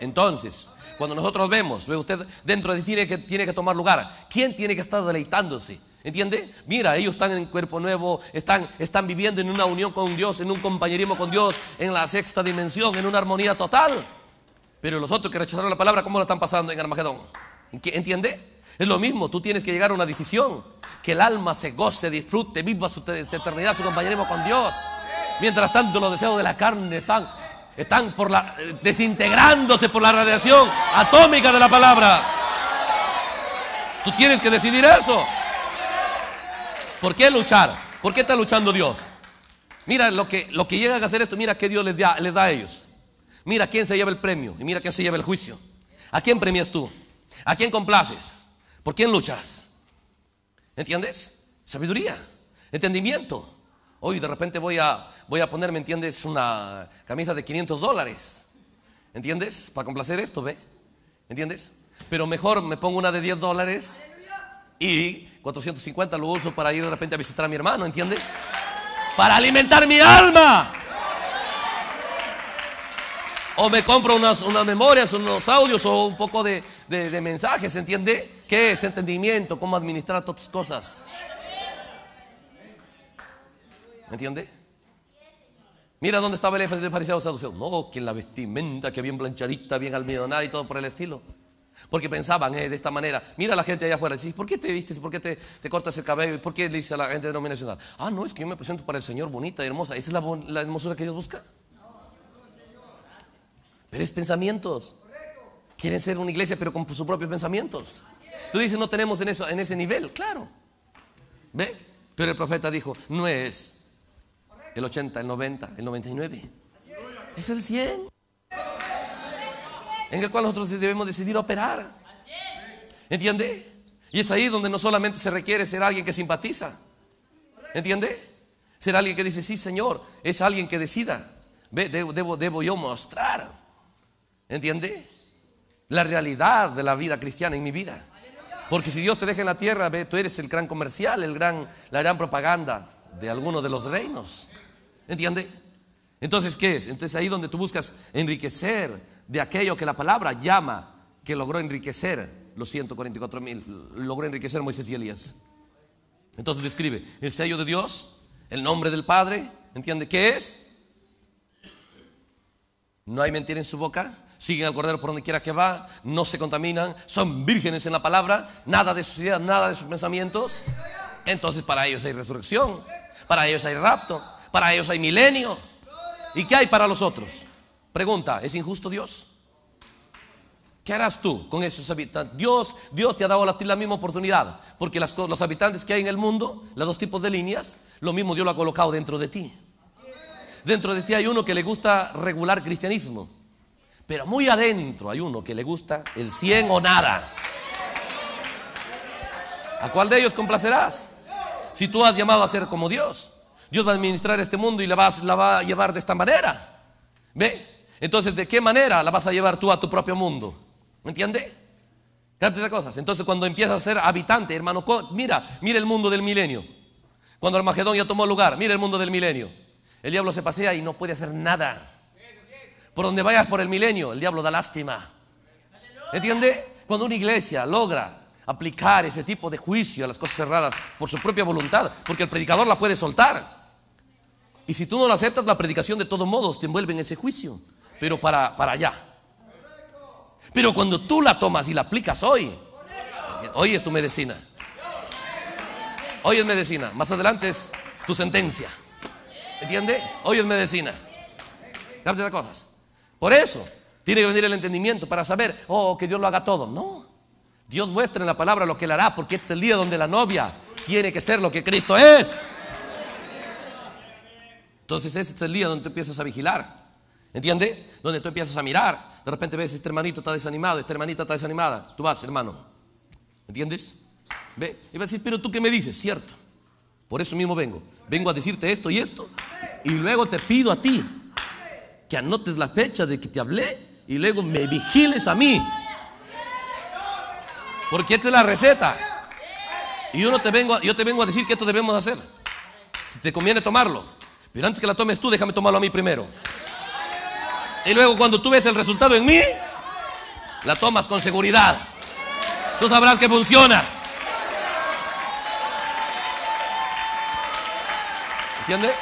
Entonces, cuando nosotros vemos, ve usted, dentro de ti tiene que, tomar lugar. ¿Quién tiene que estar deleitándose? ¿Entiende? Mira, ellos están en cuerpo nuevo, están, están viviendo en una unión con Dios, en un compañerismo con Dios, en la sexta dimensión, en una armonía total. Pero los otros que rechazaron la palabra, ¿cómo lo están pasando en Armagedón? ¿Qué- ¿Entiende? Es lo mismo, tú tienes que llegar a una decisión. Que el alma se goce, disfrute, viva su eternidad, su compañerismo con Dios. Mientras tanto, los deseos de la carne están, están por la, desintegrándose por la radiación atómica de la palabra. Tú tienes que decidir eso. ¿Por qué luchar? ¿Por qué está luchando Dios? Mira lo que, lo que llegan a hacer esto, mira qué Dios les da, les da a ellos. Mira quién se lleva el premio y mira quién se lleva el juicio. ¿A quién premias tú? ¿A quién complaces? ¿Por quién luchas? ¿Entiendes? Sabiduría, entendimiento. Hoy de repente voy a, voy a ponerme, ¿entiendes? Una camisa de 500 dólares. ¿Entiendes? Para complacer esto, ¿ve? ¿Entiendes? Pero mejor me pongo una de 10 dólares y 450 lo uso para ir de repente a visitar a mi hermano, ¿entiendes? Para alimentar mi alma. O me compro unas, unas memorias, unos audios o un poco de, de- mensajes, ¿entiende? ¿Qué es entendimiento? ¿Cómo administrar todas tus cosas? ¿Me entiende? Mira dónde estaba el fariseo saduceo. No, que la vestimenta, que bien planchadita, bien almidonada y todo por el estilo. Porque pensaban eh, de esta manera. Mira a la gente allá afuera. Dice, ¿por qué te vistes? ¿Por qué te, cortas el cabello? ¿Por qué le dice a la gente denominacional? Ah, no, es que yo me presento para el Señor bonita y hermosa. Esa es la hermosura que Dios busca. Pero es pensamientos. Quieren ser una iglesia, pero con sus propios pensamientos. Tú dices, no tenemos en, eso, en ese nivel. Claro. ¿Ve? Pero el profeta dijo, no es el 80, el 90, el 99. Es el 100. En el cual nosotros debemos decidir operar. ¿Entiende? Y es ahí donde no solamente se requiere ser alguien que simpatiza. ¿Entiende? Ser alguien que dice, sí, Señor. Es alguien que decida. Ve, debo, debo, debo yo mostrar. ¿Entiende? La realidad de la vida cristiana en mi vida. Porque si Dios te deja en la tierra, ve, tú eres el gran comercial, el gran, la gran propaganda de alguno de los reinos. ¿Entiende? Entonces, ¿qué es? Entonces ahí donde tú buscas enriquecer de aquello que la palabra llama, que logró enriquecer los 144 mil, logró enriquecer Moisés y Elías. Entonces describe el sello de Dios, el nombre del Padre, ¿entiende qué es? No hay mentira en su boca, siguen al Cordero por donde quiera que va, no se contaminan, son vírgenes en la palabra, nada de suciedad, nada de sus pensamientos. Entonces para ellos hay resurrección, para ellos hay rapto, para ellos hay milenio. ¿Y qué hay para los otros? Pregunta, ¿es injusto Dios? ¿Qué harás tú con esos habitantes? Dios, Dios te ha dado a ti la misma oportunidad, porque los habitantes que hay en el mundo, los dos tipos de líneas, lo mismo Dios lo ha colocado dentro de ti. Dentro de ti hay uno que le gusta regular cristianismo, pero muy adentro hay uno que le gusta el 100 o nada. ¿A cuál de ellos complacerás? Si tú has llamado a ser como Dios, Dios va a administrar este mundo y la, va a llevar de esta manera. ¿Ve? Entonces, ¿de qué manera la vas a llevar tú a tu propio mundo? ¿Me entiende? Cosas. Entonces, cuando empiezas a ser habitante, hermano, mira, mira el mundo del milenio. Cuando Armagedón ya tomó lugar, mira el mundo del milenio. El diablo se pasea y no puede hacer nada. Por donde vayas por el milenio, el diablo da lástima. ¿Entiende? Cuando una iglesia logra aplicar ese tipo de juicio a las cosas cerradas por su propia voluntad, porque el predicador la puede soltar. Y si tú no la aceptas, la predicación de todos modos te envuelve en ese juicio, pero para, para allá. Pero cuando tú la tomas y la aplicas hoy, hoy es tu medicina. Hoy es medicina, más adelante es tu sentencia. ¿Entiende? Hoy es medicina. Cállate las cosas. Por eso tiene que venir el entendimiento para saber, oh, que Dios lo haga todo. No. Dios muestra en la palabra lo que Él hará, porque este es el día donde la novia tiene que ser lo que Cristo es. Entonces ese es el día donde tú empiezas a vigilar. ¿Entiende? Donde tú empiezas a mirar. De repente ves, este hermanito está desanimado, esta hermanita está desanimada. Tú vas, hermano. ¿Entiendes? Ve, y va a decir, pero tú qué me dices, cierto. Por eso mismo vengo. Vengo a decirte esto y esto. Y luego te pido a ti que anotes la fecha de que te hablé y luego me vigiles a mí. Porque esta es la receta. Y yo, no te vengo, yo te vengo a decir que esto debemos hacer. Te conviene tomarlo. Pero antes que la tomes tú, déjame tomarlo a mí primero. Y luego cuando tú ves el resultado en mí, la tomas con seguridad. Tú sabrás que funciona. ¿Entiende?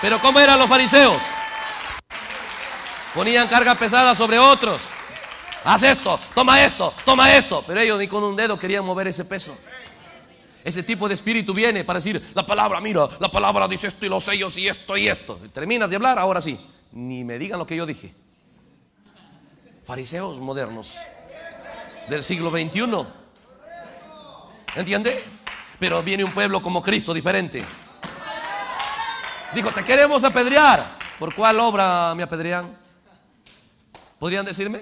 Pero ¿cómo eran los fariseos? Ponían carga pesada sobre otros. Haz esto, toma esto, toma esto. Pero ellos ni con un dedo querían mover ese peso. Ese tipo de espíritu viene para decir, la palabra, mira, la palabra dice esto y los sellos y esto y esto. Terminas de hablar, ahora sí. Ni me digan lo que yo dije. Fariseos modernos del siglo XXI. ¿Entiende? Pero viene un pueblo como Cristo diferente. Dijo, te queremos apedrear. ¿Por cuál obra me apedrean? ¿Podrían decirme?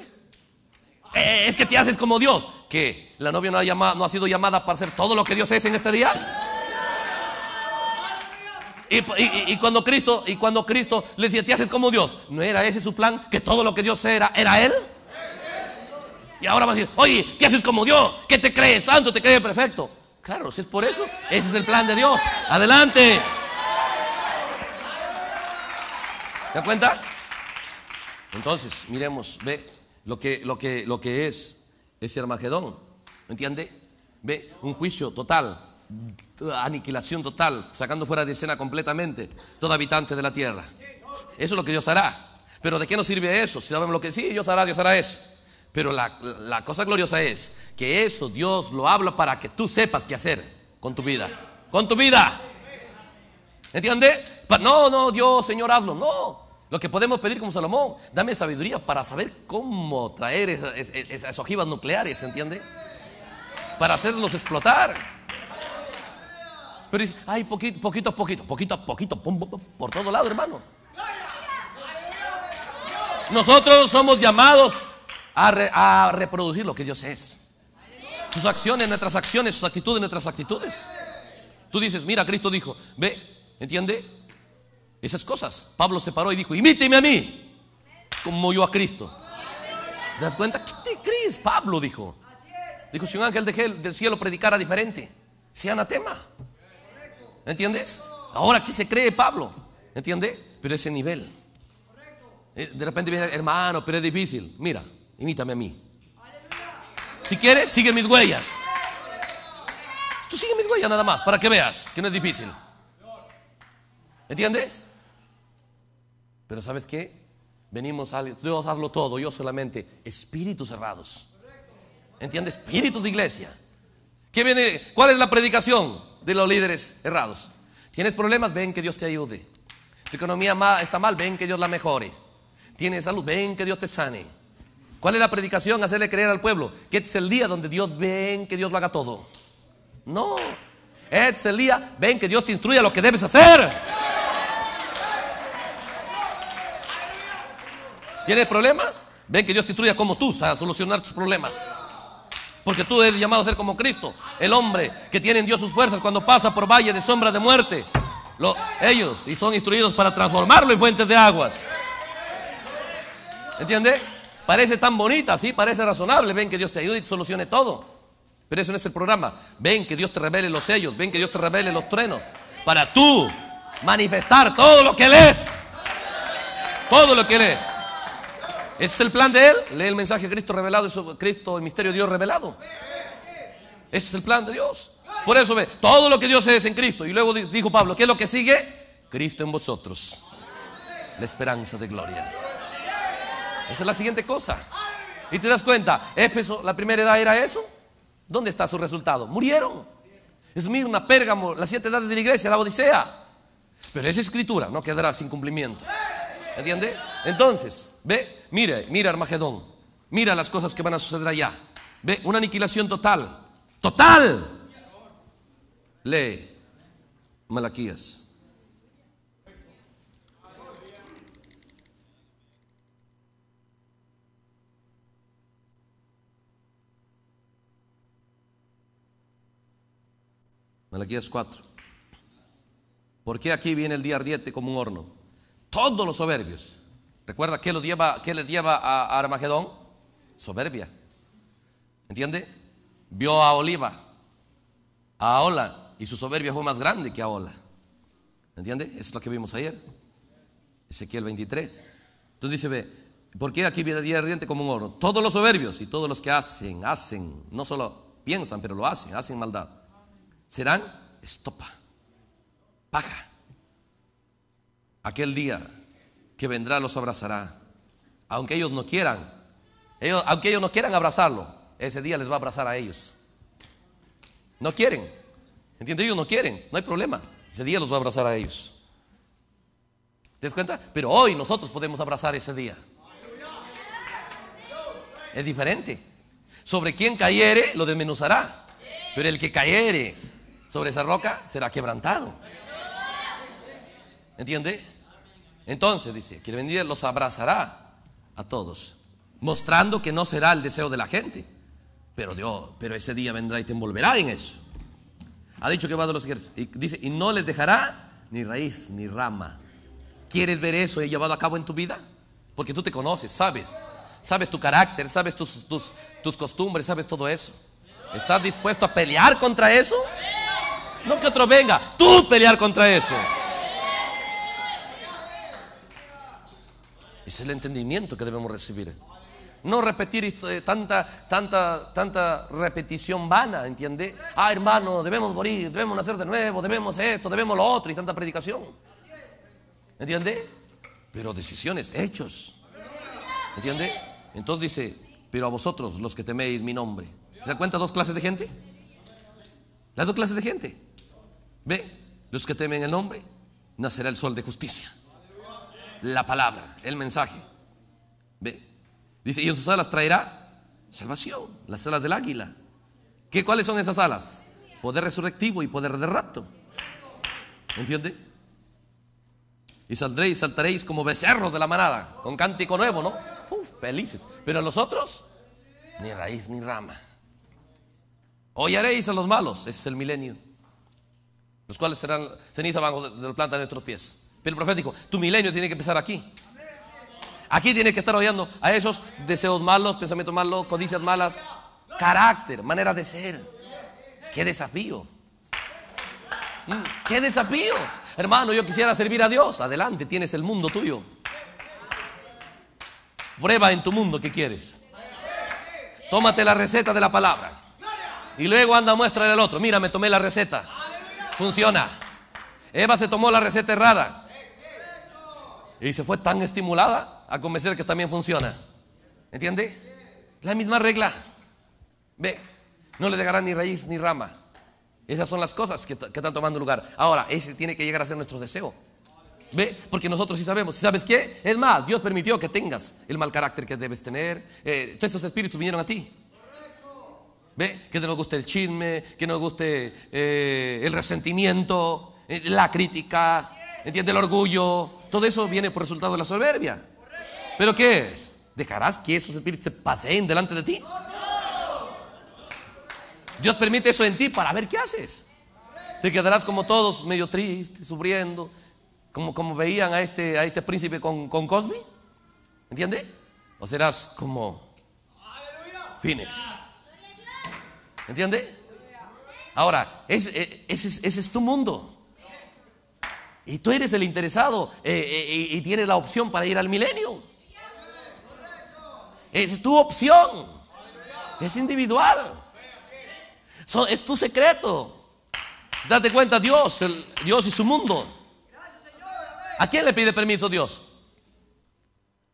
Eh, es que te haces como Dios. ¿Que la novia no ha, sido llamada para hacer todo lo que Dios es en este día? Y, cuando Cristo le decía, te haces como Dios, ¿no era ese su plan? Que todo lo que Dios era, era Él. Y ahora va a decir, oye, te haces como Dios, que te crees santo, te crees perfecto. Claro, si es por eso, ese es el plan de Dios. Adelante. ¿Te das cuenta? Entonces, miremos, ve lo que, lo que, lo que es ese Armagedón. ¿Entiende? Ve un juicio total, aniquilación total, sacando fuera de escena completamente todo habitante de la tierra. Eso es lo que Dios hará. Pero ¿de qué nos sirve eso? Si sabemos lo que sí, Dios hará, Dios hará eso. Pero la, la cosa gloriosa es que eso Dios lo habla para que tú sepas qué hacer con tu vida. Con tu vida. ¿Entiende? No, no, Dios, Señor, hazlo. No. Lo que podemos pedir como Salomón, dame sabiduría para saber cómo traer esas, ojivas nucleares, ¿entiende? Para hacerlos explotar. Pero dice, ay, poquito, poquito a poquito, poquito a poquito, por todo lado, hermano. Nosotros somos llamados a, a reproducir lo que Dios es. Sus acciones, nuestras acciones, sus actitudes, nuestras actitudes. Tú dices, mira, Cristo dijo, ve, ¿entiende? Esas cosas. Pablo se paró y dijo, imíteme a mí, como yo a Cristo. ¿Te das cuenta? ¿Qué te crees? Pablo dijo. Dijo, si un ángel de gel- del cielo predicara diferente, sea anatema. ¿Entiendes? Ahora aquí se cree Pablo. ¿Entiende? Pero ese nivel. Eh, De repente viene, hermano, pero es difícil. Mira, imítame a mí. Si quieres, sigue mis huellas. Tú sigue mis huellas nada más, para que veas que no es difícil. ¿Entiendes? Pero ¿sabes qué? Venimos a Dios, hazlo todo, yo solamente. Espíritus cerrados. ¿Entiendes? Espíritus de iglesia. ¿Qué viene? ¿Cuál es la predicación de los líderes errados? ¿Tienes problemas? Ven que Dios te ayude. Tu economía está mal, ven que Dios la mejore. Tienes salud, ven que Dios te sane. ¿Cuál es la predicación? Hacerle creer al pueblo que este es el día donde Dios ven que Dios lo haga todo. No. Este es el día, ven que Dios te instruya lo que debes hacer. ¿Tienes problemas? Ven que Dios te instruya como tú a solucionar tus problemas. Porque tú eres llamado a ser como Cristo, el hombre que tiene en Dios sus fuerzas cuando pasa por valle de sombra de muerte. Lo- ellos y son instruidos para transformarlo en fuentes de aguas. ¿Entiende? Parece tan bonita, sí, parece razonable. Ven que Dios te ayude y te solucione todo. Pero eso no es el programa. Ven que Dios te revele los sellos, ven que Dios te revele los truenos. Para tú manifestar todo lo que Él es. Todo lo que Él es. Ese es el plan de Él. Lee el mensaje de Cristo revelado, eso, Cristo, el misterio de Dios revelado. Ese es el plan de Dios. Por eso ve, todo lo que Dios es en Cristo. Y luego di- dijo Pablo, ¿qué es lo que sigue? Cristo en vosotros. La esperanza de gloria. Esa es la siguiente cosa. Y te das cuenta, Éfeso, la primera edad era eso. ¿Dónde está su resultado? Murieron. Esmirna, Pérgamo, las siete edades de la iglesia, la Odisea. Pero esa escritura no quedará sin cumplimiento. ¿Entiende? Entonces, ve, mira, mira Armagedón. Mira las cosas que van a suceder allá. Ve, una aniquilación total. Total. Lee Malaquías. Malaquías 4. ¿Por qué aquí viene el día ardiente como un horno? Todos los soberbios. ¿Recuerda qué, los lleva, qué les lleva a, Armagedón? Soberbia. ¿Entiende? Vio a Oliva, a Ola, y su soberbia fue más grande que a Ola. ¿Entiende? Eso es lo que vimos ayer. Ezequiel 23. Entonces dice, ve, ¿por qué aquí viene día ardiente como un horno? Todos los soberbios y todos los que hacen, hacen, no solo piensan, pero lo hacen, hacen maldad, serán estopa, paja. Aquel día que vendrá los abrazará, aunque ellos no quieran, aunque ellos no quieran abrazarlo, ese día les va a abrazar a ellos. No quieren, ¿entiendes? Ellos no quieren, no hay problema, ese día los va a abrazar a ellos. ¿Te das cuenta? Pero hoy nosotros podemos abrazar ese día. Es diferente. Sobre quien cayere lo desmenuzará. Pero el que cayere sobre esa roca será quebrantado. ¿Entiende? Entonces dice, que el venidero los abrazará a todos, mostrando que no será el deseo de la gente, pero Dios, pero ese día vendrá y te envolverá en eso. Ha dicho que va de los ejércitos. Y dice, y no les dejará ni raíz ni rama. ¿Quieres ver eso llevado a cabo en tu vida? Porque tú te conoces, sabes. Sabes tu carácter, sabes tus, tus, tus costumbres, sabes todo eso. ¿Estás dispuesto a pelear contra eso? No que otro venga, tú pelear contra eso. Es el entendimiento que debemos recibir. No repetir de tanta, tanta, tanta repetición vana, ¿entiende? Ah, hermano, debemos morir, debemos nacer de nuevo, debemos esto, debemos lo otro y tanta predicación. ¿Entiende? Pero decisiones, hechos. ¿Entiende? Entonces dice, pero a vosotros los que teméis mi nombre. ¿Se da cuenta dos clases de gente? Las dos clases de gente. ¿Ve? Los que temen el nombre, nacerá el sol de justicia. La palabra, el mensaje. ¿Ve? Dice, y en sus alas traerá salvación, las alas del águila. ¿Qué, ¿Cuáles son esas alas? Poder resurrectivo y poder de rapto. ¿Entiende? Y saldréis, saltaréis como becerros de la manada, con cántico nuevo, ¿no? Felices. Pero los otros, ni raíz ni rama. Hollaréis a los malos, ese es el milenio. Los cuales serán ceniza bajo de la planta de nuestros pies. Pero el profético, tu milenio tiene que empezar aquí. Aquí tienes que estar odiando a esos deseos malos, pensamientos malos, codicias malas, carácter, manera de ser. Qué desafío. Mm, qué desafío. Hermano, yo quisiera servir a Dios. Adelante, tienes el mundo tuyo. Prueba en tu mundo qué quieres. Tómate la receta de la palabra. Y luego anda, muéstrale al otro. Mira, me tomé la receta. Funciona. Eva se tomó la receta errada. Y se fue tan estimulada a convencer que también funciona. ¿Entiende? La misma regla. Ve, no le dejará ni raíz ni rama. Esas son las cosas que, están tomando lugar. Ahora, ese tiene que llegar a ser nuestro deseo. ¿Ve? Porque nosotros sí sabemos. ¿Sabes qué? Es más, Dios permitió que tengas el mal carácter que debes tener. Eh, todos estos espíritus vinieron a ti. ¿Ve? Que no nos guste el chisme, que no nos guste eh, el resentimiento, eh, la crítica, ¿entiende? El orgullo. Todo eso viene por resultado de la soberbia. ¿Pero qué es? ¿Dejarás que esos espíritus se paseen delante de ti? Dios permite eso en ti para ver qué haces. Te quedarás como todos, medio triste, sufriendo, como, como veían a este, a este príncipe con, con Cosby. ¿Entiende? O serás como fines. ¿Entiende? Ahora, ese, ese, es tu mundo. Y tú eres el interesado eh, eh, y tienes la opción para ir al milenio. Es tu opción. Es individual es tu secreto. Date cuenta, Dios, Dios y su mundo. ¿A quién le pide permiso Dios?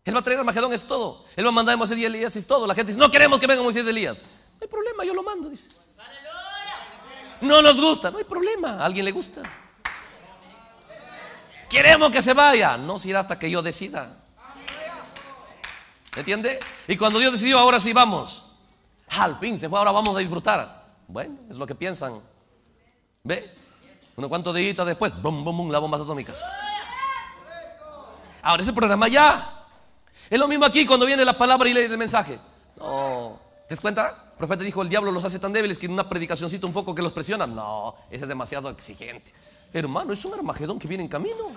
Él va a traer a Magedón, es todo. Él va a mandar a Moisés y Elías, es todo. La gente dice, no queremos que venga Moisés y Elías. No hay problema, yo lo mando, dice. No nos gusta, no hay problema, a alguien le gusta. Queremos que se vaya, no se irá hasta que yo decida. ¿Entiende? Y cuando Dios decidió, ahora sí vamos. Al fin se fue, ahora vamos a disfrutar. Bueno, es lo que piensan. ¿Ve? Unos cuantos días después, bum, bum, bum, las bombas atómicas. Ahora, ese programa ya. Es lo mismo aquí cuando viene la palabra y lee el mensaje. No. ¿Te das cuenta? El profeta dijo, el diablo los hace tan débiles que en una predicacioncita un poco que los presiona. No, ese es demasiado exigente. Hermano, es un armagedón que viene en camino.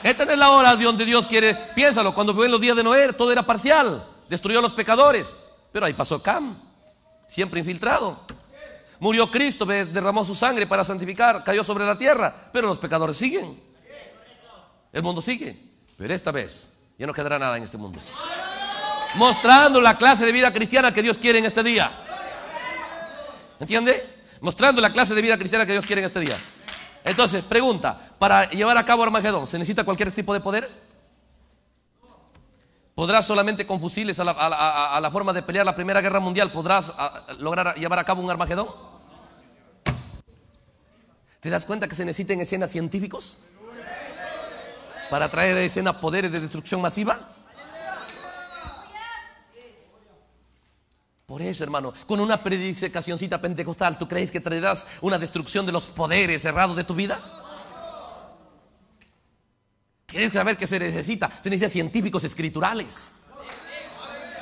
Esta no es la hora de donde Dios quiere. Piénsalo, cuando fue en los días de Noé, todo era parcial. Destruyó a los pecadores. Pero ahí pasó Cam siempre infiltrado. Murió Cristo, derramó su sangre para santificar, cayó sobre la tierra, pero los pecadores siguen. El mundo sigue, pero esta vez ya no quedará nada en este mundo. Mostrando la clase de vida cristiana que Dios quiere en este día. ¿Entiende? Mostrando la clase de vida cristiana que Dios quiere en este día. Entonces, pregunta, para llevar a cabo Armagedón, ¿se necesita cualquier tipo de poder? ¿Podrás solamente con fusiles a la, forma de pelear la Primera Guerra Mundial? ¿Podrás lograr llevar a cabo un Armagedón? ¿Te das cuenta que se necesitan escenas científicos? Para traer a escena poderes de destrucción masiva. Por eso, hermano, con una predicacióncita pentecostal, ¿tú crees que traerás una destrucción de los poderes cerrados de tu vida? Que saber que se necesita. Se necesita científicos escriturales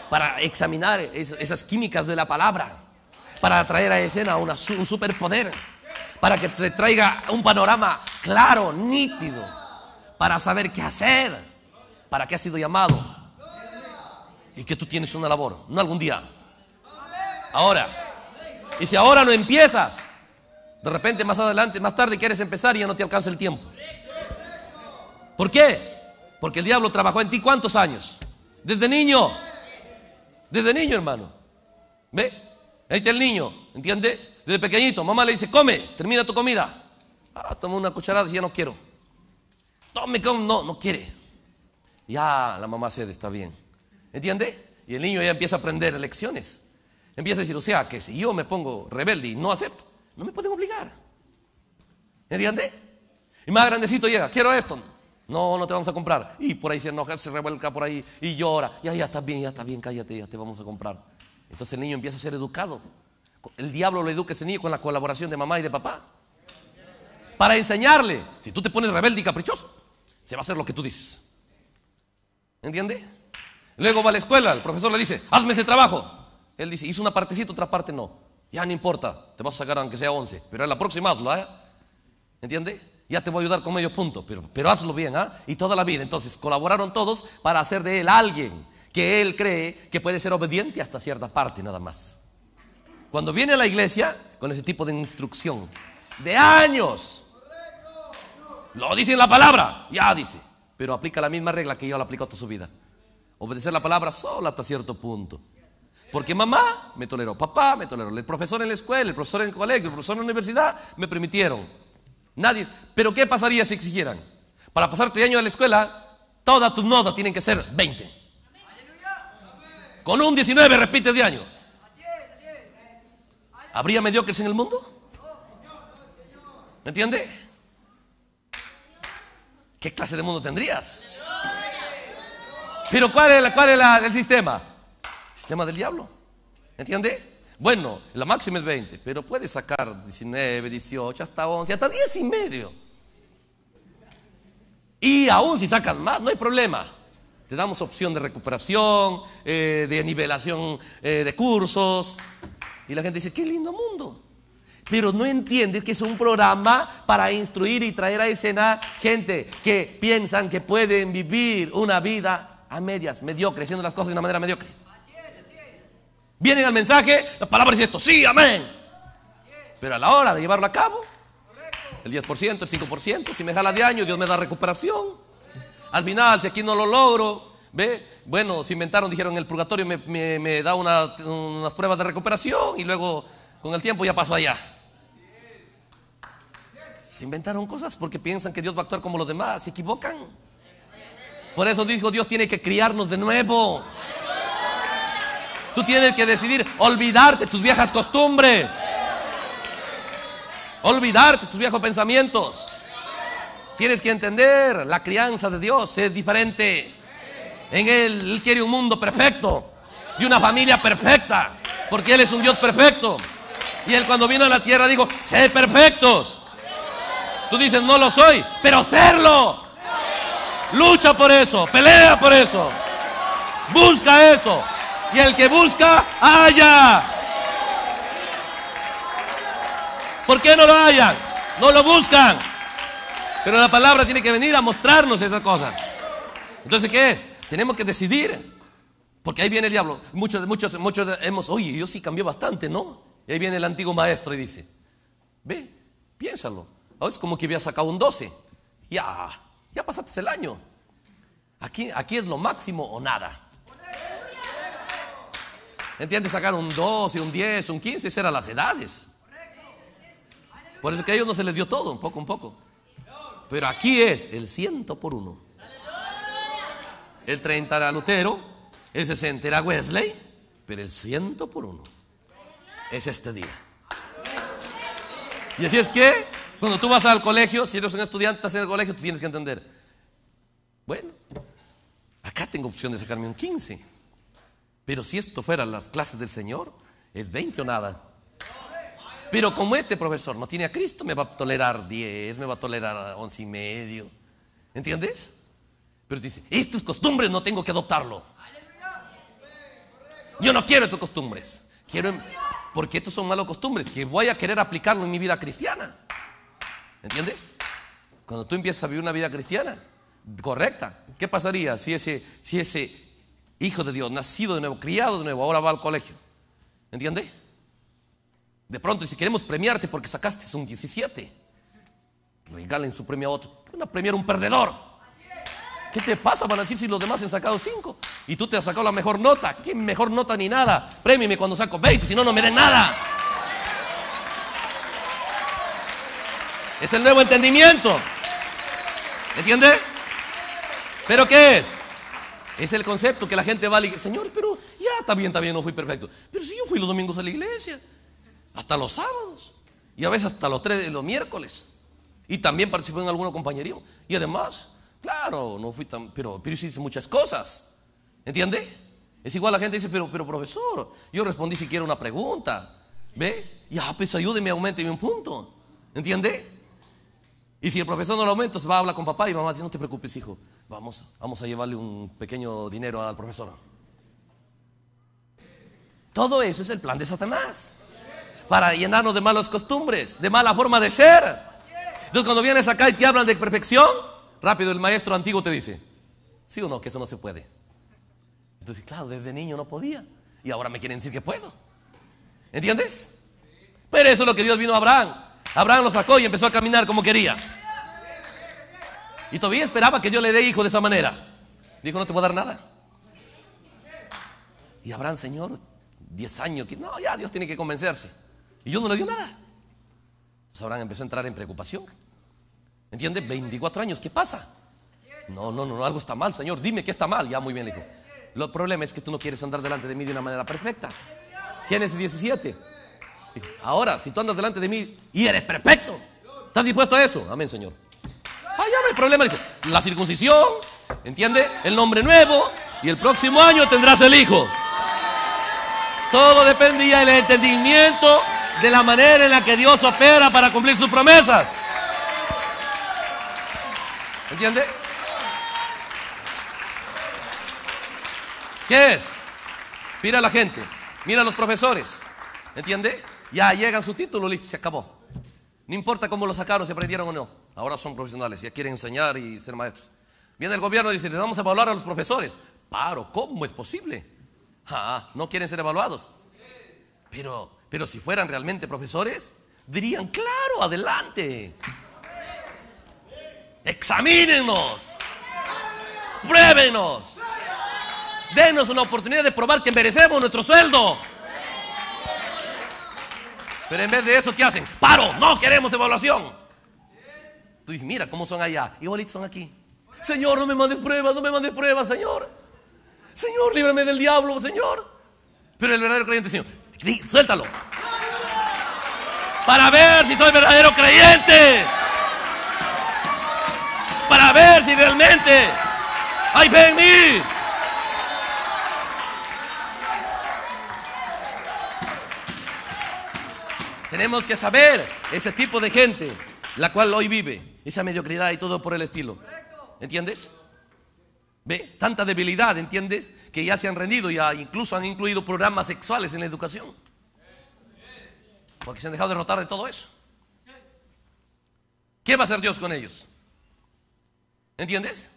para examinar esas químicas de la palabra, para traer a escena un superpoder, para que te traiga un panorama claro, nítido, para saber qué hacer, para qué has sido llamado y que tú tienes una labor, no algún día. Ahora, y si ahora no empiezas, de repente más adelante, más tarde quieres empezar y ya no te alcanza el tiempo. ¿Por qué? Porque el diablo trabajó en ti cuántos años? Desde niño. Desde niño, hermano. ¿Ve? Ahí está el niño, ¿entiende? Desde pequeñito, mamá le dice, come, termina tu comida. Ah, toma una cucharada y ya no quiero. Tome, come, no, no quiere. Ya la mamá cede, está bien. ¿Entiende? Y el niño ya empieza a aprender lecciones. Empieza a decir, o sea, que si yo me pongo rebelde y no acepto, no me pueden obligar. ¿Entiende? Y más grandecito llega, quiero esto. No, no te vamos a comprar. Y por ahí se enoja, se revuelca por ahí y llora. Ya, ya está bien, ya está bien, cállate, ya te vamos a comprar. Entonces el niño empieza a ser educado. El diablo lo educa ese niño con la colaboración de mamá y de papá. Para enseñarle, si tú te pones rebelde y caprichoso, se va a hacer lo que tú dices. ¿Entiende? Luego va a la escuela, el profesor le dice, hazme ese trabajo. Él dice, hizo una partecita, otra parte no. Ya no importa, te vas a sacar aunque sea 11, pero en la próxima hazlo, ¿eh? ¿Entiende? Ya te voy a ayudar con medio punto, pero, pero hazlo bien, ¿ah? Y toda la vida. Entonces colaboraron todos para hacer de él alguien que él cree que puede ser obediente hasta cierta parte nada más. Cuando viene a la iglesia con ese tipo de instrucción de años, lo dice en la palabra, ya dice, pero aplica la misma regla que yo la aplico toda su vida. Obedecer la palabra solo hasta cierto punto. Porque mamá me toleró, papá me toleró, el profesor en la escuela, el profesor en el colegio, el profesor en la universidad me permitieron. Nadie. Pero ¿qué pasaría si exigieran? Para pasarte de año a la escuela, todas tus notas tienen que ser 20. Con un 19 repites de año. ¿Habría mediocres en el mundo? ¿Me entiende? ¿Qué clase de mundo tendrías? Pero ¿cuál es, cuál es el sistema? Sistema del diablo. ¿Entiende? Bueno, la máxima es 20, pero puedes sacar 19, 18, hasta 11, hasta 10 y medio. Y aún si sacan más, no hay problema. Te damos opción de recuperación, eh, de nivelación eh, de cursos. Y la gente dice, qué lindo mundo. Pero no entiende que es un programa para instruir y traer a escena gente que piensan que pueden vivir una vida a medias, mediocre, haciendo las cosas de una manera mediocre. Vienen al mensaje, la palabra dice esto, sí, amén. Pero a la hora de llevarlo a cabo, el 10%, el 5%, si me jala de año, Dios me da recuperación. Al final, si aquí no lo logro, ve, bueno, se inventaron, dijeron el purgatorio me, da unas pruebas de recuperación y luego con el tiempo ya pasó allá. Se inventaron cosas porque piensan que Dios va a actuar como los demás, se equivocan. Por eso dijo Dios tiene que criarnos de nuevo. Tú tienes que decidir olvidarte tus viejas costumbres. Olvidarte tus viejos pensamientos. Tienes que entender, la crianza de Dios es diferente. En Él, Él quiere un mundo perfecto y una familia perfecta, porque Él es un Dios perfecto. Y Él cuando vino a la tierra dijo, sé perfectos. Tú dices, no lo soy, pero serlo. Lucha por eso, pelea por eso. Busca eso y el que busca, haya. ¿Por qué no lo hayan? No lo buscan. Pero la palabra tiene que venir a mostrarnos esas cosas. Entonces, ¿qué es? Tenemos que decidir. Porque ahí viene el diablo. Muchos, muchos, muchos hemos, oye, yo sí cambié bastante, ¿no? Y ahí viene el antiguo maestro y dice, ve, piénsalo. Es como que había sacado un 12. Ya, ya pasaste el año. Aquí, aquí es lo máximo o nada. ¿Entiendes? Sacar un 12, un 10, un 15, esas eran las edades. Por eso que a ellos no se les dio todo, un poco, un poco. Pero aquí es el ciento por uno. El 30 era Lutero, el 60 era Wesley, pero el ciento por uno es este día. Y así es que, cuando tú vas al colegio, si eres un estudiante, en el colegio, tú tienes que entender, bueno, acá tengo opción de sacarme un 15. Pero si esto fuera las clases del Señor, es 20 o nada. Pero como este profesor no tiene a Cristo, me va a tolerar 10, me va a tolerar 11 y medio. ¿Entiendes? Pero dice, estas costumbres no tengo que adoptarlo. Yo no quiero estas costumbres. Quiero, porque estos son malas costumbres que voy a querer aplicarlo en mi vida cristiana. ¿Entiendes? Cuando tú empiezas a vivir una vida cristiana correcta, ¿qué pasaría si ese, si ese hijo de Dios, nacido de nuevo, criado de nuevo, ahora va al colegio. ¿Entiende? De pronto, si queremos premiarte porque sacaste un 17, regalen su premio a otro. Van a premiar un perdedor. ¿Qué te pasa? Van a decir si los demás han sacado 5 y tú te has sacado la mejor nota. ¿Qué mejor nota ni nada? Premieme cuando saco 20, si no, no me den nada. Es el nuevo entendimiento. ¿Entiendes? ¿Pero qué es? Es el concepto que la gente va a la iglesia. Señor, pero ya está bien, no fui perfecto. Pero si yo fui los domingos a la iglesia, hasta los sábados, y a veces hasta los tres, los miércoles. Y también participé en alguna compañerismo. Y además, claro, no fui tan, pero, pero hice muchas cosas. ¿Entiende? Es igual la gente dice, pero, pero profesor, yo respondí siquiera una pregunta. ¿Ve? Ya, pues ayúdeme, aumenteme un punto. ¿Entiende? Y si el profesor no lo aumenta, se va a hablar con papá y mamá dice, no te preocupes, hijo, vamos, vamos a llevarle un pequeño dinero al profesor. Todo eso es el plan de Satanás. Para llenarnos de malas costumbres, de mala forma de ser. Entonces cuando vienes acá y te hablan de perfección, rápido el maestro antiguo te dice, sí o no, que eso no se puede. Entonces, claro, desde niño no podía. Y ahora me quieren decir que puedo. ¿Entiendes? Pero eso es lo que Dios vino a Abraham. Abraham lo sacó y empezó a caminar como quería. Y todavía esperaba que Dios le dé hijo de esa manera. Dijo, no te voy a dar nada. Y Abraham, Señor, 10 años, que no, ya Dios tiene que convencerse. Y Dios no le dio nada. Entonces Abraham empezó a entrar en preocupación. ¿Entiendes? 24 años, ¿qué pasa? No, no, no, algo está mal, Señor, dime qué está mal. Ya, muy bien, dijo. El problema es que tú no quieres andar delante de mí de una manera perfecta. Génesis 17. Ahora, si tú andas delante de mí y eres perfecto, ¿estás dispuesto a eso? Amén, Señor. Ah, ya no hay problema. la circuncisión, ¿entiende? El nombre nuevo y el próximo año tendrás el hijo. Todo dependía del entendimiento de la manera en la que Dios opera para cumplir sus promesas. ¿Entiende? ¿Qué es? Mira a la gente, mira a los profesores, ¿entiende? Ya llegan su título, listo, se acabó. No importa cómo lo sacaron, si aprendieron o no. Ahora son profesionales, ya quieren enseñar y ser maestros. Viene el gobierno y dice, les vamos a evaluar a los profesores. Paro, ¿cómo es posible? Ah, no quieren ser evaluados. Pero, pero si fueran realmente profesores, dirían, claro, adelante. Examínenos. Pruébenos. Denos una oportunidad de probar que merecemos nuestro sueldo. Pero en vez de eso, ¿qué hacen? Paro, no queremos evaluación. Tú dices, mira cómo son allá. Igualitos son aquí. Señor, no me mandes pruebas, no me mandes pruebas, Señor. Señor, líbrame del diablo, Señor. Pero el verdadero creyente, Señor, suéltalo. Para ver si soy verdadero creyente. Para ver si realmente hay fe mí. Tenemos que saber ese tipo de gente, la cual hoy vive, esa mediocridad y todo por el estilo. ¿Entiendes? ¿Ve? Tanta debilidad, ¿entiendes? Que ya se han rendido, ya incluso han incluido programas sexuales en la educación. Porque se han dejado derrotar de todo eso. ¿Qué va a hacer Dios con ellos? ¿Entiendes?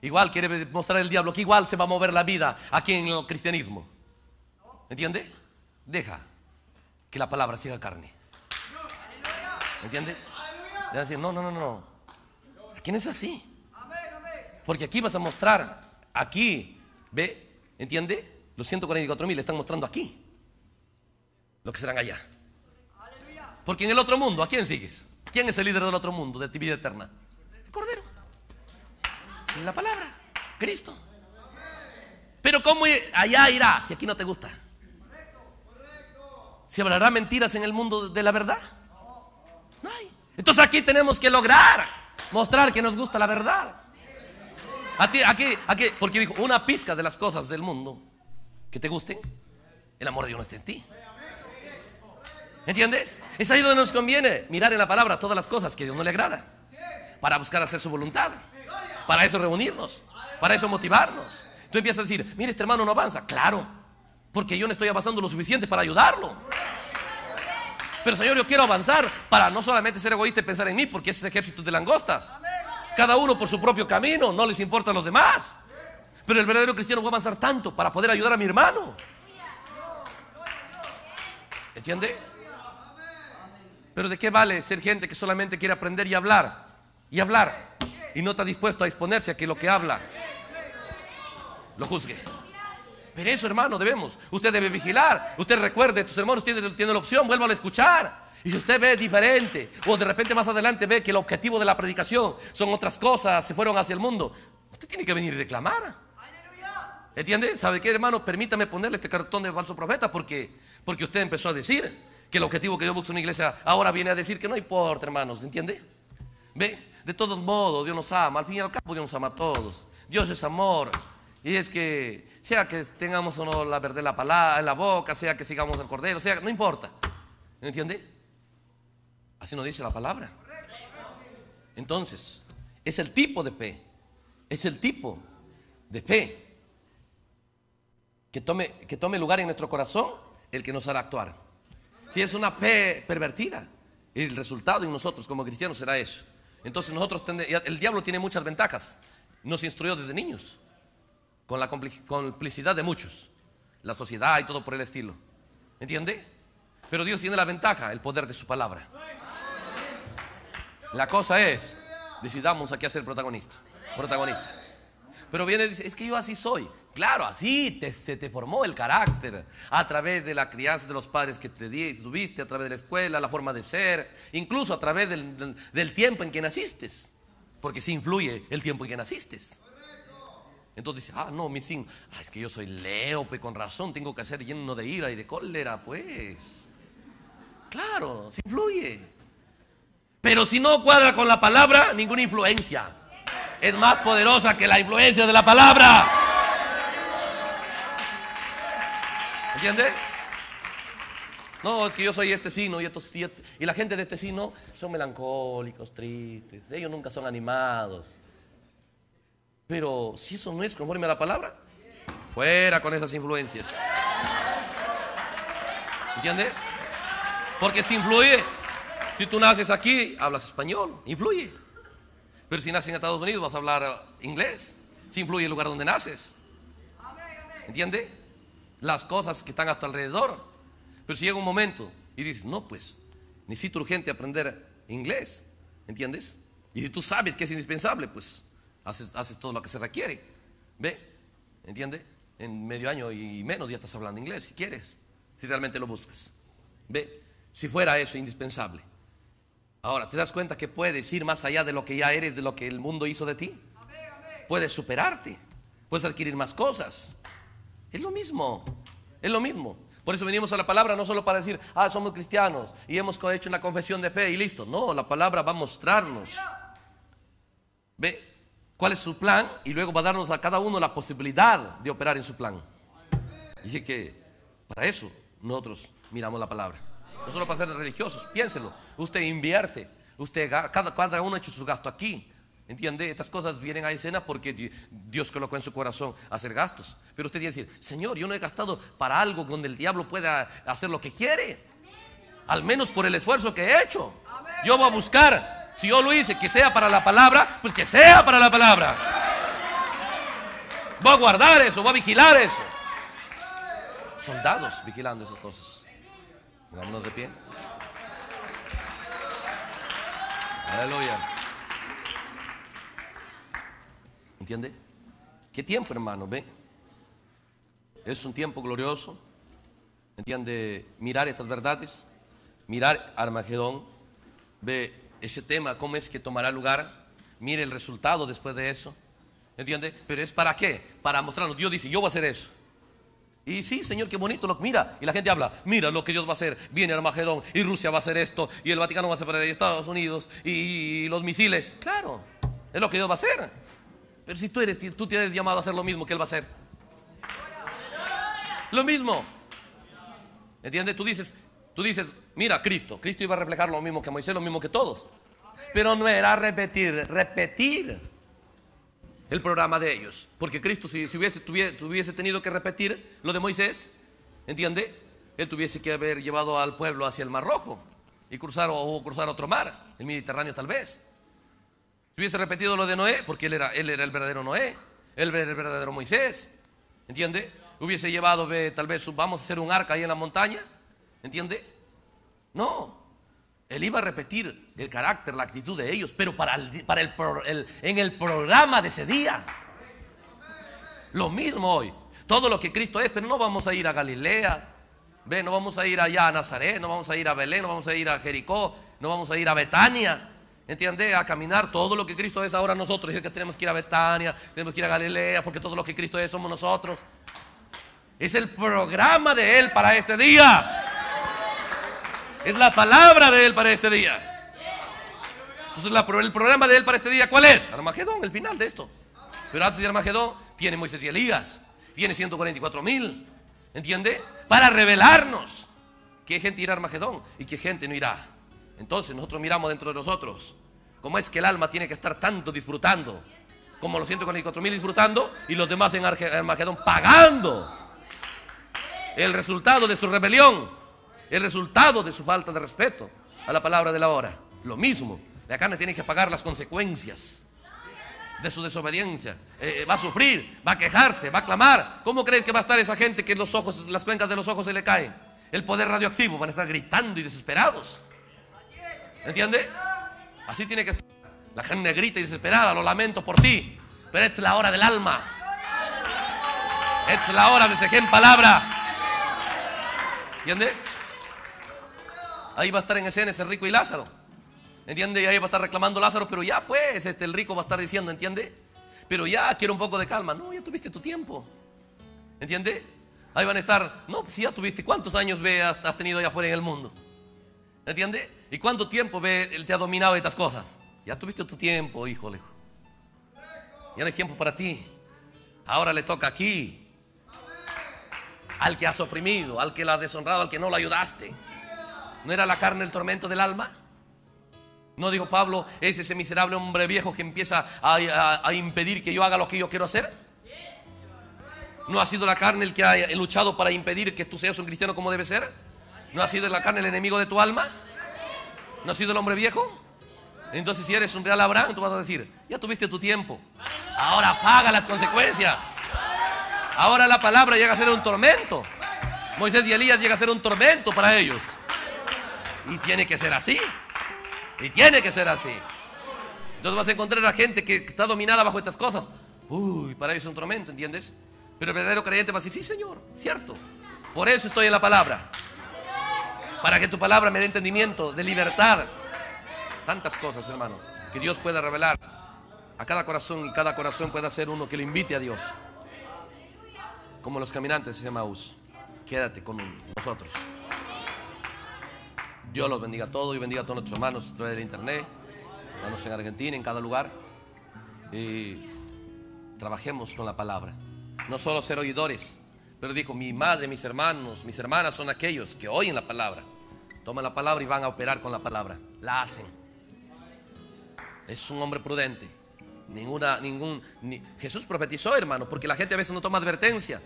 Igual quiere mostrar el diablo que igual se va a mover la vida aquí en el cristianismo. ¿Entiendes? Deja que la palabra siga carne. ¿Entiendes? a decir, no, no, no, no. Aquí no es así. Porque aquí vas a mostrar, aquí, ve, ¿entiende? Los 144 mil están mostrando aquí. Lo que serán allá. Porque en el otro mundo, ¿a quién sigues? ¿Quién es el líder del otro mundo de vida eterna? El Cordero. La palabra. Cristo. Pero ¿cómo allá irá si aquí no te gusta? ¿Se hablará mentiras en el mundo de la verdad? No hay. Entonces aquí tenemos que lograr mostrar que nos gusta la verdad. Aquí, aquí, aquí, porque dijo, una pizca de las cosas del mundo que te gusten, el amor de Dios no está en ti. ¿Entiendes? Es ahí donde nos conviene mirar en la palabra todas las cosas que a Dios no le agrada. Para buscar hacer su voluntad. Para eso reunirnos. Para eso motivarnos. Tú empiezas a decir, mire, este hermano no avanza. Claro, porque yo no estoy avanzando lo suficiente para ayudarlo. Pero Señor, yo quiero avanzar para no solamente ser egoísta y pensar en mí, porque ese es ejército de langostas. Cada uno por su propio camino, no les importa a los demás. Pero el verdadero cristiano va a avanzar tanto para poder ayudar a mi hermano. ¿Entiende? Pero ¿de qué vale ser gente que solamente quiere aprender y hablar? Y hablar. Y no está dispuesto a exponerse a que lo que habla lo juzgue. Pero eso, hermano, debemos. Usted debe vigilar. Usted recuerde, tus hermanos tienen, tiene la opción, vuelva a escuchar. Y si usted ve diferente, o de repente más adelante ve que el objetivo de la predicación son otras cosas, se fueron hacia el mundo, usted tiene que venir y reclamar. ¿Entiende? ¿Sabe qué, hermano? Permítame ponerle este cartón de falso profeta porque, porque usted empezó a decir que el objetivo que Dios busca en una iglesia ahora viene a decir que no importa, hermanos, ¿entiende? ¿Ve? De todos modos, Dios nos ama, al fin y al cabo Dios nos ama a todos. Dios es amor. Y es que, sea que tengamos o no la verdad en la, palabra, en la boca, sea que sigamos el cordero, sea, no importa. ¿Entiende? Así nos dice la palabra. Entonces, es el tipo de fe, es el tipo de fe que tome, que tome lugar en nuestro corazón el que nos hará actuar. Si es una fe pervertida, el resultado en nosotros como cristianos será eso. Entonces nosotros, el diablo tiene muchas ventajas. Nos instruyó desde niños, con la complicidad de muchos, la sociedad y todo por el estilo. ¿Entiende? Pero Dios tiene la ventaja, el poder de su palabra. La cosa es, decidamos aquí a ser protagonista. Protagonista. Pero viene y dice, es que yo así soy. Claro, así se te formó el carácter a través de la crianza de los padres que te tuviste, a través de la escuela, la forma de ser, incluso a través del, tiempo en que naciste. Porque sí influye el tiempo en que naciste. Entonces dice, ah, no, mi sin, ah, es que yo soy Leo, pues con razón tengo que ser lleno de ira y de cólera, pues. Claro, sí influye. Pero si no cuadra con la palabra, ninguna influencia. Es más poderosa que la influencia de la palabra. ¿Entiende? No, es que yo soy este signo y estos siete. Y la gente de este signo son melancólicos, tristes. Ellos nunca son animados. Pero si eso no es conforme a la palabra, fuera con esas influencias. ¿Entiende? Porque si influye, si tú naces aquí, hablas español, influye. Pero si naces en Estados Unidos, vas a hablar inglés. Si influye el lugar donde naces. ¿Entiende? Las cosas que están a tu alrededor. Pero si llega un momento y dices, no, pues, necesito urgente aprender inglés. ¿Entiendes? Y si tú sabes que es indispensable, pues haces, todo lo que se requiere. ¿Ve? ¿Entiende? En medio año y menos ya estás hablando inglés, si quieres, si realmente lo buscas. ¿Ve? Si fuera eso indispensable. Ahora, ¿te das cuenta que puedes ir más allá de lo que ya eres, de lo que el mundo hizo de ti? Puedes superarte, puedes adquirir más cosas. Es lo mismo, es lo mismo. Por eso venimos a la palabra no solo para decir, ah, somos cristianos y hemos hecho una confesión de fe y listo. No, la palabra va a mostrarnos. Ve, cuál es su plan y luego va a darnos a cada uno la posibilidad de operar en su plan. Dije que para eso nosotros miramos la palabra. No solo para ser religiosos, piénselo. Usted invierte, usted cada, cada uno ha hecho su gasto aquí. ¿Entiende? Estas cosas vienen a escena porque Dios colocó en su corazón hacer gastos. Pero usted tiene que decir, Señor, yo no he gastado para algo donde el diablo pueda hacer lo que quiere. Al menos por el esfuerzo que he hecho. Yo voy a buscar si yo lo hice, que sea para la palabra, pues que sea para la palabra. Voy a guardar eso, voy a vigilar eso. Soldados vigilando esas cosas. Vámonos de pie. Aleluya. ¿Entiende? ¿Qué tiempo, hermano? Ve. Es un tiempo glorioso. ¿Entiende? Mirar estas verdades. Mirar Armagedón. Ve ese tema, cómo es que tomará lugar, mire el resultado después de eso. ¿Entiende? Pero es para qué? Para mostrarnos. Dios dice, yo voy a hacer eso. Y sí, Señor, qué bonito lo mira. Y la gente habla, mira lo que Dios va a hacer. Viene Armagedón y Rusia va a hacer esto. Y el Vaticano va a de Estados Unidos y, los misiles. Claro, es lo que Dios va a hacer. Pero si tú eres, tú tienes llamado a hacer lo mismo que Él va a hacer. Lo mismo. ¿Entiende? Tú dices, Tú dices, mira, Cristo, Cristo iba a reflejar lo mismo que Moisés, lo mismo que todos. Pero no era repetir, repetir el programa de ellos. Porque Cristo, si, hubiese, tuviese, tenido que repetir lo de Moisés, ¿entiende? Él tuviese que haber llevado al pueblo hacia el Mar Rojo y cruzar o cruzar otro mar, el Mediterráneo tal vez. Si hubiese repetido lo de Noé, porque él era, él era el verdadero Noé, él era el verdadero Moisés, ¿entiende? Hubiese llevado, tal vez, vamos a hacer un arca ahí en la montaña, ¿Entiende? No. Él iba a repetir el carácter, la actitud de ellos, pero para, el, en el programa de ese día. Lo mismo hoy. Todo lo que Cristo es, pero no vamos a ir a Galilea. Ve, no vamos a ir allá a Nazaret, no vamos a ir a Belén, no vamos a ir a Jericó, no vamos a ir a Betania. ¿Entiende? A caminar todo lo que Cristo es ahora nosotros. Es que tenemos que ir a Betania, tenemos que ir a Galilea, porque todo lo que Cristo es somos nosotros. Es el programa de Él para este día. Es la palabra de Él para este día. Entonces el programa de Él para este día, ¿cuál es? Armagedón, el final de esto. Pero antes de Armagedón tiene Moisés y Elías. Tiene 144 mil. ¿Entiende? Para revelarnos qué gente irá a Armagedón y qué gente no irá. Entonces nosotros miramos dentro de nosotros cómo es que el alma tiene que estar tanto disfrutando, como los 144 mil disfrutando y los demás en Armagedón pagando el resultado de su rebelión, el resultado de su falta de respeto a la palabra de la hora. Lo mismo, la carne tiene que pagar las consecuencias de su desobediencia. Eh, va a sufrir, va a quejarse, va a clamar. ¿Cómo crees que va a estar esa gente que los ojos, las cuencas de los ojos se le caen? El poder radioactivo, van a estar gritando y desesperados. ¿Entiende? Así tiene que estar. La gente grita y desesperada, lo lamento por ti, pero es la hora del alma. Es la hora de seguir en palabra. ¿Entiende? Ahí va a estar en escena ese rico y Lázaro. ¿Entiende? Y ahí va a estar reclamando Lázaro, pero ya pues, este, el rico va a estar diciendo, ¿entiende? Pero ya quiero un poco de calma. No, ya tuviste tu tiempo. ¿Entiende? Ahí van a estar, no, pues ya tuviste, ¿cuántos años ve, has, tenido allá afuera en el mundo? ¿Entiende? ¿Y cuánto tiempo ve, él te ha dominado estas cosas? Ya tuviste tu tiempo, hijo, lejos. Ya no hay tiempo para ti. Ahora le toca aquí. Al que has oprimido, al que lo has deshonrado, al que no lo ayudaste. ¿No era la carne el tormento del alma? ¿No dijo Pablo, es ese miserable hombre viejo que empieza a, impedir que yo haga lo que yo quiero hacer? ¿No ha sido la carne el que ha luchado para impedir que tú seas un cristiano como debe ser? ¿No ha sido la carne el enemigo de tu alma? ¿No ha sido el hombre viejo? Entonces si eres un real Abraham, tú vas a decir, ya tuviste tu tiempo. Ahora paga las consecuencias. Ahora la palabra llega a ser un tormento. Moisés y Elías llega a ser un tormento para ellos. Y tiene que ser así. Y tiene que ser así. Entonces vas a encontrar a gente que está dominada bajo estas cosas. Uy, para ellos es un tormento, ¿entiendes? Pero el verdadero creyente va a decir, sí, Señor, cierto. Por eso estoy en la palabra. Para que tu palabra me dé entendimiento, de libertad. Tantas cosas, hermano, que Dios pueda revelar a cada corazón y cada corazón pueda ser uno que le invite a Dios. Como los caminantes de Maús. Quédate con nosotros. Dios los bendiga a todos y bendiga a todos nuestros hermanos a través del internet, hermanos en Argentina, en cada lugar. Y trabajemos con la palabra. No solo ser oidores, pero dijo, mi madre, mis hermanos, mis hermanas son aquellos que oyen la palabra. Toman la palabra y van a operar con la palabra. La hacen. Es un hombre prudente. Ninguna, ningún, Jesús profetizó, hermano, porque la gente a veces no toma advertencia.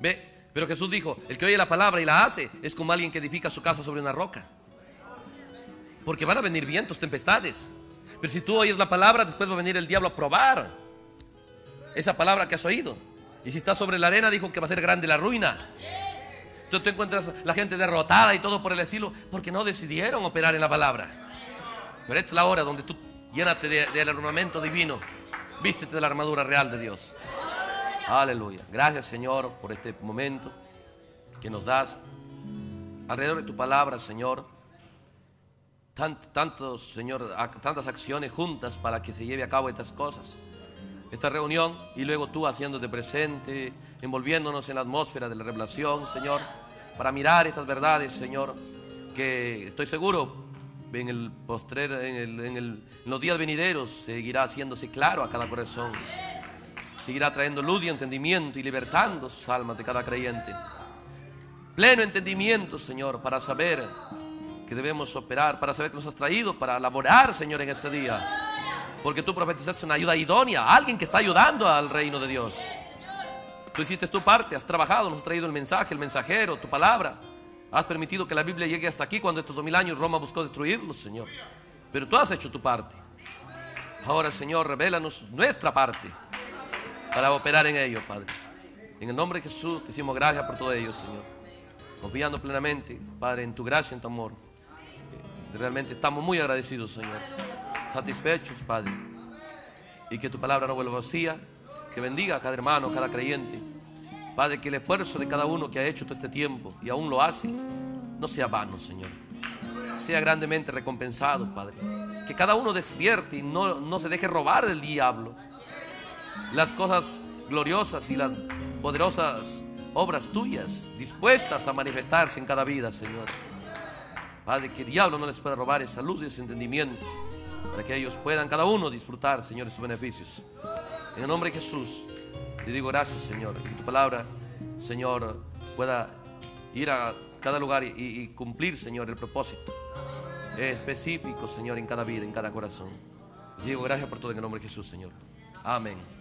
Ve, pero Jesús dijo, el que oye la palabra y la hace es como alguien que edifica su casa sobre una roca. Porque van a venir vientos, tempestades. Pero si tú oyes la palabra, después va a venir el diablo a probar esa palabra que has oído. Y si estás sobre la arena, dijo que va a ser grande la ruina. Entonces tú encuentras la gente derrotada y todo por el estilo, porque no decidieron operar en la palabra. Pero es la hora donde tú llénate del armamento divino, vístete de la armadura real de Dios. Aleluya. Gracias Señor por este momento que nos das alrededor de tu palabra, Señor tantos, Señor, tantas acciones juntas para que se lleve a cabo estas cosas. Esta reunión y luego tú haciéndote presente, envolviéndonos en la atmósfera de la revelación, Señor, para mirar estas verdades, Señor, que estoy seguro en el postrer, en, en los días venideros seguirá haciéndose claro a cada corazón. Seguirá trayendo luz y entendimiento y libertando sus almas de cada creyente. Pleno entendimiento, Señor, para saber que debemos operar, para saber que nos has traído, para laborar, Señor, en este día. Porque tú profetizaste una ayuda idónea, alguien que está ayudando al reino de Dios. Tú hiciste tu parte, has trabajado, nos has traído el mensaje, el mensajero, tu palabra. Has permitido que la Biblia llegue hasta aquí cuando estos dos mil años Roma buscó destruirnos, Señor. Pero tú has hecho tu parte. Ahora, Señor, revélanos nuestra parte para operar en ello, Padre. En el nombre de Jesús te decimos gracias por todo ello, Señor. Confiando plenamente, Padre, en tu gracia, en tu amor. Realmente estamos muy agradecidos, Señor. Satisfechos, Padre. Y que tu palabra no vuelva vacía. Que bendiga a cada hermano, a cada creyente. Padre, que el esfuerzo de cada uno que ha hecho todo este tiempo y aún lo hace, no sea vano, Señor. sea grandemente recompensado, Padre. Que cada uno despierte y no, no se deje robar del diablo. Las cosas gloriosas y las poderosas obras tuyas dispuestas a manifestarse en cada vida, Señor. Padre, que el diablo no les pueda robar esa luz y ese entendimiento para que ellos puedan cada uno disfrutar, Señor, de sus beneficios. En el nombre de Jesús, te digo gracias, Señor, que tu palabra, Señor, pueda ir a cada lugar y, y cumplir, Señor, el propósito específico, Señor, en cada vida, en cada corazón. Digo gracias por todo en el nombre de Jesús, Señor. Amén.